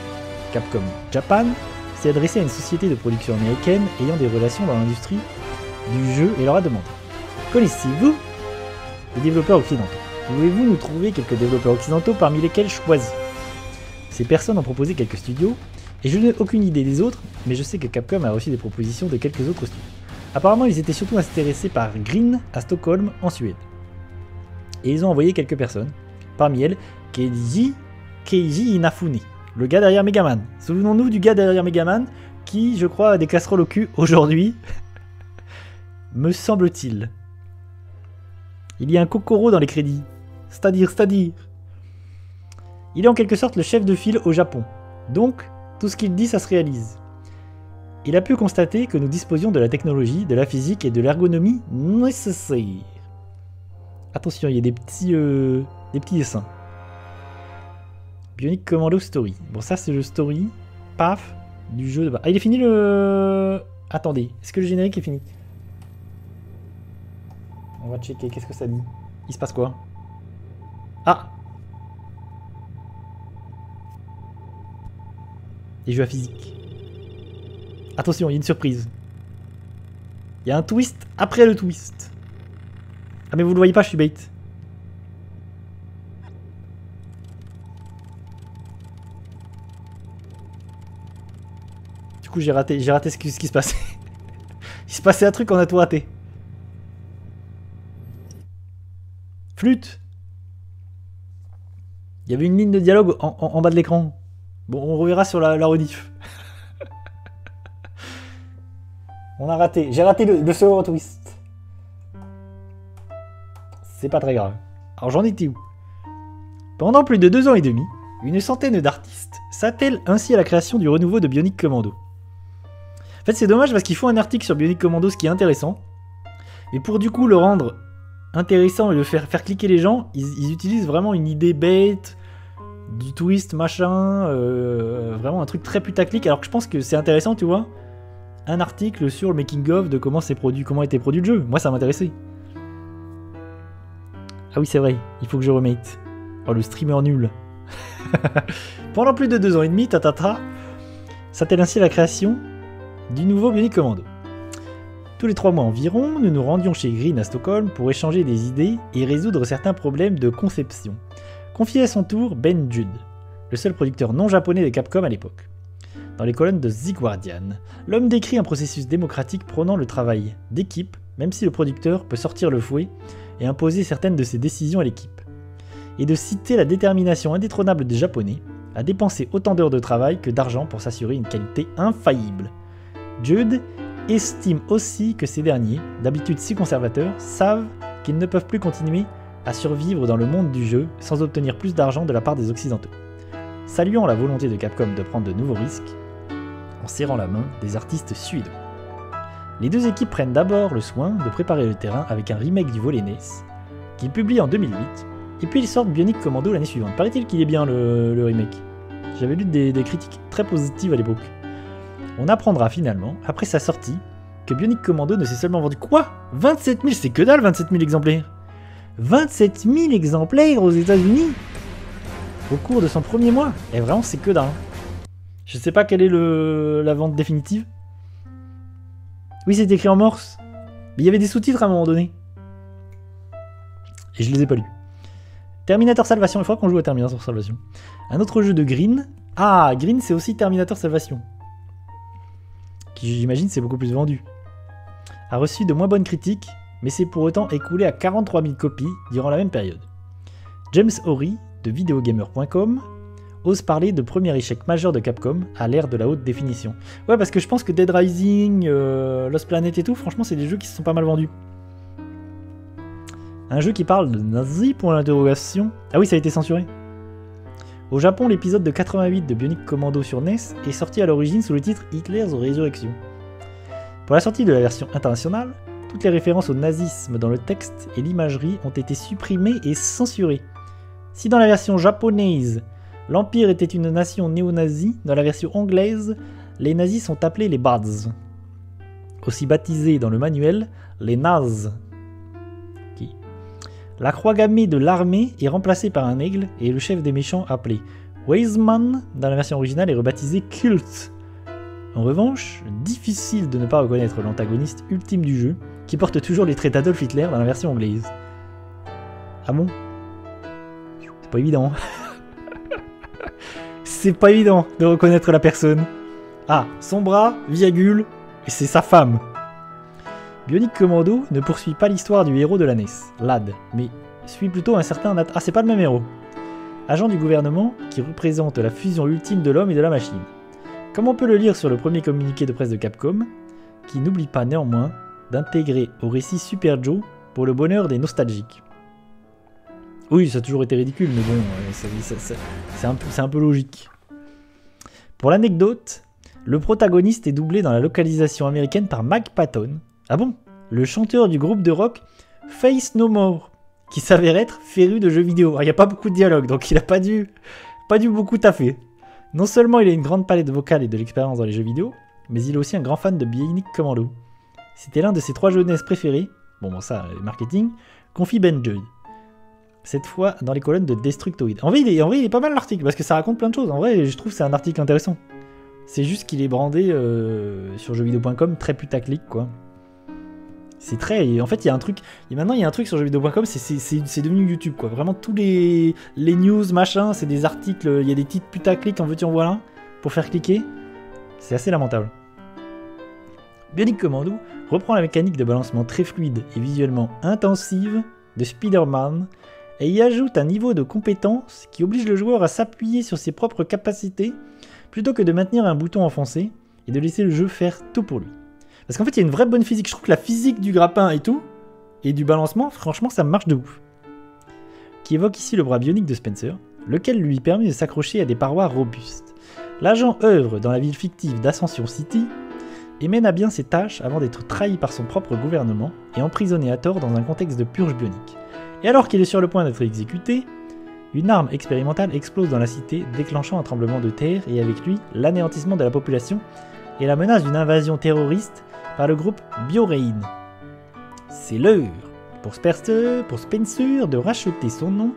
Capcom Japan adressé à une société de production américaine ayant des relations dans l'industrie du jeu et leur a demandé Connaissez-vous les développeurs occidentaux? Pouvez-vous nous trouver quelques développeurs occidentaux parmi lesquels choisir Ces personnes ont proposé quelques studios, et je n'ai aucune idée des autres, mais je sais que Capcom a reçu des propositions de quelques autres studios. Apparemment, ils étaient surtout intéressés par Green à Stockholm, en Suède. Et ils ont envoyé quelques personnes, parmi elles Keiji, Keiji Inafune, le gars derrière Megaman. Souvenons-nous du gars derrière Megaman, qui, je crois, a des casseroles au cul aujourd'hui, (laughs) me semble-t-il. Il y a un Kokoro dans les crédits. C'est-à-dire, c'est-à-dire. Il est en quelque sorte le chef de file au Japon. Donc, tout ce qu'il dit, ça se réalise. Il a pu constater que nous disposions de la technologie, de la physique et de l'ergonomie nécessaires. Attention, il y a des petits, euh, des petits dessins. Bionic Commando Story. Bon, ça, c'est le story. Paf. Du jeu de bas. Ah, il est fini le. Attendez, est-ce que le générique est fini? On va checker, qu'est-ce que ça dit? Il se passe quoi? Ah Les jeux à physique. Attention, il y a une surprise. Il y a un twist après le twist. Ah mais vous le voyez pas, je suis bait. J'ai raté, j'ai raté ce qui, se passait. (laughs) il se passait un truc, on a tout raté. Flûte Il y avait une ligne de dialogue en bas de l'écran. Bon, on reverra sur la, la rediff. (laughs) On a raté. J'ai raté le, le second twist. C'est pas très grave. Alors j'en étais où? Pendant plus de deux ans et demi, une centaine d'artistes s'attellent ainsi à la création du renouveau de Bionic Commando. En fait, c'est dommage parce qu'ils font un article sur Bionic Commando, ce qui est intéressant. Mais pour du coup le rendre intéressant et le faire, faire cliquer les gens, ils, utilisent vraiment une idée bête, du twist, machin, euh, vraiment un truc très putaclic. Alors que je pense que c'est intéressant, tu vois, un article sur le making of de comment comment était produit le jeu. Moi, ça m'intéressait. Ah oui, c'est vrai, il faut que je remate. Oh, le streamer nul. (laughs) Pendant plus de deux ans et demi, Tatata s'attelle ainsi à la création du nouveau Bionic Commando. Tous les trois mois environ, nous nous rendions chez Green à Stockholm pour échanger des idées et résoudre certains problèmes de conception. Confié à son tour Ben Jude, le seul producteur non japonais de Capcom à l'époque. Dans les colonnes de The Guardian, l'homme décrit un processus démocratique prônant le travail d'équipe, même si le producteur peut sortir le fouet et imposer certaines de ses décisions à l'équipe. Et de citer la détermination indétrônable des Japonais à dépenser autant d'heures de travail que d'argent pour s'assurer une qualité infaillible. Jude estime aussi que ces derniers, d'habitude si conservateurs, savent qu'ils ne peuvent plus continuer à survivre dans le monde du jeu sans obtenir plus d'argent de la part des Occidentaux. Saluant la volonté de Capcom de prendre de nouveaux risques, en serrant la main des artistes suédois. Les deux équipes prennent d'abord le soin de préparer le terrain avec un remake du volet NES, qu'ils publient en 2008, et puis ils sortent Bionic Commando l'année suivante. Paraît-il qu'il est bien le, remake? J'avais lu des critiques très positives à l'époque. On apprendra finalement, après sa sortie, que Bionic Commando ne s'est seulement vendu quoi? 27 000, c'est que dalle 27 000 exemplaires 27 000 exemplaires aux États-Unis au cours de son premier mois. Et vraiment, c'est que dalle. Je sais pas quelle est la vente définitive. Oui, c'est écrit en morse. Mais il y avait des sous-titres à un moment donné. Et je les ai pas lus. Terminator Salvation, il faudra qu'on joue à Terminator Salvation. Un autre jeu de Green. Ah, Green, c'est aussi Terminator Salvation. Qui, j'imagine, c'est beaucoup plus vendu. A reçu de moins bonnes critiques, mais s'est pour autant écoulé à 43 000 copies durant la même période. James Horry, de videogamer.com, ose parler de premier échec majeur de Capcom à l'ère de la haute définition. Ouais, parce que je pense que Dead Rising, euh, Lost Planet et tout, franchement, c'est des jeux qui se sont pas mal vendus. Un jeu qui parle de nazi pour l'interrogation. Ah oui, ça a été censuré. Au Japon, l'épisode de 88 de Bionic Commando sur NES est sorti à l'origine sous le titre Hitler's Resurrection. Pour la sortie de la version internationale, toutes les références au nazisme dans le texte et l'imagerie ont été supprimées et censurées. Si dans la version japonaise, l'Empire était une nation néo-nazie, dans la version anglaise, les nazis sont appelés les Bads. Aussi baptisés dans le manuel, les Nazs. La croix gammée de l'armée est remplacée par un aigle et le chef des méchants appelé Weisman dans la version originale est rebaptisé Kult. En revanche, difficile de ne pas reconnaître l'antagoniste ultime du jeu, qui porte toujours les traits d'Adolf Hitler dans la version anglaise. Ah bon? C'est pas évident. (laughs) c'est pas évident de reconnaître la personne. Ah, son bras, virgule, et c'est sa femme. Bionic Commando ne poursuit pas l'histoire du héros de la NES, Lad, mais suit plutôt un certain... Ah, c'est pas le même héros. Agent du gouvernement qui représente la fusion ultime de l'homme et de la machine. Comme on peut le lire sur le premier communiqué de presse de Capcom, qui n'oublie pas néanmoins d'intégrer au récit Super Joe pour le bonheur des nostalgiques. Oui, ça a toujours été ridicule, mais bon, euh, c'est un, un peu logique. Pour l'anecdote, le protagoniste est doublé dans la localisation américaine par Mike Patton. Ah bon? Le chanteur du groupe de rock Face No More, qui s'avère être féru de jeux vidéo. Ah, Il n'y a pas beaucoup de dialogue, donc il a pas dû, pas dû beaucoup taffer. Non seulement il a une grande palette vocale et de l'expérience dans les jeux vidéo, mais il est aussi un grand fan de Bionic Commando. C'était l'un de ses trois jeux NES préférés, bon bon ça, marketing, confie Ben Judd. Cette fois dans les colonnes de Destructoid. En vrai, il est, en vrai, il est pas mal l'article, parce que ça raconte plein de choses. En vrai, je trouve que c'est un article intéressant. C'est juste qu'il est brandé euh, sur jeuxvideo.com très putaclic, quoi. C'est très. En fait, il y a un truc. Et maintenant, il y a un truc sur jeuxvideo.com, c'est- devenu YouTube, quoi. Vraiment, tous les, les news, machin, c'est des articles. Il y a des titres putaclic en veux-tu en voilà pour faire cliquer. C'est assez lamentable. Bionic Commando reprend la mécanique de balancement très fluide et visuellement intensive de Spider-Man et y ajoute un niveau de compétence qui oblige le joueur à s'appuyer sur ses propres capacités plutôt que de maintenir un bouton enfoncé et de laisser le jeu faire tout pour lui. Parce qu'en fait, il y a une vraie bonne physique. Je trouve que la physique du grappin et tout, et du balancement, franchement, ça marche de ouf. Qui évoque ici le bras bionique de Spencer, lequel lui permet de s'accrocher à des parois robustes. L'agent œuvre dans la ville fictive d'Ascension City et mène à bien ses tâches avant d'être trahi par son propre gouvernement et emprisonné à tort dans un contexte de purge bionique. Et alors qu'il est sur le point d'être exécuté, une arme expérimentale explose dans la cité, déclenchant un tremblement de terre et avec lui l'anéantissement de la population et la menace d'une invasion terroriste par le groupe BioRain. C'est l'heure pour Spencer, pour Spencer de racheter son nom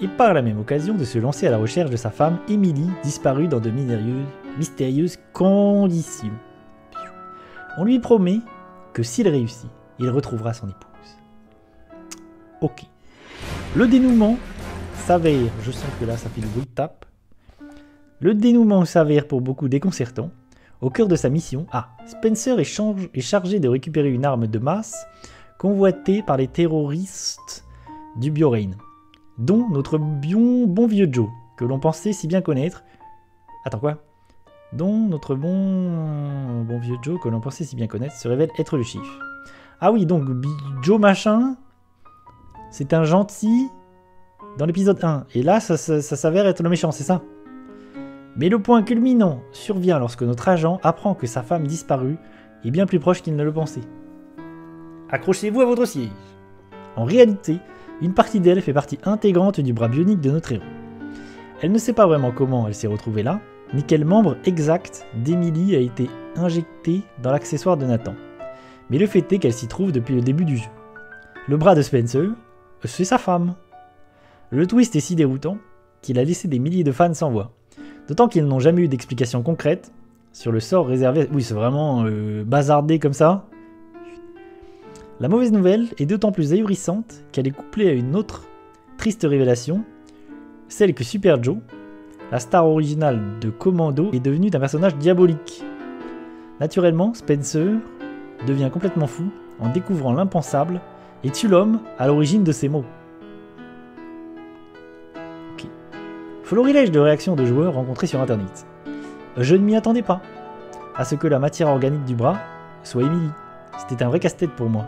et par la même occasion de se lancer à la recherche de sa femme Emily, disparue dans de mystérieuses, mystérieuses conditions. On lui promet que s'il réussit, il retrouvera son épouse. Ok. Le dénouement s'avère, je sens que là ça fait le bruit de tape. Le dénouement s'avère pour beaucoup déconcertant. Au cœur de sa mission, ah, Spencer est, chargé de récupérer une arme de masse convoitée par les terroristes du Biorain, dont notre bon vieux Joe, que l'on pensait si bien connaître. Attends quoi? Dont notre bon, bon vieux Joe, que l'on pensait si bien connaître, se révèle être le chiffre. Ah oui, donc Joe machin, c'est un gentil dans l'épisode 1. Et là, ça s'avère être le méchant, c'est ça? Mais le point culminant survient lorsque notre agent apprend que sa femme disparue est bien plus proche qu'il ne le pensait. Accrochez-vous à votre siège. En réalité, une partie d'elle fait partie intégrante du bras bionique de notre héros. Elle ne sait pas vraiment comment elle s'est retrouvée là, ni quel membre exact d'Emily a été injecté dans l'accessoire de Nathan. Mais le fait est qu'elle s'y trouve depuis le début du jeu. Le bras de Spencer, c'est sa femme. Le twist est si déroutant qu'il a laissé des milliers de fans sans voix. D'autant qu'ils n'ont jamais eu d'explication concrète sur le sort réservé. Oui, c'est vraiment euh, bazardé comme ça. La mauvaise nouvelle est d'autant plus ahurissante qu'elle est couplée à une autre triste révélation, celle que Super Joe, la star originale de Commando, est devenue un personnage diabolique. Naturellement, Spencer devient complètement fou en découvrant l'impensable et tue l'homme à l'origine de ces mots. Florilège de réactions de joueurs rencontrés sur internet. Je ne m'y attendais pas à ce que la matière organique du bras soit Emily. C'était un vrai casse-tête pour moi.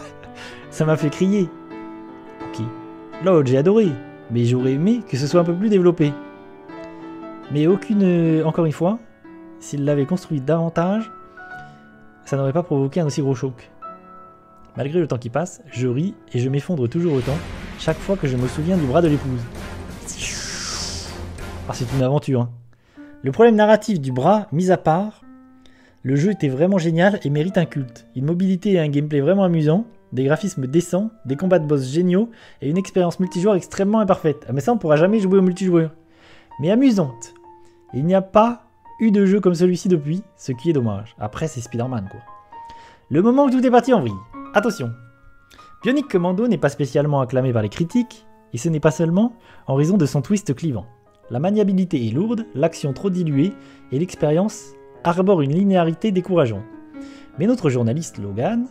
(laughs) Ça m'a fait crier. Ok. Là, j'ai adoré, mais j'aurais aimé que ce soit un peu plus développé. Mais aucune. euh, Encore une fois, s'il l'avait construit davantage, ça n'aurait pas provoqué un aussi gros choc. Malgré le temps qui passe, je ris et je m'effondre toujours autant chaque fois que je me souviens du bras de l'épouse. Ah, c'est une aventure. hein. Le problème narratif du bras, mis à part, le jeu était vraiment génial et mérite un culte. Une mobilité et un gameplay vraiment amusant, des graphismes décents, des combats de boss géniaux et une expérience multijoueur extrêmement imparfaite. Ah, mais ça, on pourra jamais jouer au multijoueur. Mais amusante. Il n'y a pas eu de jeu comme celui-ci depuis, ce qui est dommage. Après, c'est Spider-Man, quoi. Le moment où tout est parti en vrille. Attention. Bionic Commando n'est pas spécialement acclamé par les critiques, et ce n'est pas seulement en raison de son twist clivant. La maniabilité est lourde, l'action trop diluée, et l'expérience arbore une linéarité décourageante. Mais notre journaliste Logan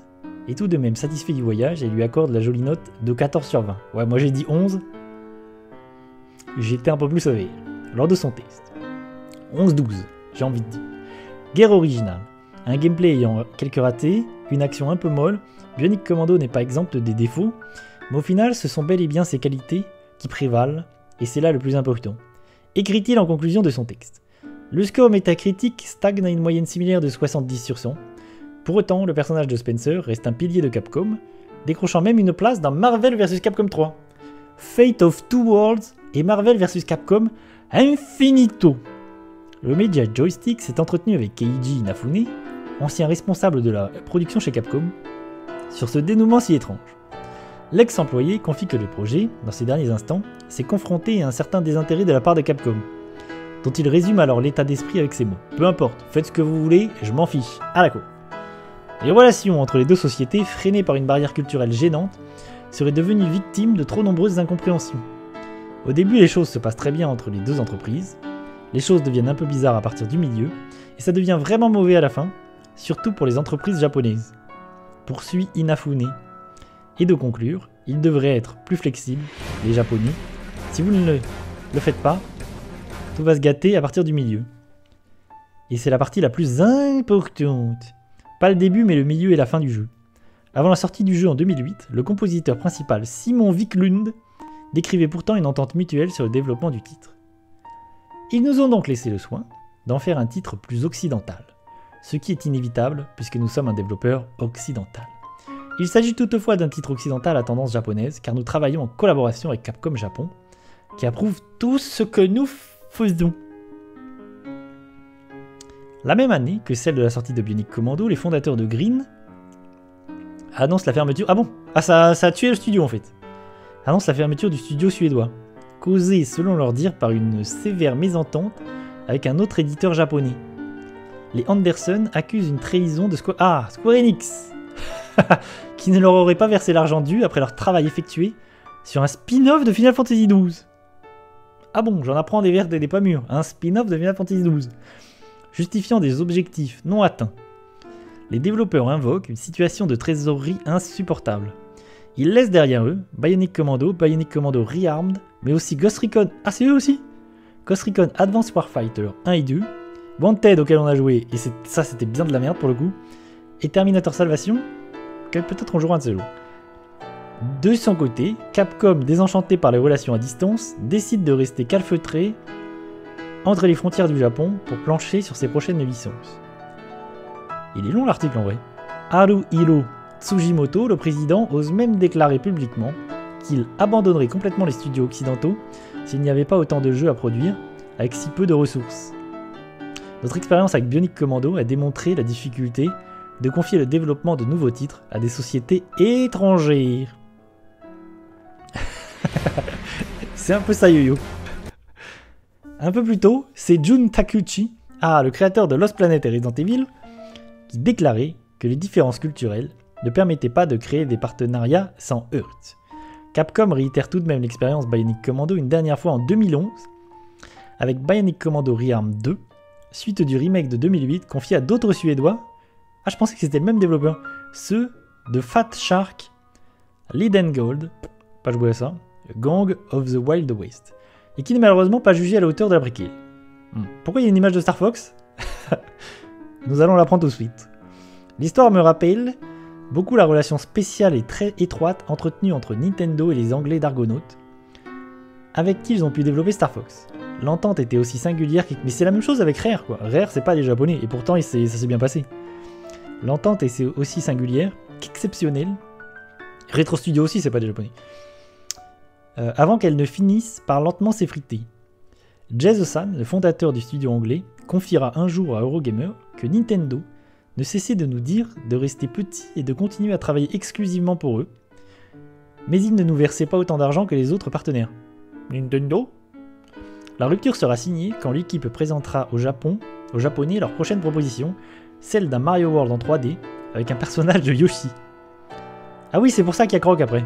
est tout de même satisfait du voyage et lui accorde la jolie note de 14 sur 20. Ouais, moi j'ai dit 11. J'étais un peu plus sévère lors de son test. 11-12, j'ai envie de dire. Guerre originale. Un gameplay ayant quelques ratés, une action un peu molle, Bionic Commando n'est pas exempt des défauts, mais au final ce sont bel et bien ses qualités qui prévalent, et c'est là le plus important. Écrit-il en conclusion de son texte. Le score métacritique stagne à une moyenne similaire de 70 sur 100. Pour autant, le personnage de Spencer reste un pilier de Capcom, décrochant même une place dans Marvel vs Capcom 3. Fate of Two Worlds et Marvel vs Capcom Infinito. Le média Joystick s'est entretenu avec Keiji Inafune, ancien responsable de la production chez Capcom, sur ce dénouement si étrange. L'ex-employé confie que le projet, dans ces derniers instants, s'est confronté à un certain désintérêt de la part de Capcom, dont il résume alors l'état d'esprit avec ces mots. Peu importe, faites ce que vous voulez, je m'en fiche, à la cour. Les relations entre les deux sociétés, freinées par une barrière culturelle gênante, seraient devenues victimes de trop nombreuses incompréhensions. Au début, les choses se passent très bien entre les deux entreprises, les choses deviennent un peu bizarres à partir du milieu, et ça devient vraiment mauvais à la fin, surtout pour les entreprises japonaises. Poursuit Inafune. Et de conclure, ils devraient être plus flexibles, les japonais. Si vous ne le, le faites pas, tout va se gâter à partir du milieu. Et c'est la partie la plus importante. Pas le début, mais le milieu et la fin du jeu. Avant la sortie du jeu en 2008, le compositeur principal Simon Wiklund décrivait pourtant une entente mutuelle sur le développement du titre. Ils nous ont donc laissé le soin d'en faire un titre plus occidental, ce qui est inévitable puisque nous sommes un développeur occidental. Il s'agit toutefois d'un titre occidental à tendance japonaise car nous travaillons en collaboration avec Capcom Japon, qui approuve tout ce que nous faisons. La même année que celle de la sortie de Bionic Commando, les fondateurs de Green annoncent la fermeture. Ah bon? Ah, ça, a tué le studio en fait. Annoncent la fermeture du studio suédois, causée selon leur dire par une sévère mésentente avec un autre éditeur japonais. Les Anderson accusent une trahison de Square, ah, Square Enix, (laughs) qui ne leur aurait pas versé l'argent dû après leur travail effectué sur un spin-off de Final Fantasy XII. Ah bon, j'en apprends des vertes et des pas mûres, un spin-off de Final Fantasy XII, justifiant des objectifs non atteints. Les développeurs invoquent une situation de trésorerie insupportable. Ils laissent derrière eux Bionic Commando, Bionic Commando Rearmed, mais aussi Ghost Recon. Ah, c'est eux aussi Ghost Recon Advanced Warfighter 1 et 2, Wanted auquel on a joué, et ça c'était bien de la merde pour le coup, et Terminator Salvation, que peut-être on jouera un de ces jours. De son côté, Capcom, désenchanté par les relations à distance, décide de rester calfeutré entre les frontières du Japon pour plancher sur ses prochaines licences. Il est long l'article en vrai. Haruhiro Tsujimoto, le président, ose même déclarer publiquement qu'il abandonnerait complètement les studios occidentaux s'il n'y avait pas autant de jeux à produire avec si peu de ressources. Notre expérience avec Bionic Commando a démontré la difficulté de confier le développement de nouveaux titres à des sociétés étrangères. (laughs) c'est un peu ça yo-yo. Un peu plus tôt, c'est Jun Takuchi, ah, le créateur de Lost Planet et Resident Evil, qui déclarait que les différences culturelles ne permettaient pas de créer des partenariats sans Hurt. Capcom réitère tout de même l'expérience Bionic Commando une dernière fois en 2011 avec Bionic Commando Rearm 2, suite du remake de 2008 confié à d'autres Suédois. Ah, je pensais que c'était le même développeur. Ceux de Fat Shark, and Gold, pas joué à ça, Gang of the Wild West, et qui n'est malheureusement pas jugé à la hauteur de la préquelle. Hmm. Pourquoi il y a une image de Star Fox? (laughs) Nous allons l'apprendre tout de suite. L'histoire me rappelle beaucoup la relation spéciale et très étroite entretenue entre Nintendo et les Anglais d'Argonaut, avec qui ils ont pu développer Star Fox. L'entente était aussi singulière. Mais c'est la même chose avec Rare, quoi. Rare, c'est pas des Japonais, et pourtant ça s'est bien passé. L'entente est aussi singulière qu'exceptionnelle. Retro Studio aussi, c'est pas des Japonais. Euh, avant qu'elle ne finisse par lentement s'effriter. Jez-san, le fondateur du studio anglais, confiera un jour à Eurogamer que Nintendo ne cessait de nous dire de rester petit et de continuer à travailler exclusivement pour eux, mais il ne nous versait pas autant d'argent que les autres partenaires. Nintendo? La rupture sera signée quand l'équipe présentera au Japon, aux Japonais leur prochaine proposition, celle d'un Mario World en 3D avec un personnage de Yoshi. Ah oui, c'est pour ça qu'il y a Croc après.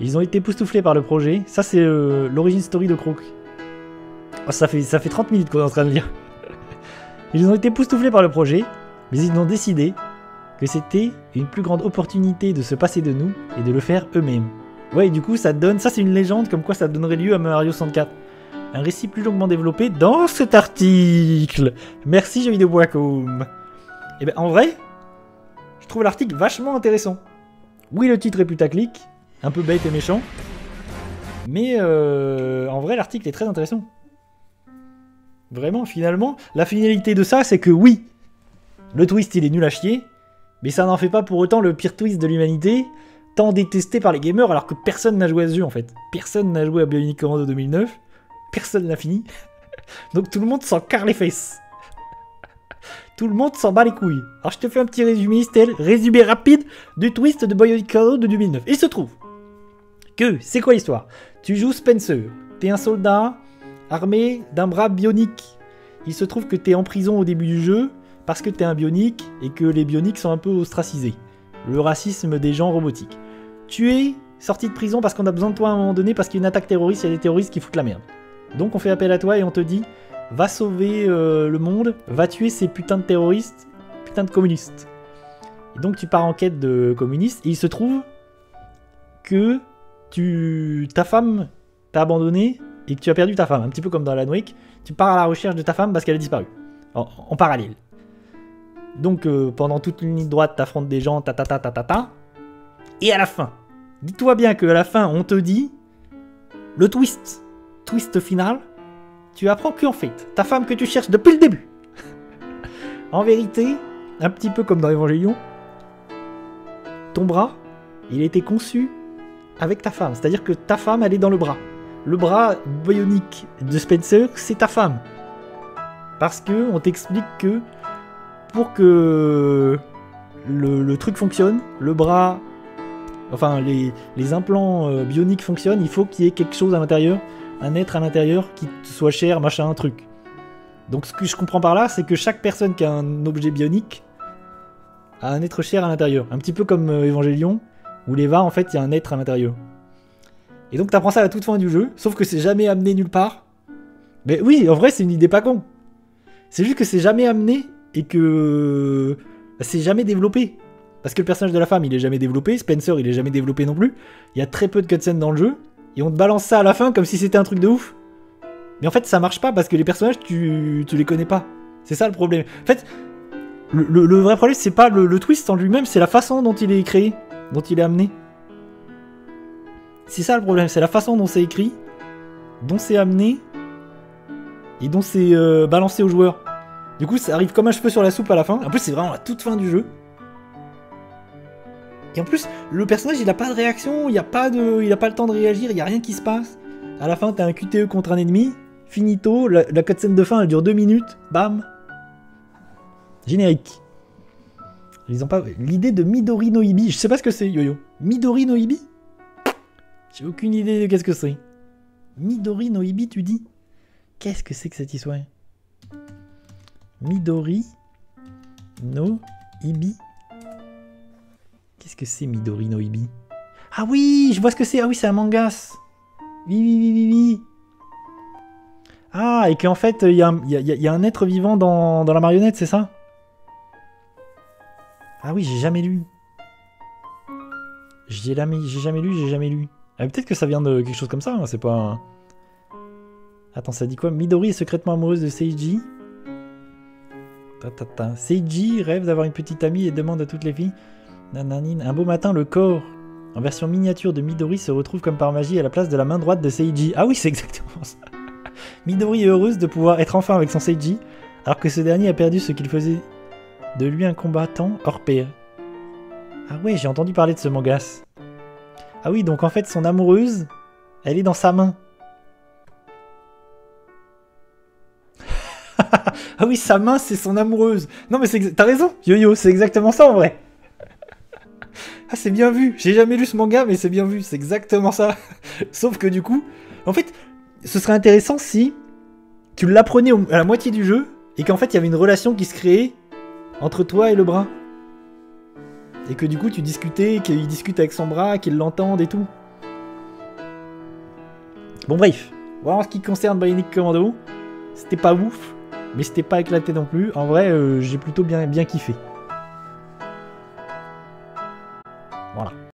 Ils ont été époustouflés par le projet. Ça, c'est euh, l'origine story de Croc. Oh, ça, fait, ça fait 30 minutes qu'on est en train de lire. (laughs) Ils ont été époustouflés par le projet, mais ils ont décidé que c'était une plus grande opportunité de se passer de nous et de le faire eux-mêmes. Ouais, du coup, ça donne. Ça, c'est une légende comme quoi ça donnerait lieu à Mario 64. Un récit plus longuement développé dans cet article. Merci jeuxvideo.com. Et ben, en vrai, je trouve l'article vachement intéressant. Oui, le titre est putaclic, un peu bête et méchant. Mais euh, en vrai, l'article est très intéressant. Vraiment, finalement, la finalité de ça, c'est que oui, le twist il est nul à chier, mais ça n'en fait pas pour autant le pire twist de l'humanité, tant détesté par les gamers alors que personne n'a joué à ce jeu en fait. Personne n'a joué à Bionic Commando 2009, personne n'a fini. (laughs) Donc tout le monde s'en carre les fesses. Tout le monde s'en bat les couilles. Alors je te fais un petit résumé, Stell, résumé rapide du twist de Bionic Commando de 2009. Il se trouve que, c'est quoi l'histoire? Tu joues Spencer, t'es un soldat armé d'un bras bionique. Il se trouve que t'es en prison au début du jeu parce que t'es un bionique et que les bioniques sont un peu ostracisés. Le racisme des gens robotiques. Tu es sorti de prison parce qu'on a besoin de toi à un moment donné parce qu'il y a une attaque terroriste, a des terroristes qui foutent la merde. Donc on fait appel à toi et on te dit va sauver euh, le monde, va tuer ces putains de terroristes, putains de communistes. Et donc tu pars en quête de communistes et il se trouve que tu ta femme t'a abandonné et que tu as perdu ta femme, un petit peu comme dans la Wake, tu pars à la recherche de ta femme parce qu'elle a disparu, en, parallèle. Donc euh, pendant toute une ligne droite, t'affrontes des gens, ta ta ta ta ta ta. Et à la fin, dis-toi bien que à la fin, on te dit le twist, twist final. Tu apprends qu'en fait, ta femme que tu cherches depuis le début, (laughs) en vérité, un petit peu comme dans Evangelion, ton bras, il a été conçu avec ta femme. C'est-à-dire que ta femme, elle est dans le bras. Le bras bionique de Spencer, c'est ta femme. Parce que on t'explique que pour que le, truc fonctionne, le bras, enfin les, les implants euh, bioniques fonctionnent, il faut qu'il y ait quelque chose à l'intérieur, un être à l'intérieur qui te soit cher, machin, un truc. Donc ce que je comprends par là, c'est que chaque personne qui a un objet bionique a un être cher à l'intérieur. Un petit peu comme euh, Evangelion, où l'Eva, en fait, il y a un être à l'intérieur. Et donc t'apprends ça à la toute fin du jeu, sauf que c'est jamais amené nulle part. Mais oui, en vrai, c'est une idée pas con. C'est juste que c'est jamais amené et que bah, c'est jamais développé. Parce que le personnage de la femme, il est jamais développé, Spencer, il est jamais développé non plus. Il y a très peu de cutscenes dans le jeu, et on te balance ça à la fin comme si c'était un truc de ouf. Mais en fait, ça marche pas parce que les personnages, tu, tu les connais pas. C'est ça le problème. En fait, le, le- vrai problème, c'est pas le, le twist en lui-même, c'est la façon dont il est créé, dont il est amené. C'est ça le problème, c'est la façon dont c'est écrit, dont c'est amené, et dont c'est euh, balancé aux joueurs. Du coup, ça arrive comme un cheveu sur la soupe à la fin. En plus, c'est vraiment la toute fin du jeu. Et en plus, le personnage, il a pas de réaction, il a pas de, pas le temps de réagir, il y a rien qui se passe. À la fin, t'as un QTE contre un ennemi, finito, la, la cutscene de fin, elle dure deux minutes, bam. Générique. Ils ont pas l'idée de Midori no Ibi, je sais pas ce que c'est, yo-yo. Midori no Ibi? J'ai aucune idée de qu'est-ce que c'est. Midori no Ibi, tu dis? Qu'est-ce que c'est que cette histoire? Midori no Ibi Qu'est-ce que c'est Midori no Ibi? Ah oui, je vois ce que c'est. Ah oui, c'est un mangas. Oui, oui, oui, oui, oui. Ah, et qu'en fait, il y, a un- être vivant dans, la marionnette, c'est ça? Ah oui, j'ai jamais lu. J'ai jamais, lu, j'ai jamais lu. Ah, Peut-être que ça vient de quelque chose comme ça, hein, c'est pas... Attends, ça dit quoi? Midori est secrètement amoureuse de Seiji? Ta, ta. Seiji rêve d'avoir une petite amie et demande à toutes les filles. Nananine. Un beau matin, le corps en version miniature de Midori se retrouve comme par magie à la place de la main droite de Seiji. Ah oui, c'est exactement ça. Midori est heureuse de pouvoir être enfin avec son Seiji, alors que ce dernier a perdu ce qu'il faisait de lui un combattant hors pair. Ah ouais, j'ai entendu parler de ce mangas. Ah oui, donc en fait, son amoureuse, elle est dans sa main. (laughs) ah oui, sa main, c'est son amoureuse. Non, mais t'as raison, Yo-Yo, c'est exactement ça en vrai. Ah, c'est bien vu. J'ai jamais lu ce manga, mais c'est bien vu. C'est exactement ça. (laughs) Sauf que du coup, en fait, ce serait intéressant si tu l'apprenais à la moitié du jeu et qu'en fait, il y avait une relation qui se créait entre toi et le bras. Et que du coup, tu discutais, qu'il discute avec son bras, qu'il l'entende et tout. Bon, bref. Voilà en ce qui concerne Bionic Commando. C'était pas ouf, mais c'était pas éclaté non plus. En vrai, euh, j'ai plutôt bien kiffé.